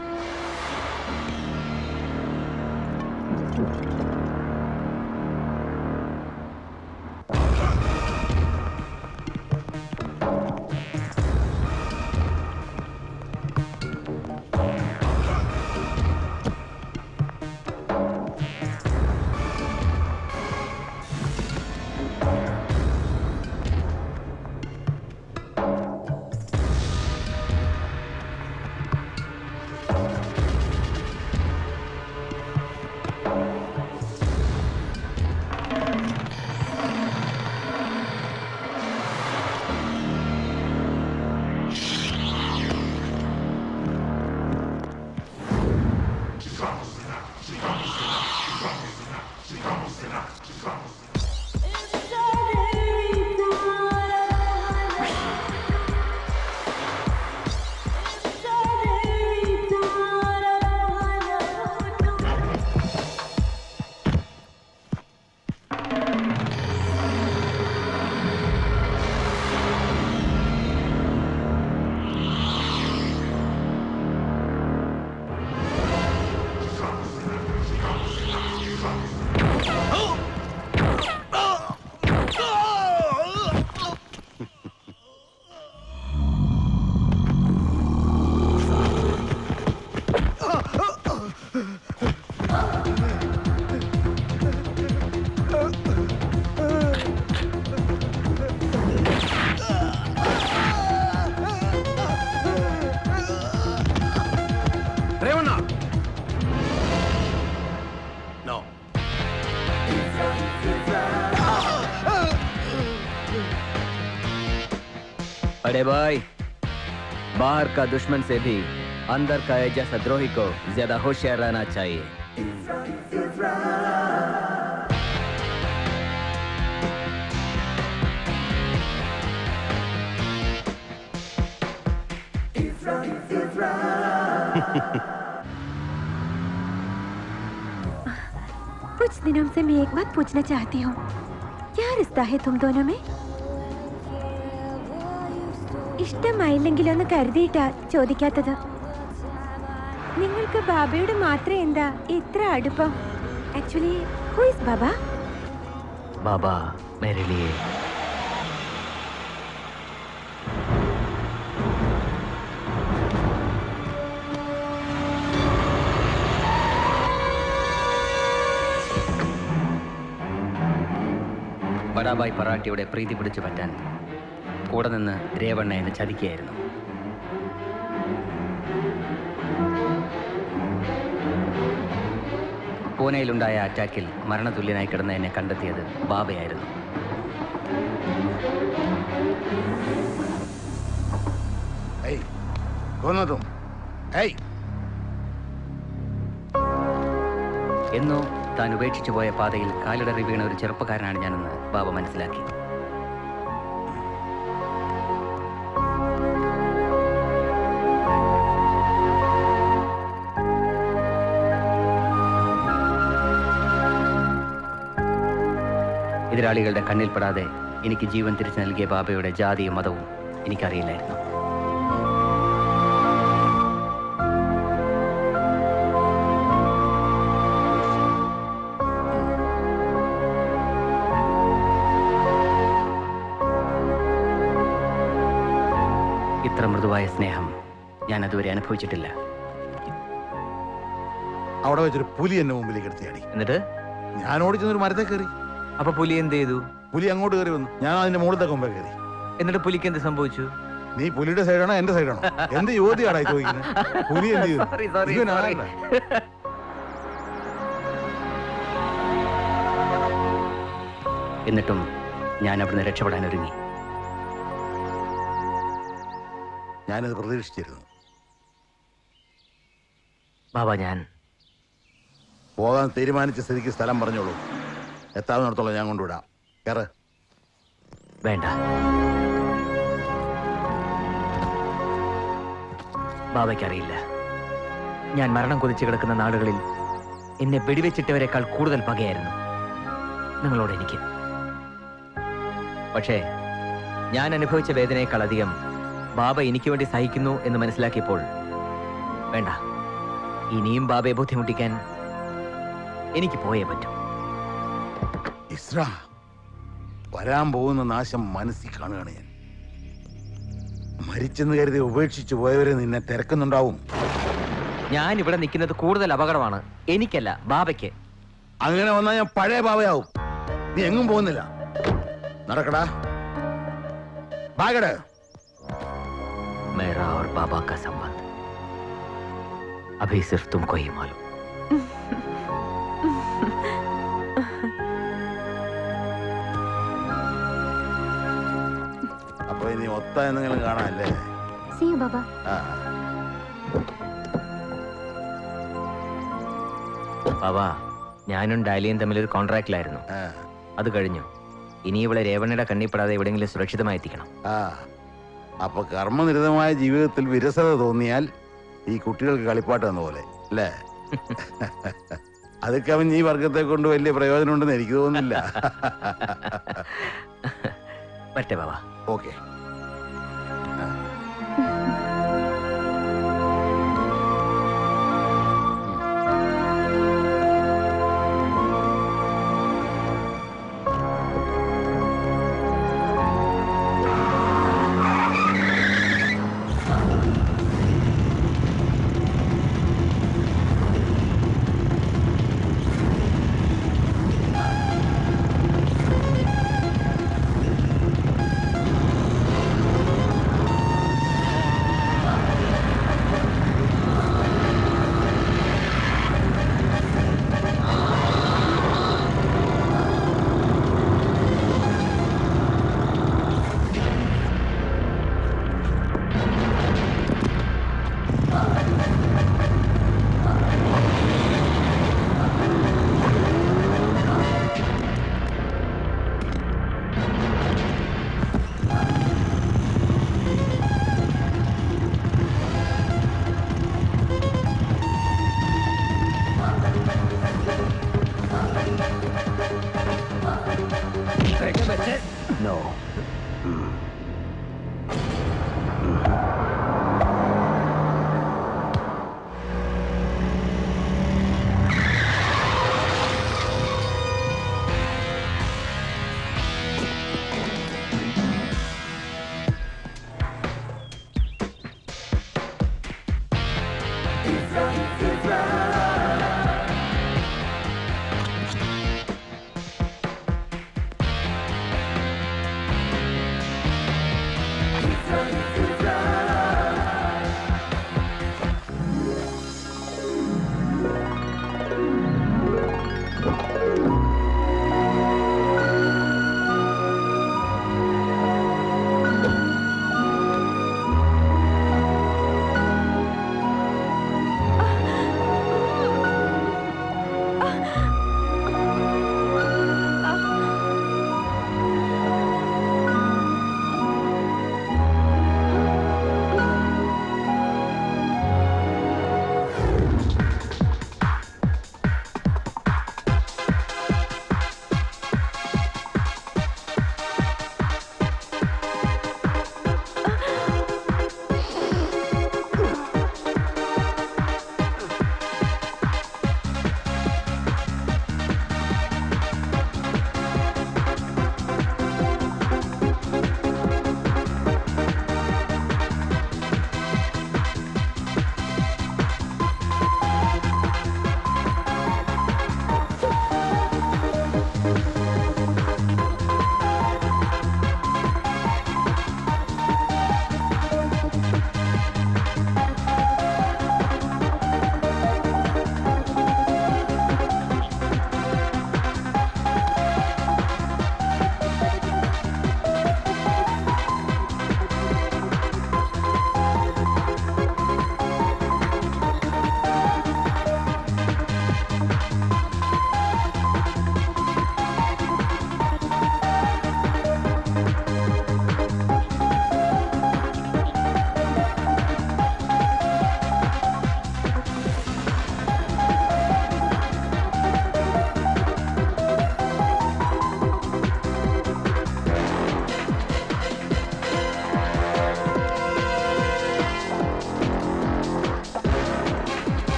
बड़े भाई। बाहर का दुश्मन से भी अंदर का जैसा द्रोही को ज़्यादा होशियार रहना चाहिए।
कुछ दिनों से मैं एक बात पूछना चाहती हूँ। क्या रिश्ता है तुम दोनों में? ഇഷ്ടമായില്ലെങ്കിലൊന്ന് കരുതിയിട്ടാ ചോദിക്കാത്തത് നിങ്ങൾക്ക് ബാബയോട് മാത്രം എന്താ ഇത്ര അടുപ്പം actually who is Baba
Baba मेरे लिए ബടാബായ് പറാട്ടിയുടെ പ്രീതി പിടിച്ചു പറ്റാൻ കൂടെ നിന്ന് രേവണ്ണ എന്നെ ചതിക്കുകയായിരുന്നു. പൂനെയിലുണ്ടായ അറ്റാക്കിൽ മരണതുല്യനായി കിടന്ന എന്നെ കണ്ടെത്തിയത് ബാബയായിരുന്നു. എന്നോ താൻ ഉപേക്ഷിച്ചു പോയ പാതയിൽ കാലിടറി വീണ ഒരു ചെറുപ്പക്കാരനാണ് ഞാനെന്ന് ബാബ മനസ്സിലാക്കി. എതിരാളികളുടെ കണ്ണിൽപ്പെടാതെ എനിക്ക് ജീവൻ തിരിച്ചു നൽകിയ ബാബയുടെ ജാതിയും മതവും എനിക്കറിയില്ലായിരുന്നു. ഇത്ര മൃദുവായ സ്നേഹം ഞാൻ അതുവരെ അനുഭവിച്ചിട്ടില്ല.
അവിടെ വെച്ചൊരു പുലി എന്നെ മുമ്പിലേക്ക് എടുത്തിയാടി
എന്നിട്ട്?
ഞാൻ ഓടിച്ചെന്നൊരു മരത്തെ കയറി.
അപ്പൊ പുലി എന്ത് ചെയ്തു
പുലി അങ്ങോട്ട് കയറി വന്നു. ഞാൻ അതിന്റെ മുകളിലത്തെ കൊമ്പേ കയറി.
എന്നിട്ട് പുലിക്ക് എന്ത് സംഭവിച്ചു?
നീ പുലിയുടെ സൈഡാണോ എന്റെ സൈഡാണോ? എന്ത് ഈ ചോദിക്കുന്നത് പുലി എന്ത് ചെയ്തു?
എന്നിട്ടും ഞാൻ അവിടുന്ന് രക്ഷപ്പെടാൻ ഒരുങ്ങി.
ഞാനത് പ്രതീക്ഷിച്ചിരുന്നു.
ബാബ ഞാൻ
പോകാൻ തീരുമാനിച്ച സ്ഥിതിക്ക് സ്ഥലം പറഞ്ഞോളൂ. എത്താവുന്നിടത്തോളം ഞാൻ കൊണ്ടുവിടാം. കയറ്
വേണ്ട. ബാബയ്ക്കറിയില്ല. ഞാൻ മരണം കൊതിച്ചു കിടക്കുന്ന നാടുകളിൽ എന്നെ വെടിവെച്ചിട്ടവരെക്കാൾ കൂടുതൽ പകയായിരുന്നു. നിങ്ങളോട് എനിക്ക്. പക്ഷേ ഞാൻ അനുഭവിച്ച വേദനയേക്കാൾ അധികം ബാബ എനിക്ക് വേണ്ടി സഹിക്കുന്നു എന്ന് മനസ്സിലാക്കിയപ്പോൾ വേണ്ട. ഇനിയും ബാബയെ ബുദ്ധിമുട്ടിക്കാൻ എനിക്ക് പോയേ പറ്റൂ.
വരാൻ പോകുന്ന നാശം മനസ്സിൽ കാണുകയാണ് ഞാൻ. മരിച്ചെന്ന് കരുതി ഉപേക്ഷിച്ചു പോയവരെ നിന്നെ തിരക്കുന്നുണ്ടാവും.
ഞാൻ ഇവിടെ നിൽക്കുന്നത് കൂടുതൽ അപകടമാണ്. എനിക്കല്ല ബാബയ്ക്ക്.
അങ്ങനെ വന്നാൽ ഞാൻ പഴയ ബാബയാവും. നീ എങ്ങും പോകുന്നില്ല. നടക്കടാ.
ഭാഗട മേറ ഓർ ബാബ കാ സംബന്ധ് അഭി
സിർഫ് തും കോയി എന്തെങ്കിലും കാണാല്ലേ?
ബാബ
ആ.
ബാബ ഞാനും ഡാലിയും തമ്മിൽ ഒരു കോൺട്രാക്റ്റിലായിരുന്നു. അത് കഴിഞ്ഞു. ഇനി ഇവിടെ രേവണ്ണയുടെ കണ്ണിപ്പെടാതെ എവിടെയെങ്കിലും സുരക്ഷിതമായി എത്തിക്കണം.
ആ. അപ്പൊ കർമ്മനിരതമായ ജീവിതത്തിൽ വിരസത തോന്നിയാൽ ഈ കുട്ടികൾക്ക് കളിപ്പാട്ട് എന്ന പോലെ അല്ലേ? അതൊക്കെ അവൻ ഈ വർഗത്തെ കൊണ്ട് വലിയ പ്രയോജനം ഉണ്ടെന്ന് എനിക്ക് തോന്നുന്നില്ല.
പറ്റേ ബാബാ.
ഓക്കെ.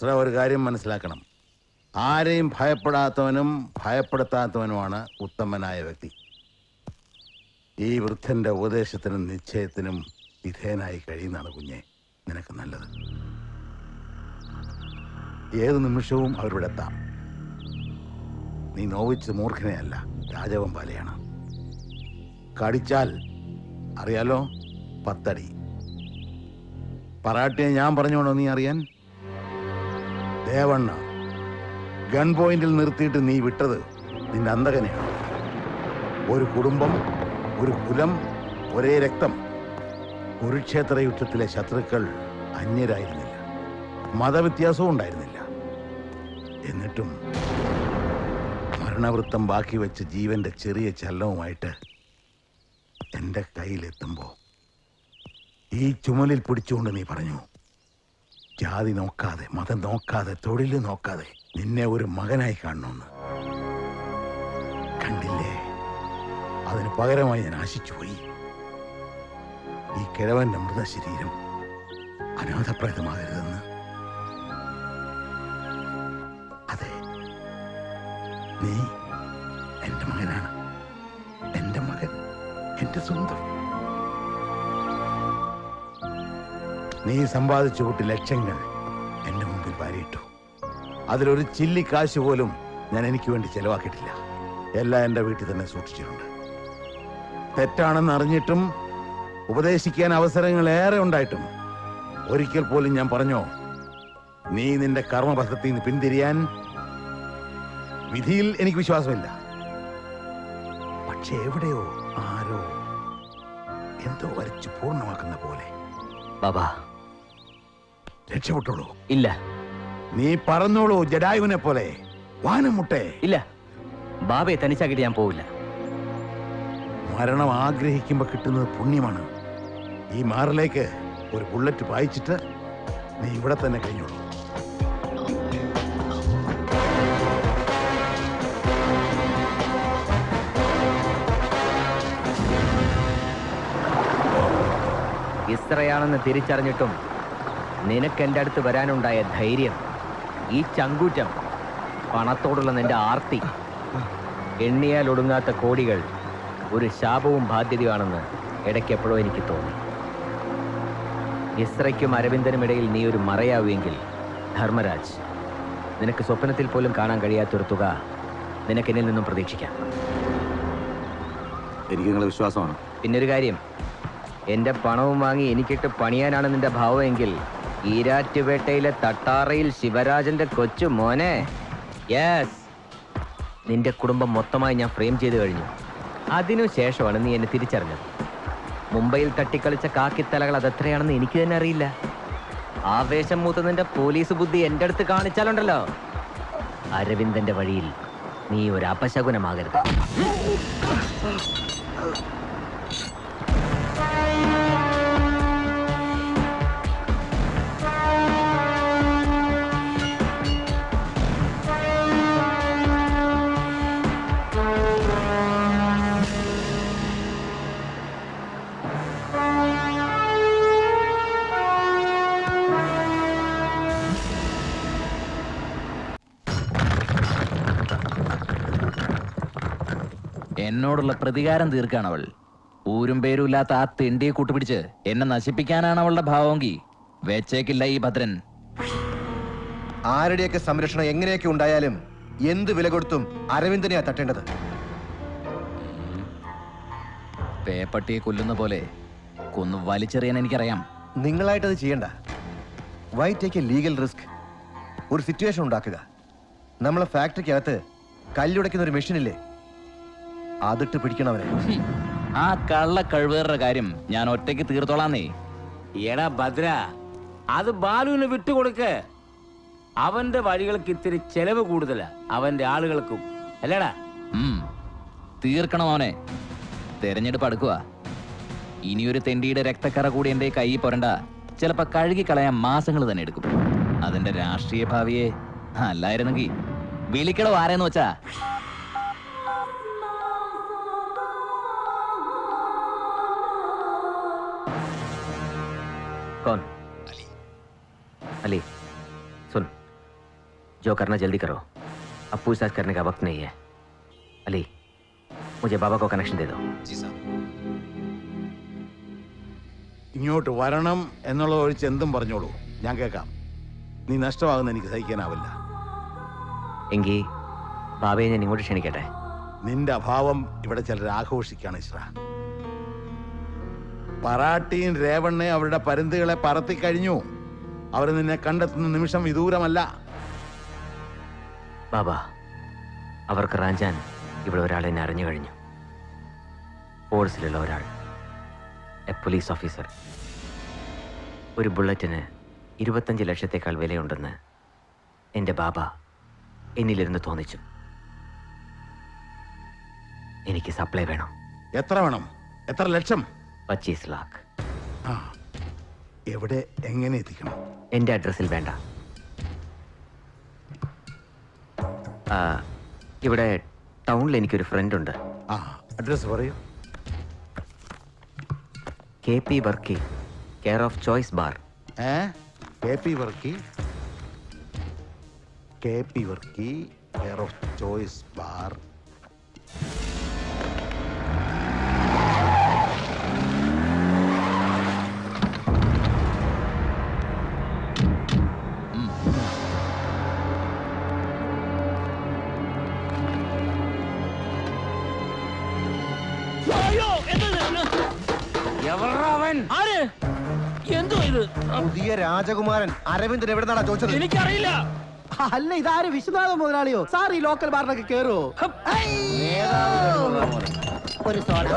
ഇസ്ര ഒരു കാര്യം മനസ്സിലാക്കണം. ആരെയും ഭയപ്പെടാത്തവനും ഭയപ്പെടുത്താത്തവനുമാണ് ഉത്തമനായ വ്യക്തി. ഈ വൃദ്ധന്റെ ഉപദേശത്തിനും നിശ്ചയത്തിനും വിധേയനായി കഴിയുന്നതാണ് കുഞ്ഞെ. നിനക്ക് നല്ലത്. ഏത് നിമിഷവും അവരുടെ എത്താം. നീ നോവിച്ച് മൂർഖനെയല്ല രാജവമ്പാലയാണ് കടിച്ചാൽ അറിയാലോ പത്തടി. പറാട്ടിയെ ഞാൻ പറഞ്ഞോണോ നീ അറിയാൻ? ദേവണ്ണ ഗൺ പോയിന്റിൽ നിർത്തിയിട്ട് നീ വിട്ടത് നിന്റെ അന്തകനെയാണ്. ഒരു കുടുംബം ഒരു കുലം ഒരേ രക്തം. കുരുക്ഷേത്ര യുദ്ധത്തിലെ ശത്രുക്കൾ അന്യരായിരുന്നില്ല. മതവ്യത്യാസവും ഉണ്ടായിരുന്നില്ല. എന്നിട്ടും മരണവൃത്തം ബാക്കി വെച്ച് ജീവന്റെ ചെറിയ ചലനവുമായിട്ട് എന്റെ കയ്യിലെത്തുമ്പോ ഈ ചുമലിൽ പിടിച്ചുകൊണ്ട് നീ പറഞ്ഞു ജാതി നോക്കാതെ മതം നോക്കാതെ തൊഴിൽ നോക്കാതെ നിന്നെ ഒരു മകനായി കാണണമെന്ന്. കണ്ടില്ലേ? അതിന് പകരമായി ഞാൻ ആശിച്ചുപോയി ഈ കിഴവന്റെ മൃതശരീരം അനാഥപ്രേതമാകരുതെന്ന്. അതെ നീ എന്റെ മകനാണ്. എന്റെ മകൻ എന്റെ സ്വന്തം നീ സമ്പാദിച്ചു കൂട്ടി ലക്ഷങ്ങൾ എന്റെ മുമ്പിൽ വാരിയിട്ടു. അതിലൊരു ചില്ലി കാശ് പോലും ഞാൻ എനിക്ക് വേണ്ടി ചെലവാക്കിയിട്ടില്ല. എല്ലാം എന്റെ വീട്ടിൽ തന്നെ സൂക്ഷിച്ചിട്ടുണ്ട്. തെറ്റാണെന്ന് അറിഞ്ഞിട്ടും ഉപദേശിക്കാൻ അവസരങ്ങൾ ഏറെ ഉണ്ടായിട്ടും ഒരിക്കൽ പോലും ഞാൻ പറഞ്ഞോ നീ നിന്റെ കർമ്മപഥത്തിൽ നിന്ന് പിന്തിരിയാൻ വിധിയിൽ എനിക്ക് വിശ്വാസമില്ല. പക്ഷെ എവിടെയോ ആരോ എന്തോ വരച്ച് പൂർണമാക്കുന്ന പോലെ.
ബാബാ
രക്ഷപ്പെട്ടോളൂ.
ഇല്ല.
നീ പറഞ്ഞോളൂ ജഡായുവിനെ പോലെ. വാനമുട്ടെ
ഇല്ല. ബാബയെ തനിച്ചാക്കിട്ട് ഞാൻ പോവില്ല.
മരണം ആഗ്രഹിക്കുമ്പോ കിട്ടുന്നത് പുണ്യമാണ്. ഈ മാറിലേക്ക് ഒരു ബുള്ളറ്റ് പായിച്ചിട്ട് നീ ഇവിടെ തന്നെ കഴിഞ്ഞോളൂ.
ഇസ്രയാണെന്ന് തിരിച്ചറിഞ്ഞിട്ടും നിനക്ക് എന്റെ അടുത്ത് വരാനുണ്ടായ ധൈര്യം ഈ ചങ്കൂറ്റം പണത്തോടുള്ള നിന്റെ ആർത്തി എണ്ണിയാൽ ഒടുങ്ങാത്ത കോടികൾ ഒരു ശാപവും ബാധ്യതയാണെന്ന് ഇടയ്ക്കെപ്പോഴോ എനിക്ക് തോന്നി. ഇസ്രയ്ക്കും അരവിന്ദനും ഇടയിൽ നീ ഒരു മറയാവുമെങ്കിൽ ധർമ്മരാജ് നിനക്ക് സ്വപ്നത്തിൽ പോലും കാണാൻ കഴിയാത്തൊരു തുക നിനക്ക് എന്നിൽ നിന്നും പ്രതീക്ഷിക്കാം.
എനിക്ക് നിങ്ങളെ വിശ്വാസമാണ്.
പിന്നൊരു കാര്യം എന്റെ പണവും വാങ്ങി എനിക്കിട്ട് പണിയാനാണ് നിന്റെ ഭാവമെങ്കിൽ ഈരാറ്റുപേട്ടയിലെ തട്ടാറയിൽ ശിവരാജന്റെ കൊച്ചു മോനെ. യെസ് നിന്റെ കുടുംബം മൊത്തമായി ഞാൻ ഫ്രെയിം ചെയ്തു കഴിഞ്ഞു. അതിനുശേഷമാണ് നീ എന്നെ തിരിച്ചറിഞ്ഞത്. മുംബൈയിൽ തട്ടിക്കളിച്ച കാക്കിത്തലകൾ അതെത്രയാണെന്ന് എനിക്ക് തന്നെ അറിയില്ല. ആവേശം മൂത്ത് നിന്റെ പോലീസ് ബുദ്ധി എന്റെ അടുത്ത് കാണിച്ചാലുണ്ടല്ലോ. അരവിന്ദന്റെ വഴിയിൽ നീ ഒരു അപശകുനമാകരുത്.
എന്നോടുള്ള പ്രതികാരം തീർക്കാണ് അവൾ. ഊരും പേരും ഇല്ലാത്ത ആ തെണ്ടിയെ കൂട്ടുപിടിച്ച് എന്നെ നശിപ്പിക്കാനാണ് അവളുടെ ഭാവമെങ്കിൽ വെച്ചേക്കില്ല ഈ ഭദ്രൻ.
ആരുടെയൊക്കെ സംരക്ഷണം എങ്ങനെയൊക്കെ ഉണ്ടായാലും എന്ത് വില കൊടുത്തും അരവിന്ദനെയാ തട്ടേണ്ടത്.
പേപ്പട്ടിയെ കൊല്ലുന്ന പോലെ കൊന്നു വലിച്ചെറിയാൻ എനിക്കറിയാം.
നിങ്ങളായിട്ടത് ചെയ്യണ്ട. Why take a legal risk ഒരു സിറ്റുവേഷൻ ഉണ്ടാക്കുക. നമ്മളെ ഫാക്ടറിക്കകത്ത് കല്ലുടയ്ക്കുന്ന ഒരു മെഷീനില്ലേ അതിട്ട് പിടിക്കണവനെ.
ആ കള്ള കഴിവേറുടെ കാര്യം ഞാൻ ഒറ്റയ്ക്ക് തീർത്തോളാന്നേ.
എടാ ഭദ്ര അത് ബാലുവിന് വിട്ടുകൊടുക്ക്. അവന്റെ വഴികൾക്ക് ഇത്തിരി ചെലവ് കൂടുതലാ അവന്റെ ആളുകൾക്കും. അല്ലേടാ.
തീർക്കണം അവനെ. തെരഞ്ഞെടുപ്പ് അടുക്കുക ഇനിയൊരു തെണ്ടിയുടെ രക്തക്കറ കൂടി എന്റെ കൈ പൊരണ്ട. ചിലപ്പോ കഴുകി കളയാൻ മാസങ്ങൾ തന്നെ എടുക്കും. അതിന്റെ രാഷ്ട്രീയ ഭാവിയെ അല്ലായിരുന്നെങ്കിൽ വിളിക്കടോ ആരെന്ന് വെച്ചാ.
कौन अली सुन जो करना जल्दी करो अब पूछताछ करने का वक्त नहीं है अली मुझे बाबा को कनेक्शन दे दो जी
ഇങ്ങോട്ട് വരണം എന്നുള്ളത് ഒഴിച്ച് എന്തും പറഞ്ഞോളൂ ഞാൻ കേൾക്കാം നീ നഷ്ടമാകുന്ന എനിക്ക് സഹിക്കാനാവില്ല
എങ്കിൽ ബാബയെ ഞാൻ ഇങ്ങോട്ട് ക്ഷണിക്കട്ടെ
നിന്റെ അഭാവം ഇവിടെ ചിലർ ആഘോഷിക്കാണ് ഇസ്ര പറാട്ടിയും രേവണ്ണയും അവരുടെ പരുന്തുകളെ പറത്തി കഴിഞ്ഞു. അവർ നിന്നെ കണ്ടെത്തുന്ന നിമിഷം വിദൂരമല്ല.
ബാബ അവർക്ക് റാഞ്ചാൻ ഇവിടെ ഒരാൾ എന്നെ അറിഞ്ഞു കഴിഞ്ഞു. ഫോഴ്സിലുള്ള ഒരാൾ എ പോലീസ് ഓഫീസർ. ഒരു ബുള്ളറ്റിന് ഇരുപത്തഞ്ച് ലക്ഷത്തേക്കാൾ വിലയുണ്ടെന്ന് എന്റെ ബാബ എന്നിലിരുന്ന് തോന്നിച്ചു. എനിക്ക് സപ്ലൈ വേണം.
എത്ര വേണം? എത്ര ലക്ഷം?
പച്ചീസ് ലാക്ക്.
ആ എവിടെ എങ്ങനെ എത്തിക്കണം?
എന്റെ അഡ്രസ്സിൽ വേണ്ട. ആ, ഇവിടെ ടൗണിൽ എനിക്കൊരു ഫ്രണ്ട് ഉണ്ട്
ആ അഡ്രസ് പറയൂ.
K P Varkey care of choice bar.
ഏ? K P Varkey? K P
Varkey
care
of choice bar.
പുതിയ രാജകുമാരൻ അരവിന്ദൻ എവിടെ നിന്നാണ് ചോദിച്ചത്?
എനിക്കറിയില്ല.
അല്ല ഇതാര് വിശ്വനാഥ മുതലാളിയോ? സാർ ഈ ലോക്കൽ ബാറിനൊക്കെ കേറുവോ ഒരു സോഡ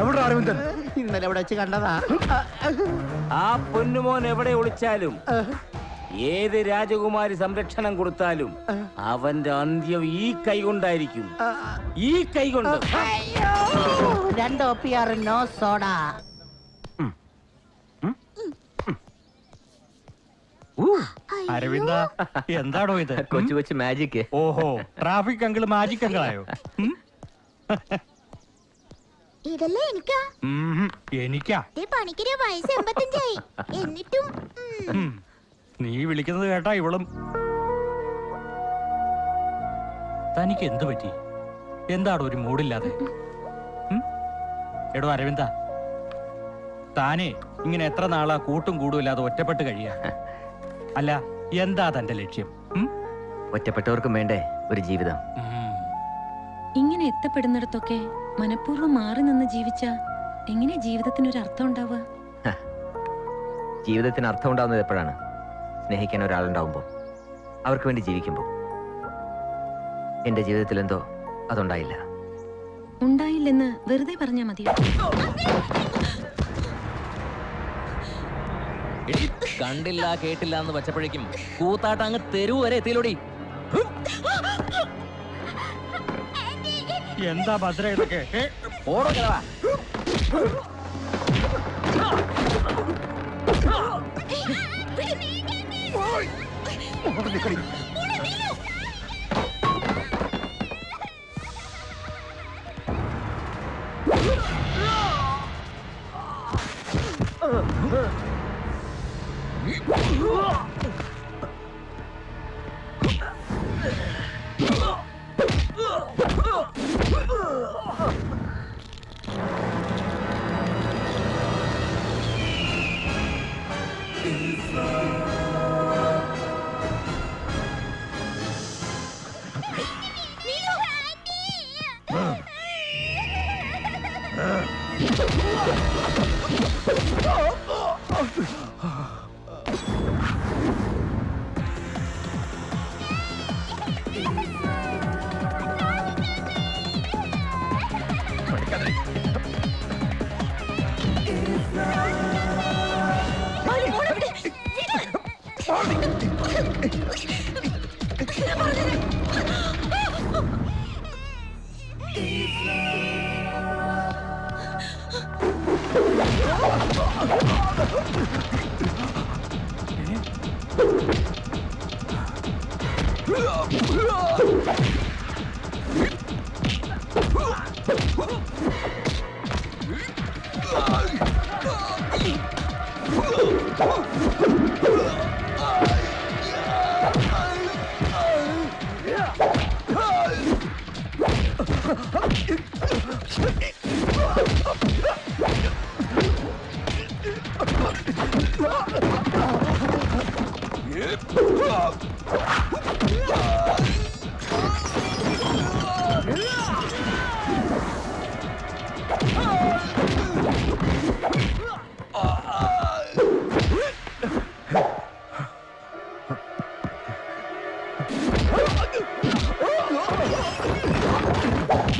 എവിടെ അരവിന്ദൻ?
ഇന്നലെ ഇവിടെ വെച്ച് കണ്ടതാ.
ആ പൊന്നുമോൻ എവിടെ ഒളിച്ചാലും ഏത് രാജകുമാരി സംരക്ഷണം കൊടുത്താലും അവന്റെ അന്ത്യം ഈ കൈ കൊണ്ടായിരിക്കും. ഈ കൈ കൊണ്ട്.
രണ്ടോ പിയാറിനോ നോ സോഡ
അരവിന്ദ എന്താണോ ഇത്?
കൊച്ചു കൊച്ചു മാജിക്
ഓഹോ ട്രാഫിക് അങ്കിൾ മാജിക് അങ്കിളായോ
ഇതല്ലേ എനിക്കാ?
എനിക്കാ.
പണിക്കര് വയസ്സ് എൺപത്തഞ്ചായി. എന്നിട്ടും
നീ വിളിക്കുന്നത് കേട്ടാ ഇവളും. തനിക്ക് എന്തു പറ്റി? എന്താണ് ഒരു മൂടില്ലാതെ? എടോ അരവിന്ദ താനേ ഇങ്ങനെ എത്ര നാളാ കൂട്ടും കൂടുമില്ലാതെ ഒറ്റപ്പെട്ട് കഴിയാ? അല്ല എന്താ തന്റെ ലക്ഷ്യം?
ഒറ്റപ്പെട്ടവർക്കും വേണ്ടേ ഒരു ജീവിതം?
ഇങ്ങനെ എത്തപ്പെടുന്നിടത്തൊക്കെ മനഃപൂർവം മാറി നിന്ന് ജീവിച്ച എങ്ങനെ ജീവിതത്തിന് ഒരു അർത്ഥം ഉണ്ടാവുക?
ജീവിതത്തിന് അർത്ഥം ഉണ്ടാവുന്നത് എപ്പോഴാണ്? സ്നേഹിക്കാൻ ഒരാളുണ്ടാവുമ്പോൾ അവർക്ക് വേണ്ടി ജീവിക്കുമ്പോൾ എന്റെ ജീവിതത്തിൽ എന്തോ അതുണ്ടായില്ല.
ഉണ്ടായില്ലെന്ന് വെറുതെ പറഞ്ഞാ മതിയോ?
കണ്ടില്ല കേട്ടില്ല എന്ന് വച്ചപ്പോഴേക്കും കൂത്താട്ട അങ്ങ് തെരു വരെ എത്തിയിലൂടി
എന്താ ഭദ്ര ഇതൊക്കെ?
ഓടോ കിളവാ Huh. Oh! 呃 啊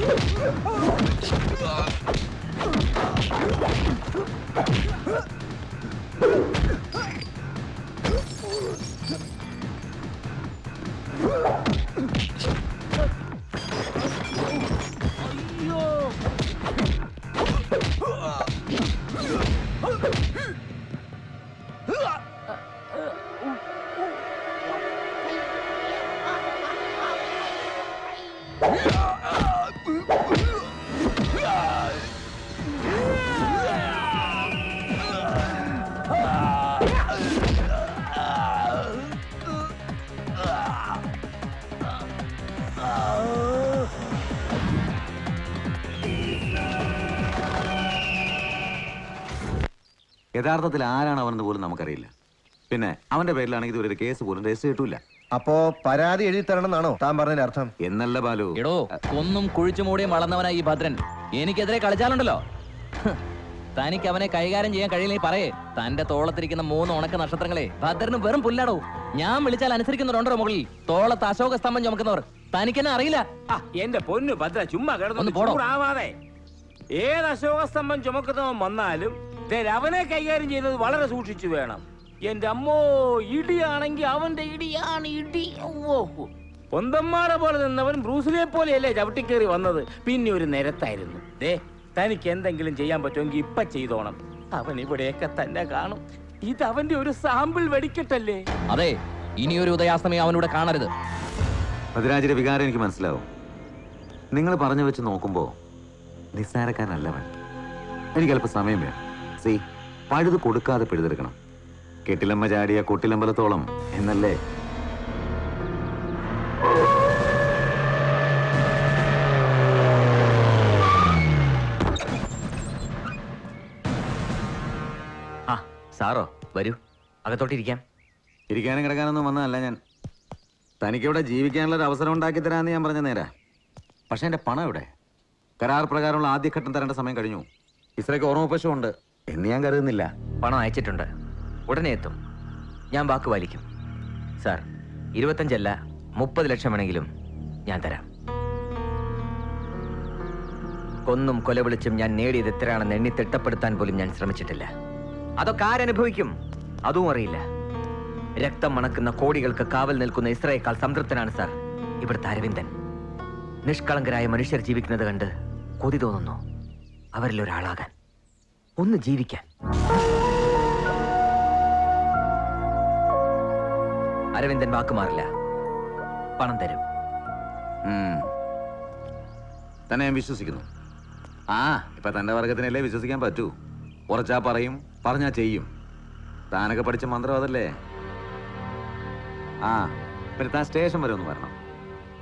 으아!
യഥാർത്ഥത്തിൽ ആരാണ് അവനെന്ന് പോലും നമുക്കറിയില്ല. പിന്നെ അവന്റെ പേരിലാണെങ്കിൽ ഇതുവരെ ഒരു കേസ് പോലും രജിസ്റ്റർ ചെയ്തിട്ടില്ല.
അപ്പോ പരാതി എഴുതി തരണമെന്നാണോ താൻ പറഞ്ഞതിന്റെ അർത്ഥം?
എന്നല്ല ബാലു.
എടോ ഒന്നും കുഴിച്ചു മൂടിയും വളർന്നവനായി ഈ ഭദ്രൻ. എനിക്കെതിരെ കളിച്ചാലുണ്ടല്ലോ. ഹ്, തനിക്ക് അവനെ കൈകാര്യം ചെയ്യാൻ കഴിയില്ലെങ്കിൽ പറയേ. തന്റെ തോളത്തിരിക്കുന്ന മൂന്ന് ഉണക്ക നക്ഷത്രങ്ങളെ. ഭദ്രന് വെറും പുല്ലാടോ. ഞാൻ വിളിച്ചാൽ അനുസരിക്കുന്നവരുണ്ടോ മുകളിൽ? തോളത്ത് അശോക സ്തംഭം ചുമക്കുന്നവർ. തനിക്കെന്നെ അറിയില്ല.
ആ, എന്റെ പൊന്നു ഭദ്ര ചുമ്മാ
ഒന്ന്
കിടന്നു
പോടോ.
ചൂടാവാതെ. ഏത് അശോകസ്തംഭം ചുമക്കുന്നവൻ വന്നാലും അവനെ കൈകാര്യം ചെയ്തത് വളരെ സൂക്ഷിച്ചു വേണം. എന്റെ അമ്മോ ഇടിയാണെങ്കിൽ അവന്റെ ഇടിയാണ് ഇടി. പൊന്തന്മാരെ പോലെ നിന്നവൻ ബ്രൂസിലെ പോലെയല്ലേ ചവിട്ടിക്കേറി വന്നത്. പിന്നെ ഒരു നിരത്തായിരുന്നു. ദേ തനിക്ക് എന്തെങ്കിലും ചെയ്യാൻ പറ്റുമെങ്കിൽ ഇപ്പൊ ചെയ്തോണം. അവൻ ഇവിടെയൊക്കെ തന്നെ കാണും. ഇത് അവന്റെ ഒരു സാമ്പിൾ വെടിക്കട്ടല്ലേ?
അതെ ഇനിയൊരു ഉദയാസ്തമയം അവനൂടെ കാണരുത്.
പതിരാജിന്റെ വികാരം എനിക്ക് മനസ്സിലാവും. നിങ്ങൾ പറഞ്ഞു വെച്ച് നോക്കുമ്പോ നിസ്സാരക്കാരനല്ലവൻ. എനിക്ക് അല്പം സമയം വേണം. സി പഴുത് കൊടുക്കാതെ പിഴുതെടുക്കണം. കെട്ടിലമ്മ ചാടിയ കൊട്ടിലമ്പലത്തോളം എന്നല്ലേ?
ആ സാറോ വരൂ. അകത്തോട്ടിരിക്കാം
ഇരിക്കാനും കിടക്കാനൊന്നും വന്നതല്ല ഞാൻ. തനിക്കിവിടെ ജീവിക്കാനുള്ള ഒരു അവസരം ഉണ്ടാക്കി തരാമെന്ന് ഞാൻ പറഞ്ഞ നേരാ. പക്ഷെ എന്റെ പണം എവിടെ? കരാർ പ്രകാരമുള്ള ആദ്യഘട്ടം തരേണ്ട സമയം കഴിഞ്ഞു. ഇത്രയ്ക്ക് ഓർമ്മപ്പശുണ്ട് എന്ന് ഞാൻ കരുതുന്നില്ല.
പണം അയച്ചിട്ടുണ്ട്. ഉടനെ എത്തും. ഞാൻ വാക്ക് പാലിക്കും. സാർ ഇരുപത്തഞ്ചല്ല മുപ്പത് ലക്ഷം വേണമെങ്കിലും ഞാൻ തരാം. കൊന്നും കൊലവിളിച്ചും ഞാൻ നേടിയത് എത്രയാണെന്ന് എണ്ണി തിട്ടപ്പെടുത്താൻ പോലും ഞാൻ ശ്രമിച്ചിട്ടില്ല. അതൊക്കെ ആരനുഭവിക്കും? അതും അറിയില്ല. രക്തം മണക്കുന്ന കോടികൾക്ക് കാവൽ നിൽക്കുന്ന ഇസ്രയേക്കാൾ സംതൃപ്തനാണ് സാർ. ഇവിടുത്തെ അരവിന്ദൻ. നിഷ്കളങ്കരായ മനുഷ്യർ ജീവിക്കുന്നത് കണ്ട് കൊതി തോന്നുന്നു. അവരിൽ ഒരാളാകാൻ. ഒന്ന് ജീവിക്കാൻ. അരവിന്ദൻ വാക്കുമാറില്ല പണം തരും.
തന്നെ ഞാൻ വിശ്വസിക്കുന്നു. ആ ഇപ്പൊ തന്റെ വർഗത്തിനല്ലേ വിശ്വസിക്കാൻ പറ്റൂ? ഉറച്ചാ പറയും പറഞ്ഞാ ചെയ്യും. താനൊക്കെ പഠിച്ച മന്ത്രം അതല്ലേ? ആ പിന്നെ താൻ സ്റ്റേഷൻ വരെ ഒന്ന് വരണം.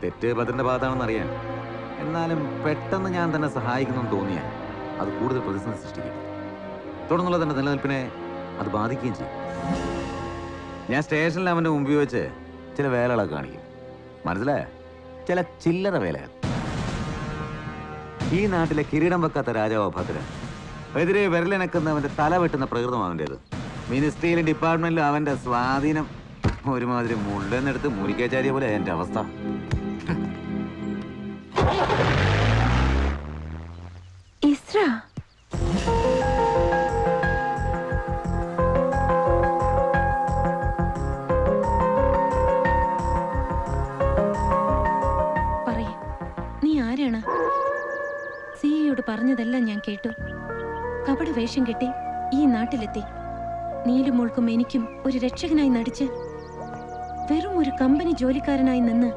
തെറ്റ് ഭദ്രന്റെ ഭാഗത്താണെന്ന് അറിയാൻ. എന്നാലും പെട്ടെന്ന് ഞാൻ തന്നെ സഹായിക്കുന്നു തോന്നിയാൽ അത് കൂടുതൽ പ്രതിസന്ധി സൃഷ്ടിക്കും. തുടർന്നുള്ള തന്റെ നിലനിൽപ്പിനെ അത് ബാധിക്കുകയും ചെയ്യും. ഞാൻ സ്റ്റേഷനിൽ അവന്റെ മുമ്പിൽ വെച്ച് ചില വേലകളൊക്കെ കാണിക്കും. മനസ്സിലായ? ചില ചില്ലറ വേലകൾ. ഈ നാട്ടിലെ കിരീടം വെക്കാത്ത രാജാവോ ഭദ്രൻ എതിരെ വിരലിനക്കുന്നവന്റെ തല വെട്ടുന്ന പ്രകൃതം അവന്റെത് മിനിസ്ട്രിയിലും ഡിപ്പാർട്ട്മെന്റിലും അവന്റെ സ്വാധീനം ഒരുമാതിരി മുള്ളെന്നെടുത്ത് മുരിക്കാചാര്യ പോലെ എന്റെ അവസ്ഥ.
ഇസ്ര
ആരാണ്? സിയോട് പറഞ്ഞതെല്ലാം ഞാൻ കേട്ടു. കപട വേഷം കെട്ടി ഈ നാട്ടിലെത്തി. നീലുമോൾക്കും എനിക്കും ഒരു രക്ഷകനായി നടിച്ച് വെറും ഒരു കമ്പനി ജോലിക്കാരനായി നിന്ന്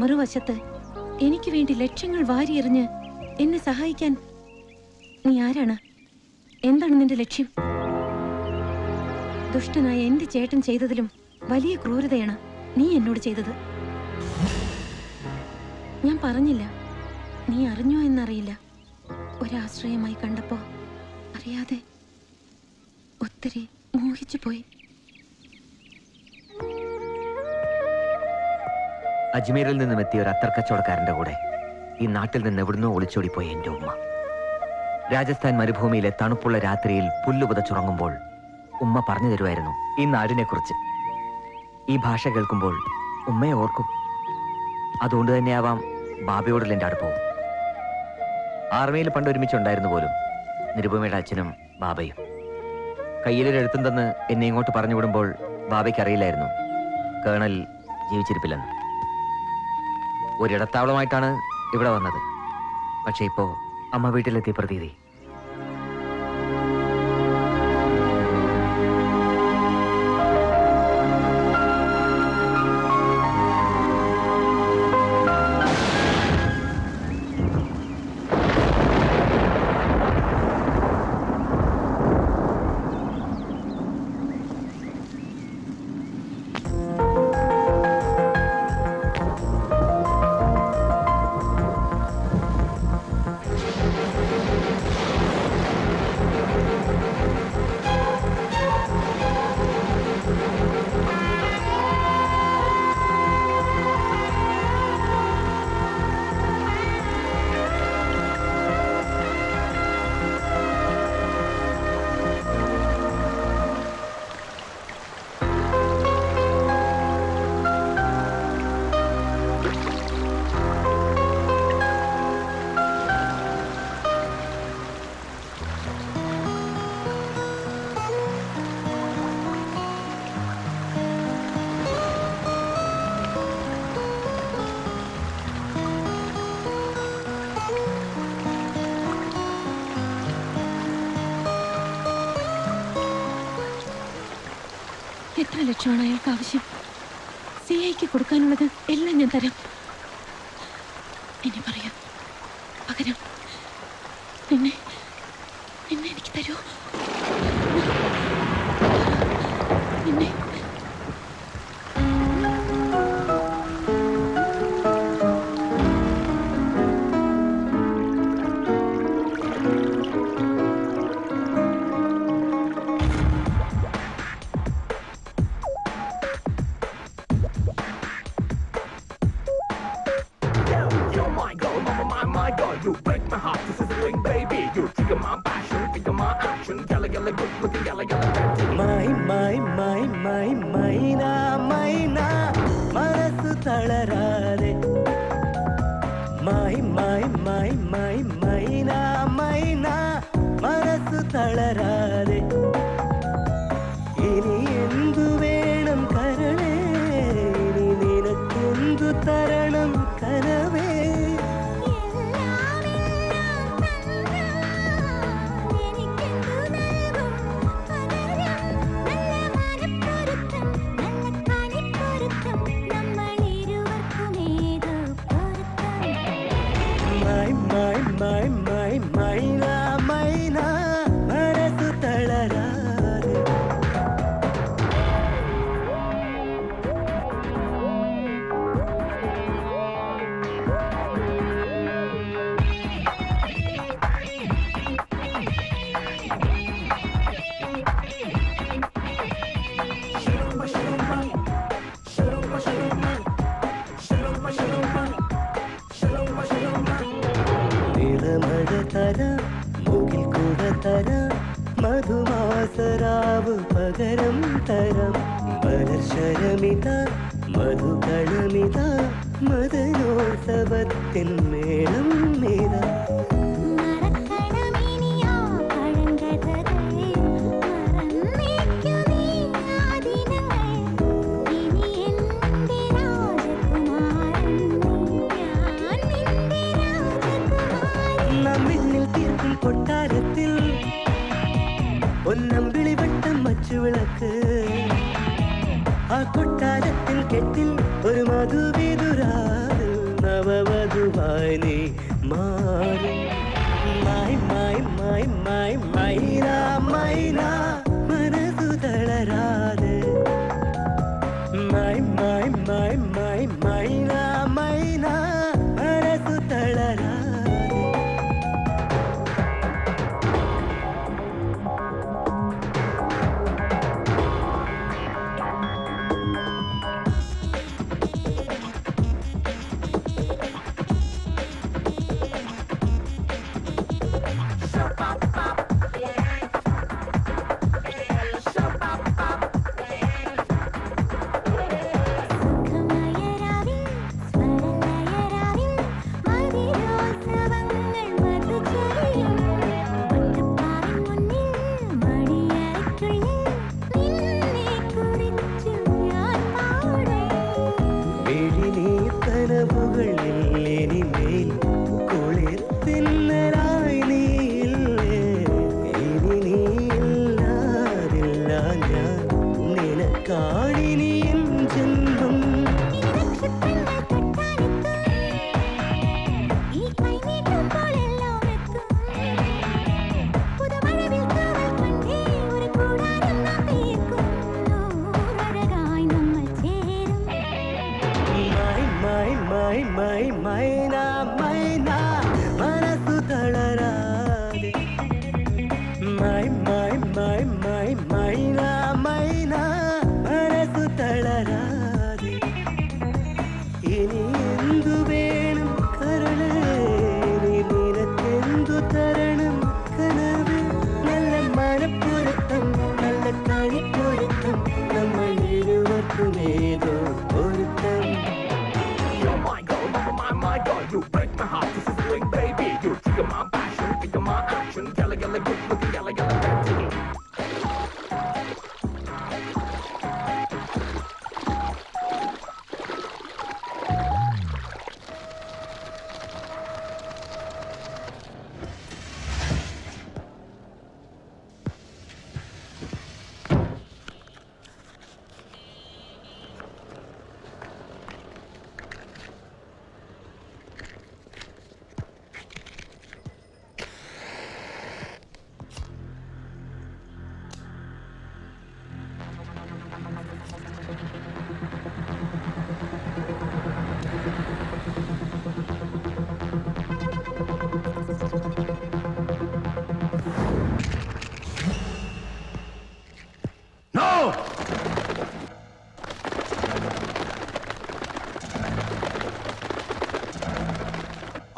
മറുവശത്ത് എനിക്ക് വേണ്ടി ലക്ഷങ്ങൾ വാരിയെറിഞ്ഞ് എന്നെ സഹായിക്കാൻ നീ ആരാണ്? എന്താണ് നിന്റെ ലക്ഷ്യം? ദുഷ്ടനായ എന്റെ ചേട്ടൻ ചെയ്തതിലും വലിയ ക്രൂരതയാണ് നീ എന്നോട് ചെയ്തത്. ഞാൻ പറഞ്ഞില്ല. നീ അറിഞ്ഞോ എന്നറിയില്ല. ഒരാശ്രയമായി കണ്ടപ്പോ അറിയാതെ ഒത്തിരി മോഹിച്ചു പോയി.
അജ്മീറിൽ നിന്നും എത്തിയ ഒരു അത്തർക്കച്ചവടക്കാരന്റെ കൂടെ ഈ നാട്ടിൽ നിന്ന് എവിടുന്നോ ഒളിച്ചോടിപ്പോയി എന്റെ ഉമ്മ. രാജസ്ഥാൻ മരുഭൂമിയിലെ തണുപ്പുള്ള രാത്രിയിൽ പുല്ലു പുതച്ചുറങ്ങുമ്പോൾ ഉമ്മ പറഞ്ഞു തരുമായിരുന്നു ഈ നാടിനെ കുറിച്ച് ഈ ഭാഷ കേൾക്കുമ്പോൾ ഉമ്മയെ ഓർക്കും. അതുകൊണ്ട് തന്നെയാവാം ബാബയോടുള്ള എന്റെ അടുപ്പവും. ആർമിയിൽ പണ്ട് ഒരുമിച്ചുണ്ടായിരുന്നു പോലും. നിരുപമയുടെ അച്ഛനും ബാബയും. കയ്യിലൊരു എഴുത്തും തന്ന് എന്നെ ഇങ്ങോട്ട് പറഞ്ഞു വിടുമ്പോൾ ബാബയ്ക്ക് അറിയില്ലായിരുന്നു. കേണൽ ജീവിച്ചിരിപ്പില്ലെന്ന്. ഒരിടത്താവളമായിട്ടാണ് ഇവിടെ വന്നത്. പക്ഷേ ഇപ്പോൾ അമ്മ വീട്ടിലെത്തിയ പ്രതീതി.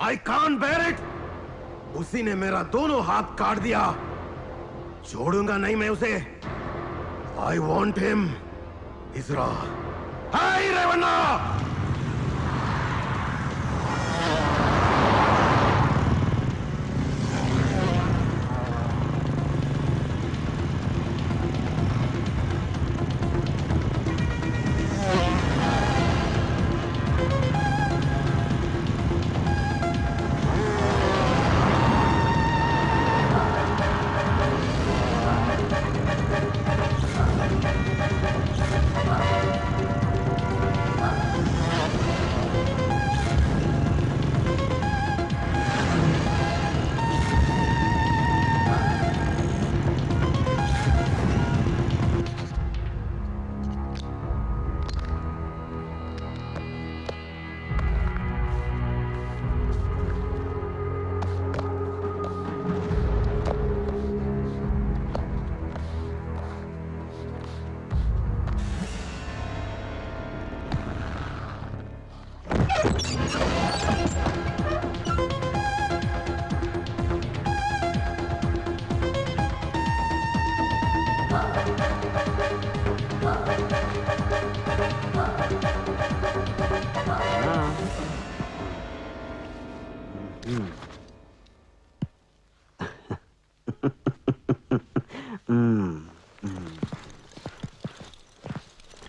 आई कान बैर इट उसी ने मेरा दोनों हाथ काट दिया। छोड़ूँगा नहीं मैं उसे। आई वॉन्ट हिम इसरा रेवन्ना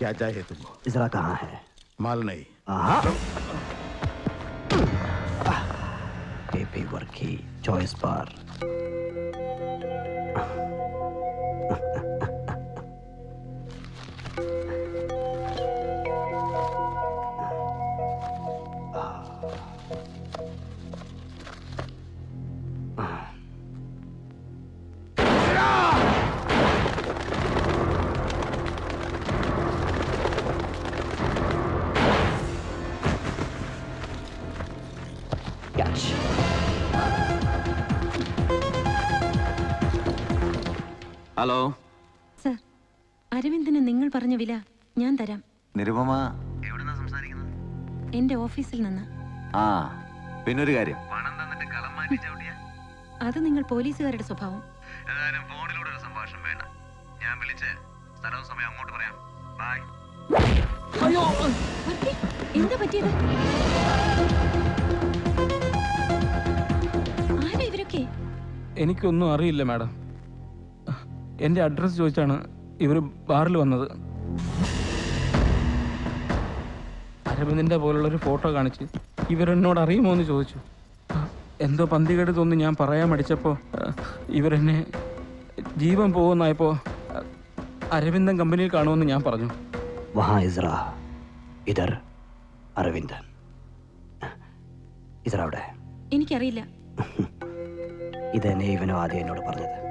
क्या चाहिए तुमको
इसरा कहाँ है?
माल नहीं।
ഹലോ.
സർ അരവിന്ദന് നിങ്ങൾ പറഞ്ഞ വില ഞാൻ തരാം.
നിരുപമ.
എന്റെ ഓഫീസിൽ നിന്ന്.
ആ പിന്നൊരു കാര്യം.
അത് നിങ്ങൾ പോലീസുകാരുടെ സ്വഭാവം.
ഫോണിലൂടെ ഒരു സംഭാഷണം വേണ്ട. ഞാൻ വിളിച്ച് സ്ഥലവും സമയം അങ്ങോട്ട് പറയാം. ബൈ
അയ്യോ എന്താ പറ്റിയത്? ആരാ ഇവരൊക്കെ?
എനിക്കൊന്നും അറിയില്ല മാഡം. എന്റെ അഡ്രസ്സ് ചോദിച്ചാണ് ഇവർ ബാറിൽ വന്നത്. അരവിന്ദിന്റെ പോലുള്ളൊരു ഫോട്ടോ കാണിച്ച് ഇവരെന്നോട് അറിയുമോ എന്ന് ചോദിച്ചു. എന്തോ പന്തികേട് തോന്നി ഞാൻ പറയാൻ മടിച്ചപ്പോൾ ഇവരെന്നെ ജീവൻ പോകുന്നായപ്പോൾ അരവിന്ദൻ കമ്പനിയിൽ കാണുമെന്ന് ഞാൻ പറഞ്ഞു.
വഹാ ഇതർ അരവിന്ദൻ. അവിടെ?
എനിക്കറിയില്ല.
ഇതന്നെ ഇവനോ ആദ്യം എന്നോട് പറഞ്ഞത്.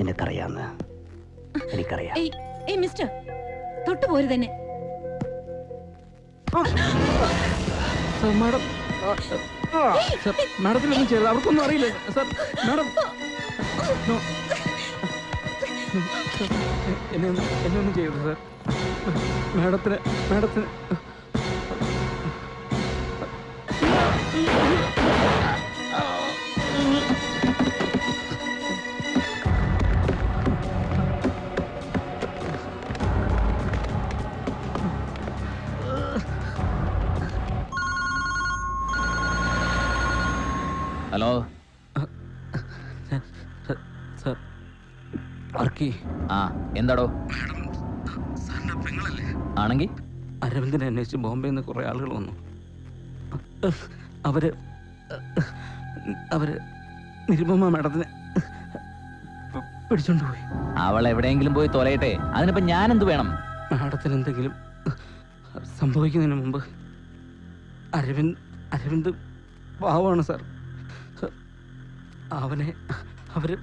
നിനക്കറിയാന്ന്. എനിക്കറിയാം.
മിസ്റ്റർ. തൊട്ടു പോരു തന്നെ
സാർ മാഡം. സാർ മാഡത്തിനൊന്നും ചെയ്തത് അവർക്കൊന്നും അറിയില്ല. Sir madam. നോ. സാർ, എന്നെ ഒന്ന് ചെയ്യരുത് സാർ. മാഡത്തിന് മാഡത്തിന്.
ഹലോ. ആ എന്താടോ? ആണെങ്കിൽ
അരവിന്ദനെ അന്വേഷിച്ച് ബോംബെയിൽ നിന്ന് കുറെ ആളുകൾ വന്നു. അവർ അവർ നിരുപമ മാഡത്തിനെ പിടിച്ചോണ്ട് പോയി.
അവൾ എവിടെയെങ്കിലും പോയി തൊലയട്ടെ. അതിനിപ്പോ ഞാൻ എന്ത് വേണം?
മാഡത്തിന് എന്തെങ്കിലും സംഭവിക്കുന്നതിന് മുമ്പ് അരവിന്ദ് അരവിന്ദ് പാവമാണ് സാർ. അവനെ അവർ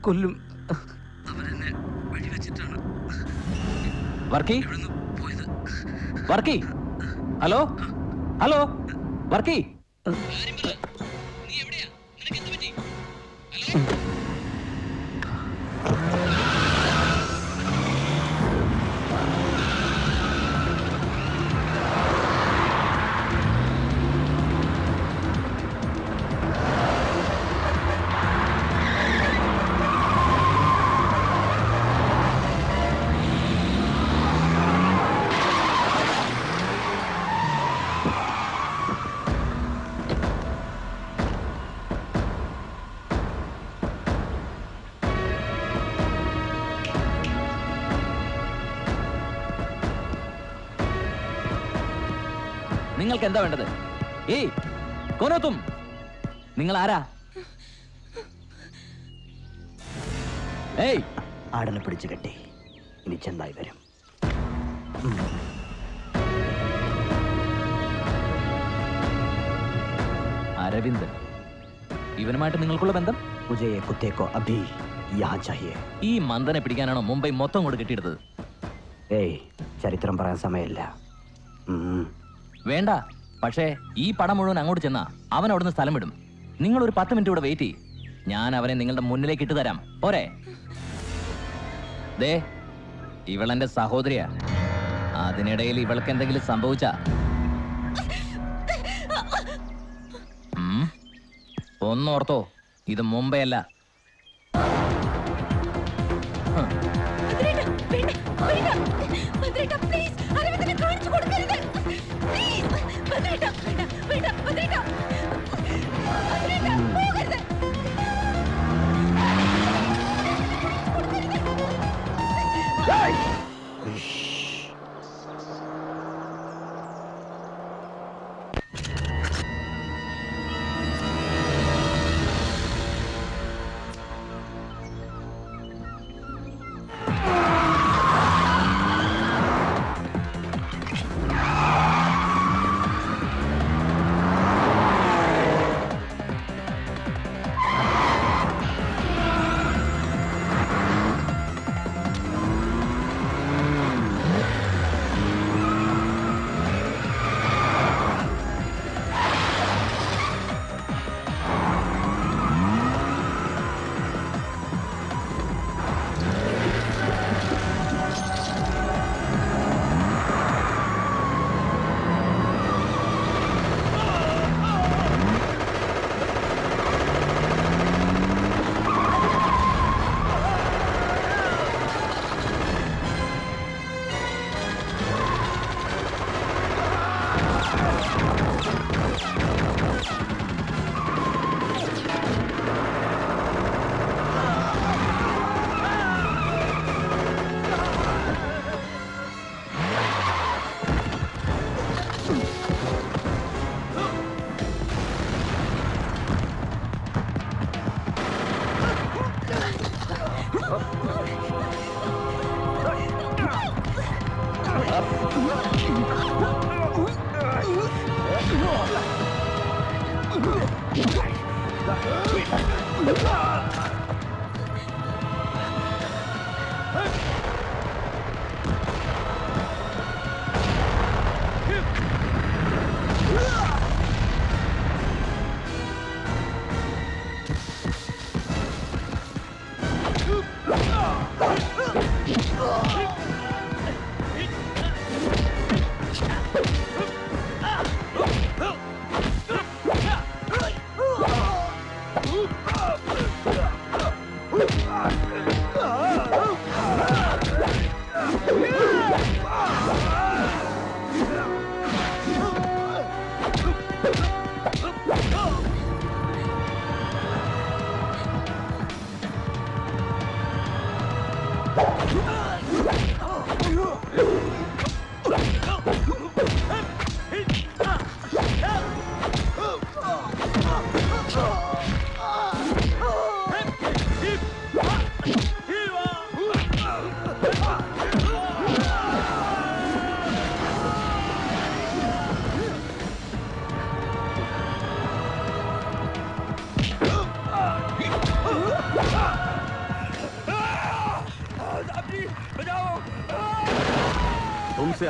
കൊല്ലും. അവരെന്നെ വെടിവെച്ചിട്ടാണ്
വർക്കി? വർക്കി? ഹലോ? ഹലോ? വർക്കി? നിങ്ങൾക്ക് എന്താ വേണ്ടത്? ഏയ് കൊനോത്തും. നിങ്ങൾ ആരാ ഏയ്.
ആടനെ പിടിച്ചു കെട്ടി. ഇനി ചെന്നായി വരും.
അരവിന്ദ് ഇവനുമായിട്ട് നിങ്ങൾക്കുള്ള ബന്ധം?
മുജയെ കുത്തേക്കോ അഭി യാ
ഈ മന്ദനെ പിടിക്കാനാണോ മുംബൈ മൊത്തം കൊണ്ട് കിട്ടിയെടുത്തത്
ഏയ് ചരിത്രം പറയാൻ സമയമില്ല.
വേണ്ട. പക്ഷേ ഈ പടം മുഴുവൻ അങ്ങോട്ട് ചെന്നാ അവൻ അവിടുന്ന് സ്ഥലം വിടും. നിങ്ങൾ ഒരു പത്ത് മിനിറ്റ് ഇവിടെ വെയിറ്റ് ചെയ്യും. ഞാൻ അവനെ നിങ്ങളുടെ മുന്നിലേക്ക് ഇട്ട് തരാം. പോരെ. ദേ ഇവളെന്റെ സഹോദരിയാ. അതിനിടയിൽ ഇവൾക്ക് എന്തെങ്കിലും സംഭവിച്ച ഒന്നോർത്തോ ഇത് മുംബൈ അല്ല.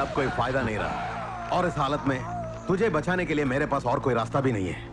अब कोई फ़ायदा नहीं रहा। और इस हालत में तुझे बचाने के लिए मेरे पास और कोई रास्ता भी नहीं है।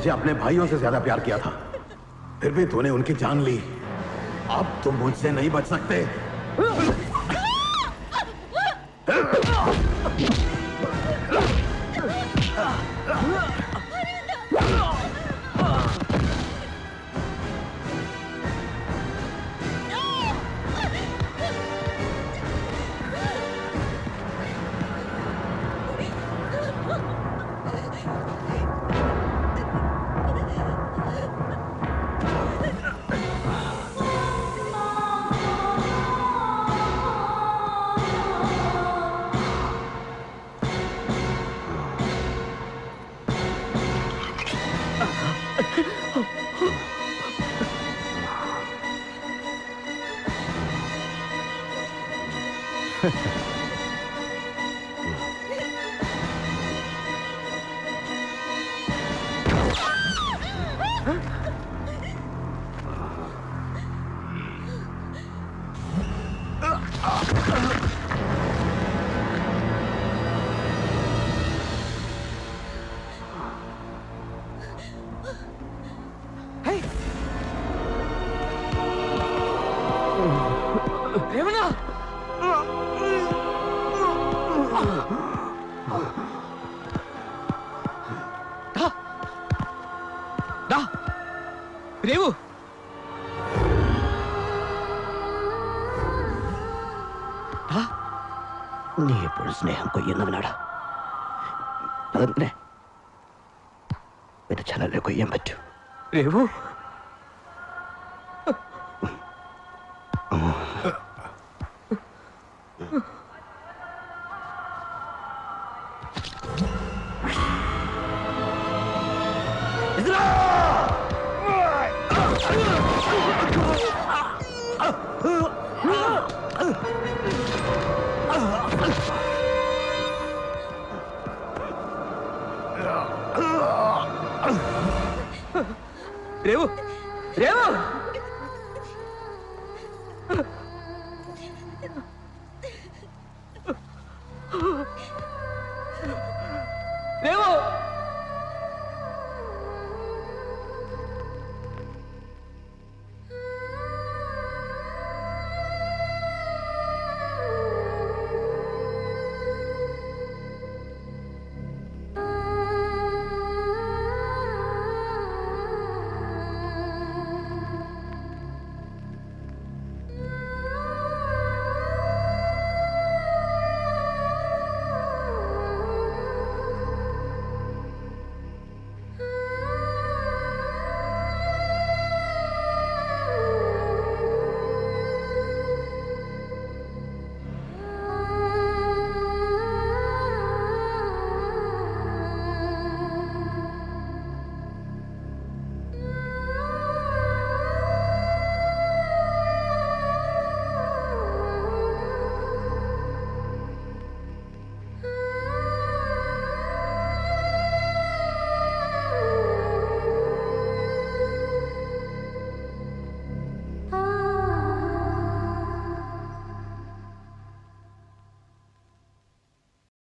मैंने तुझे अपने भाइयों से ज़्यादा प्यार किया था। फिर भी तूने उनकी जान ली। अब तुम मुझसे नहीं बच सकते।
bebo?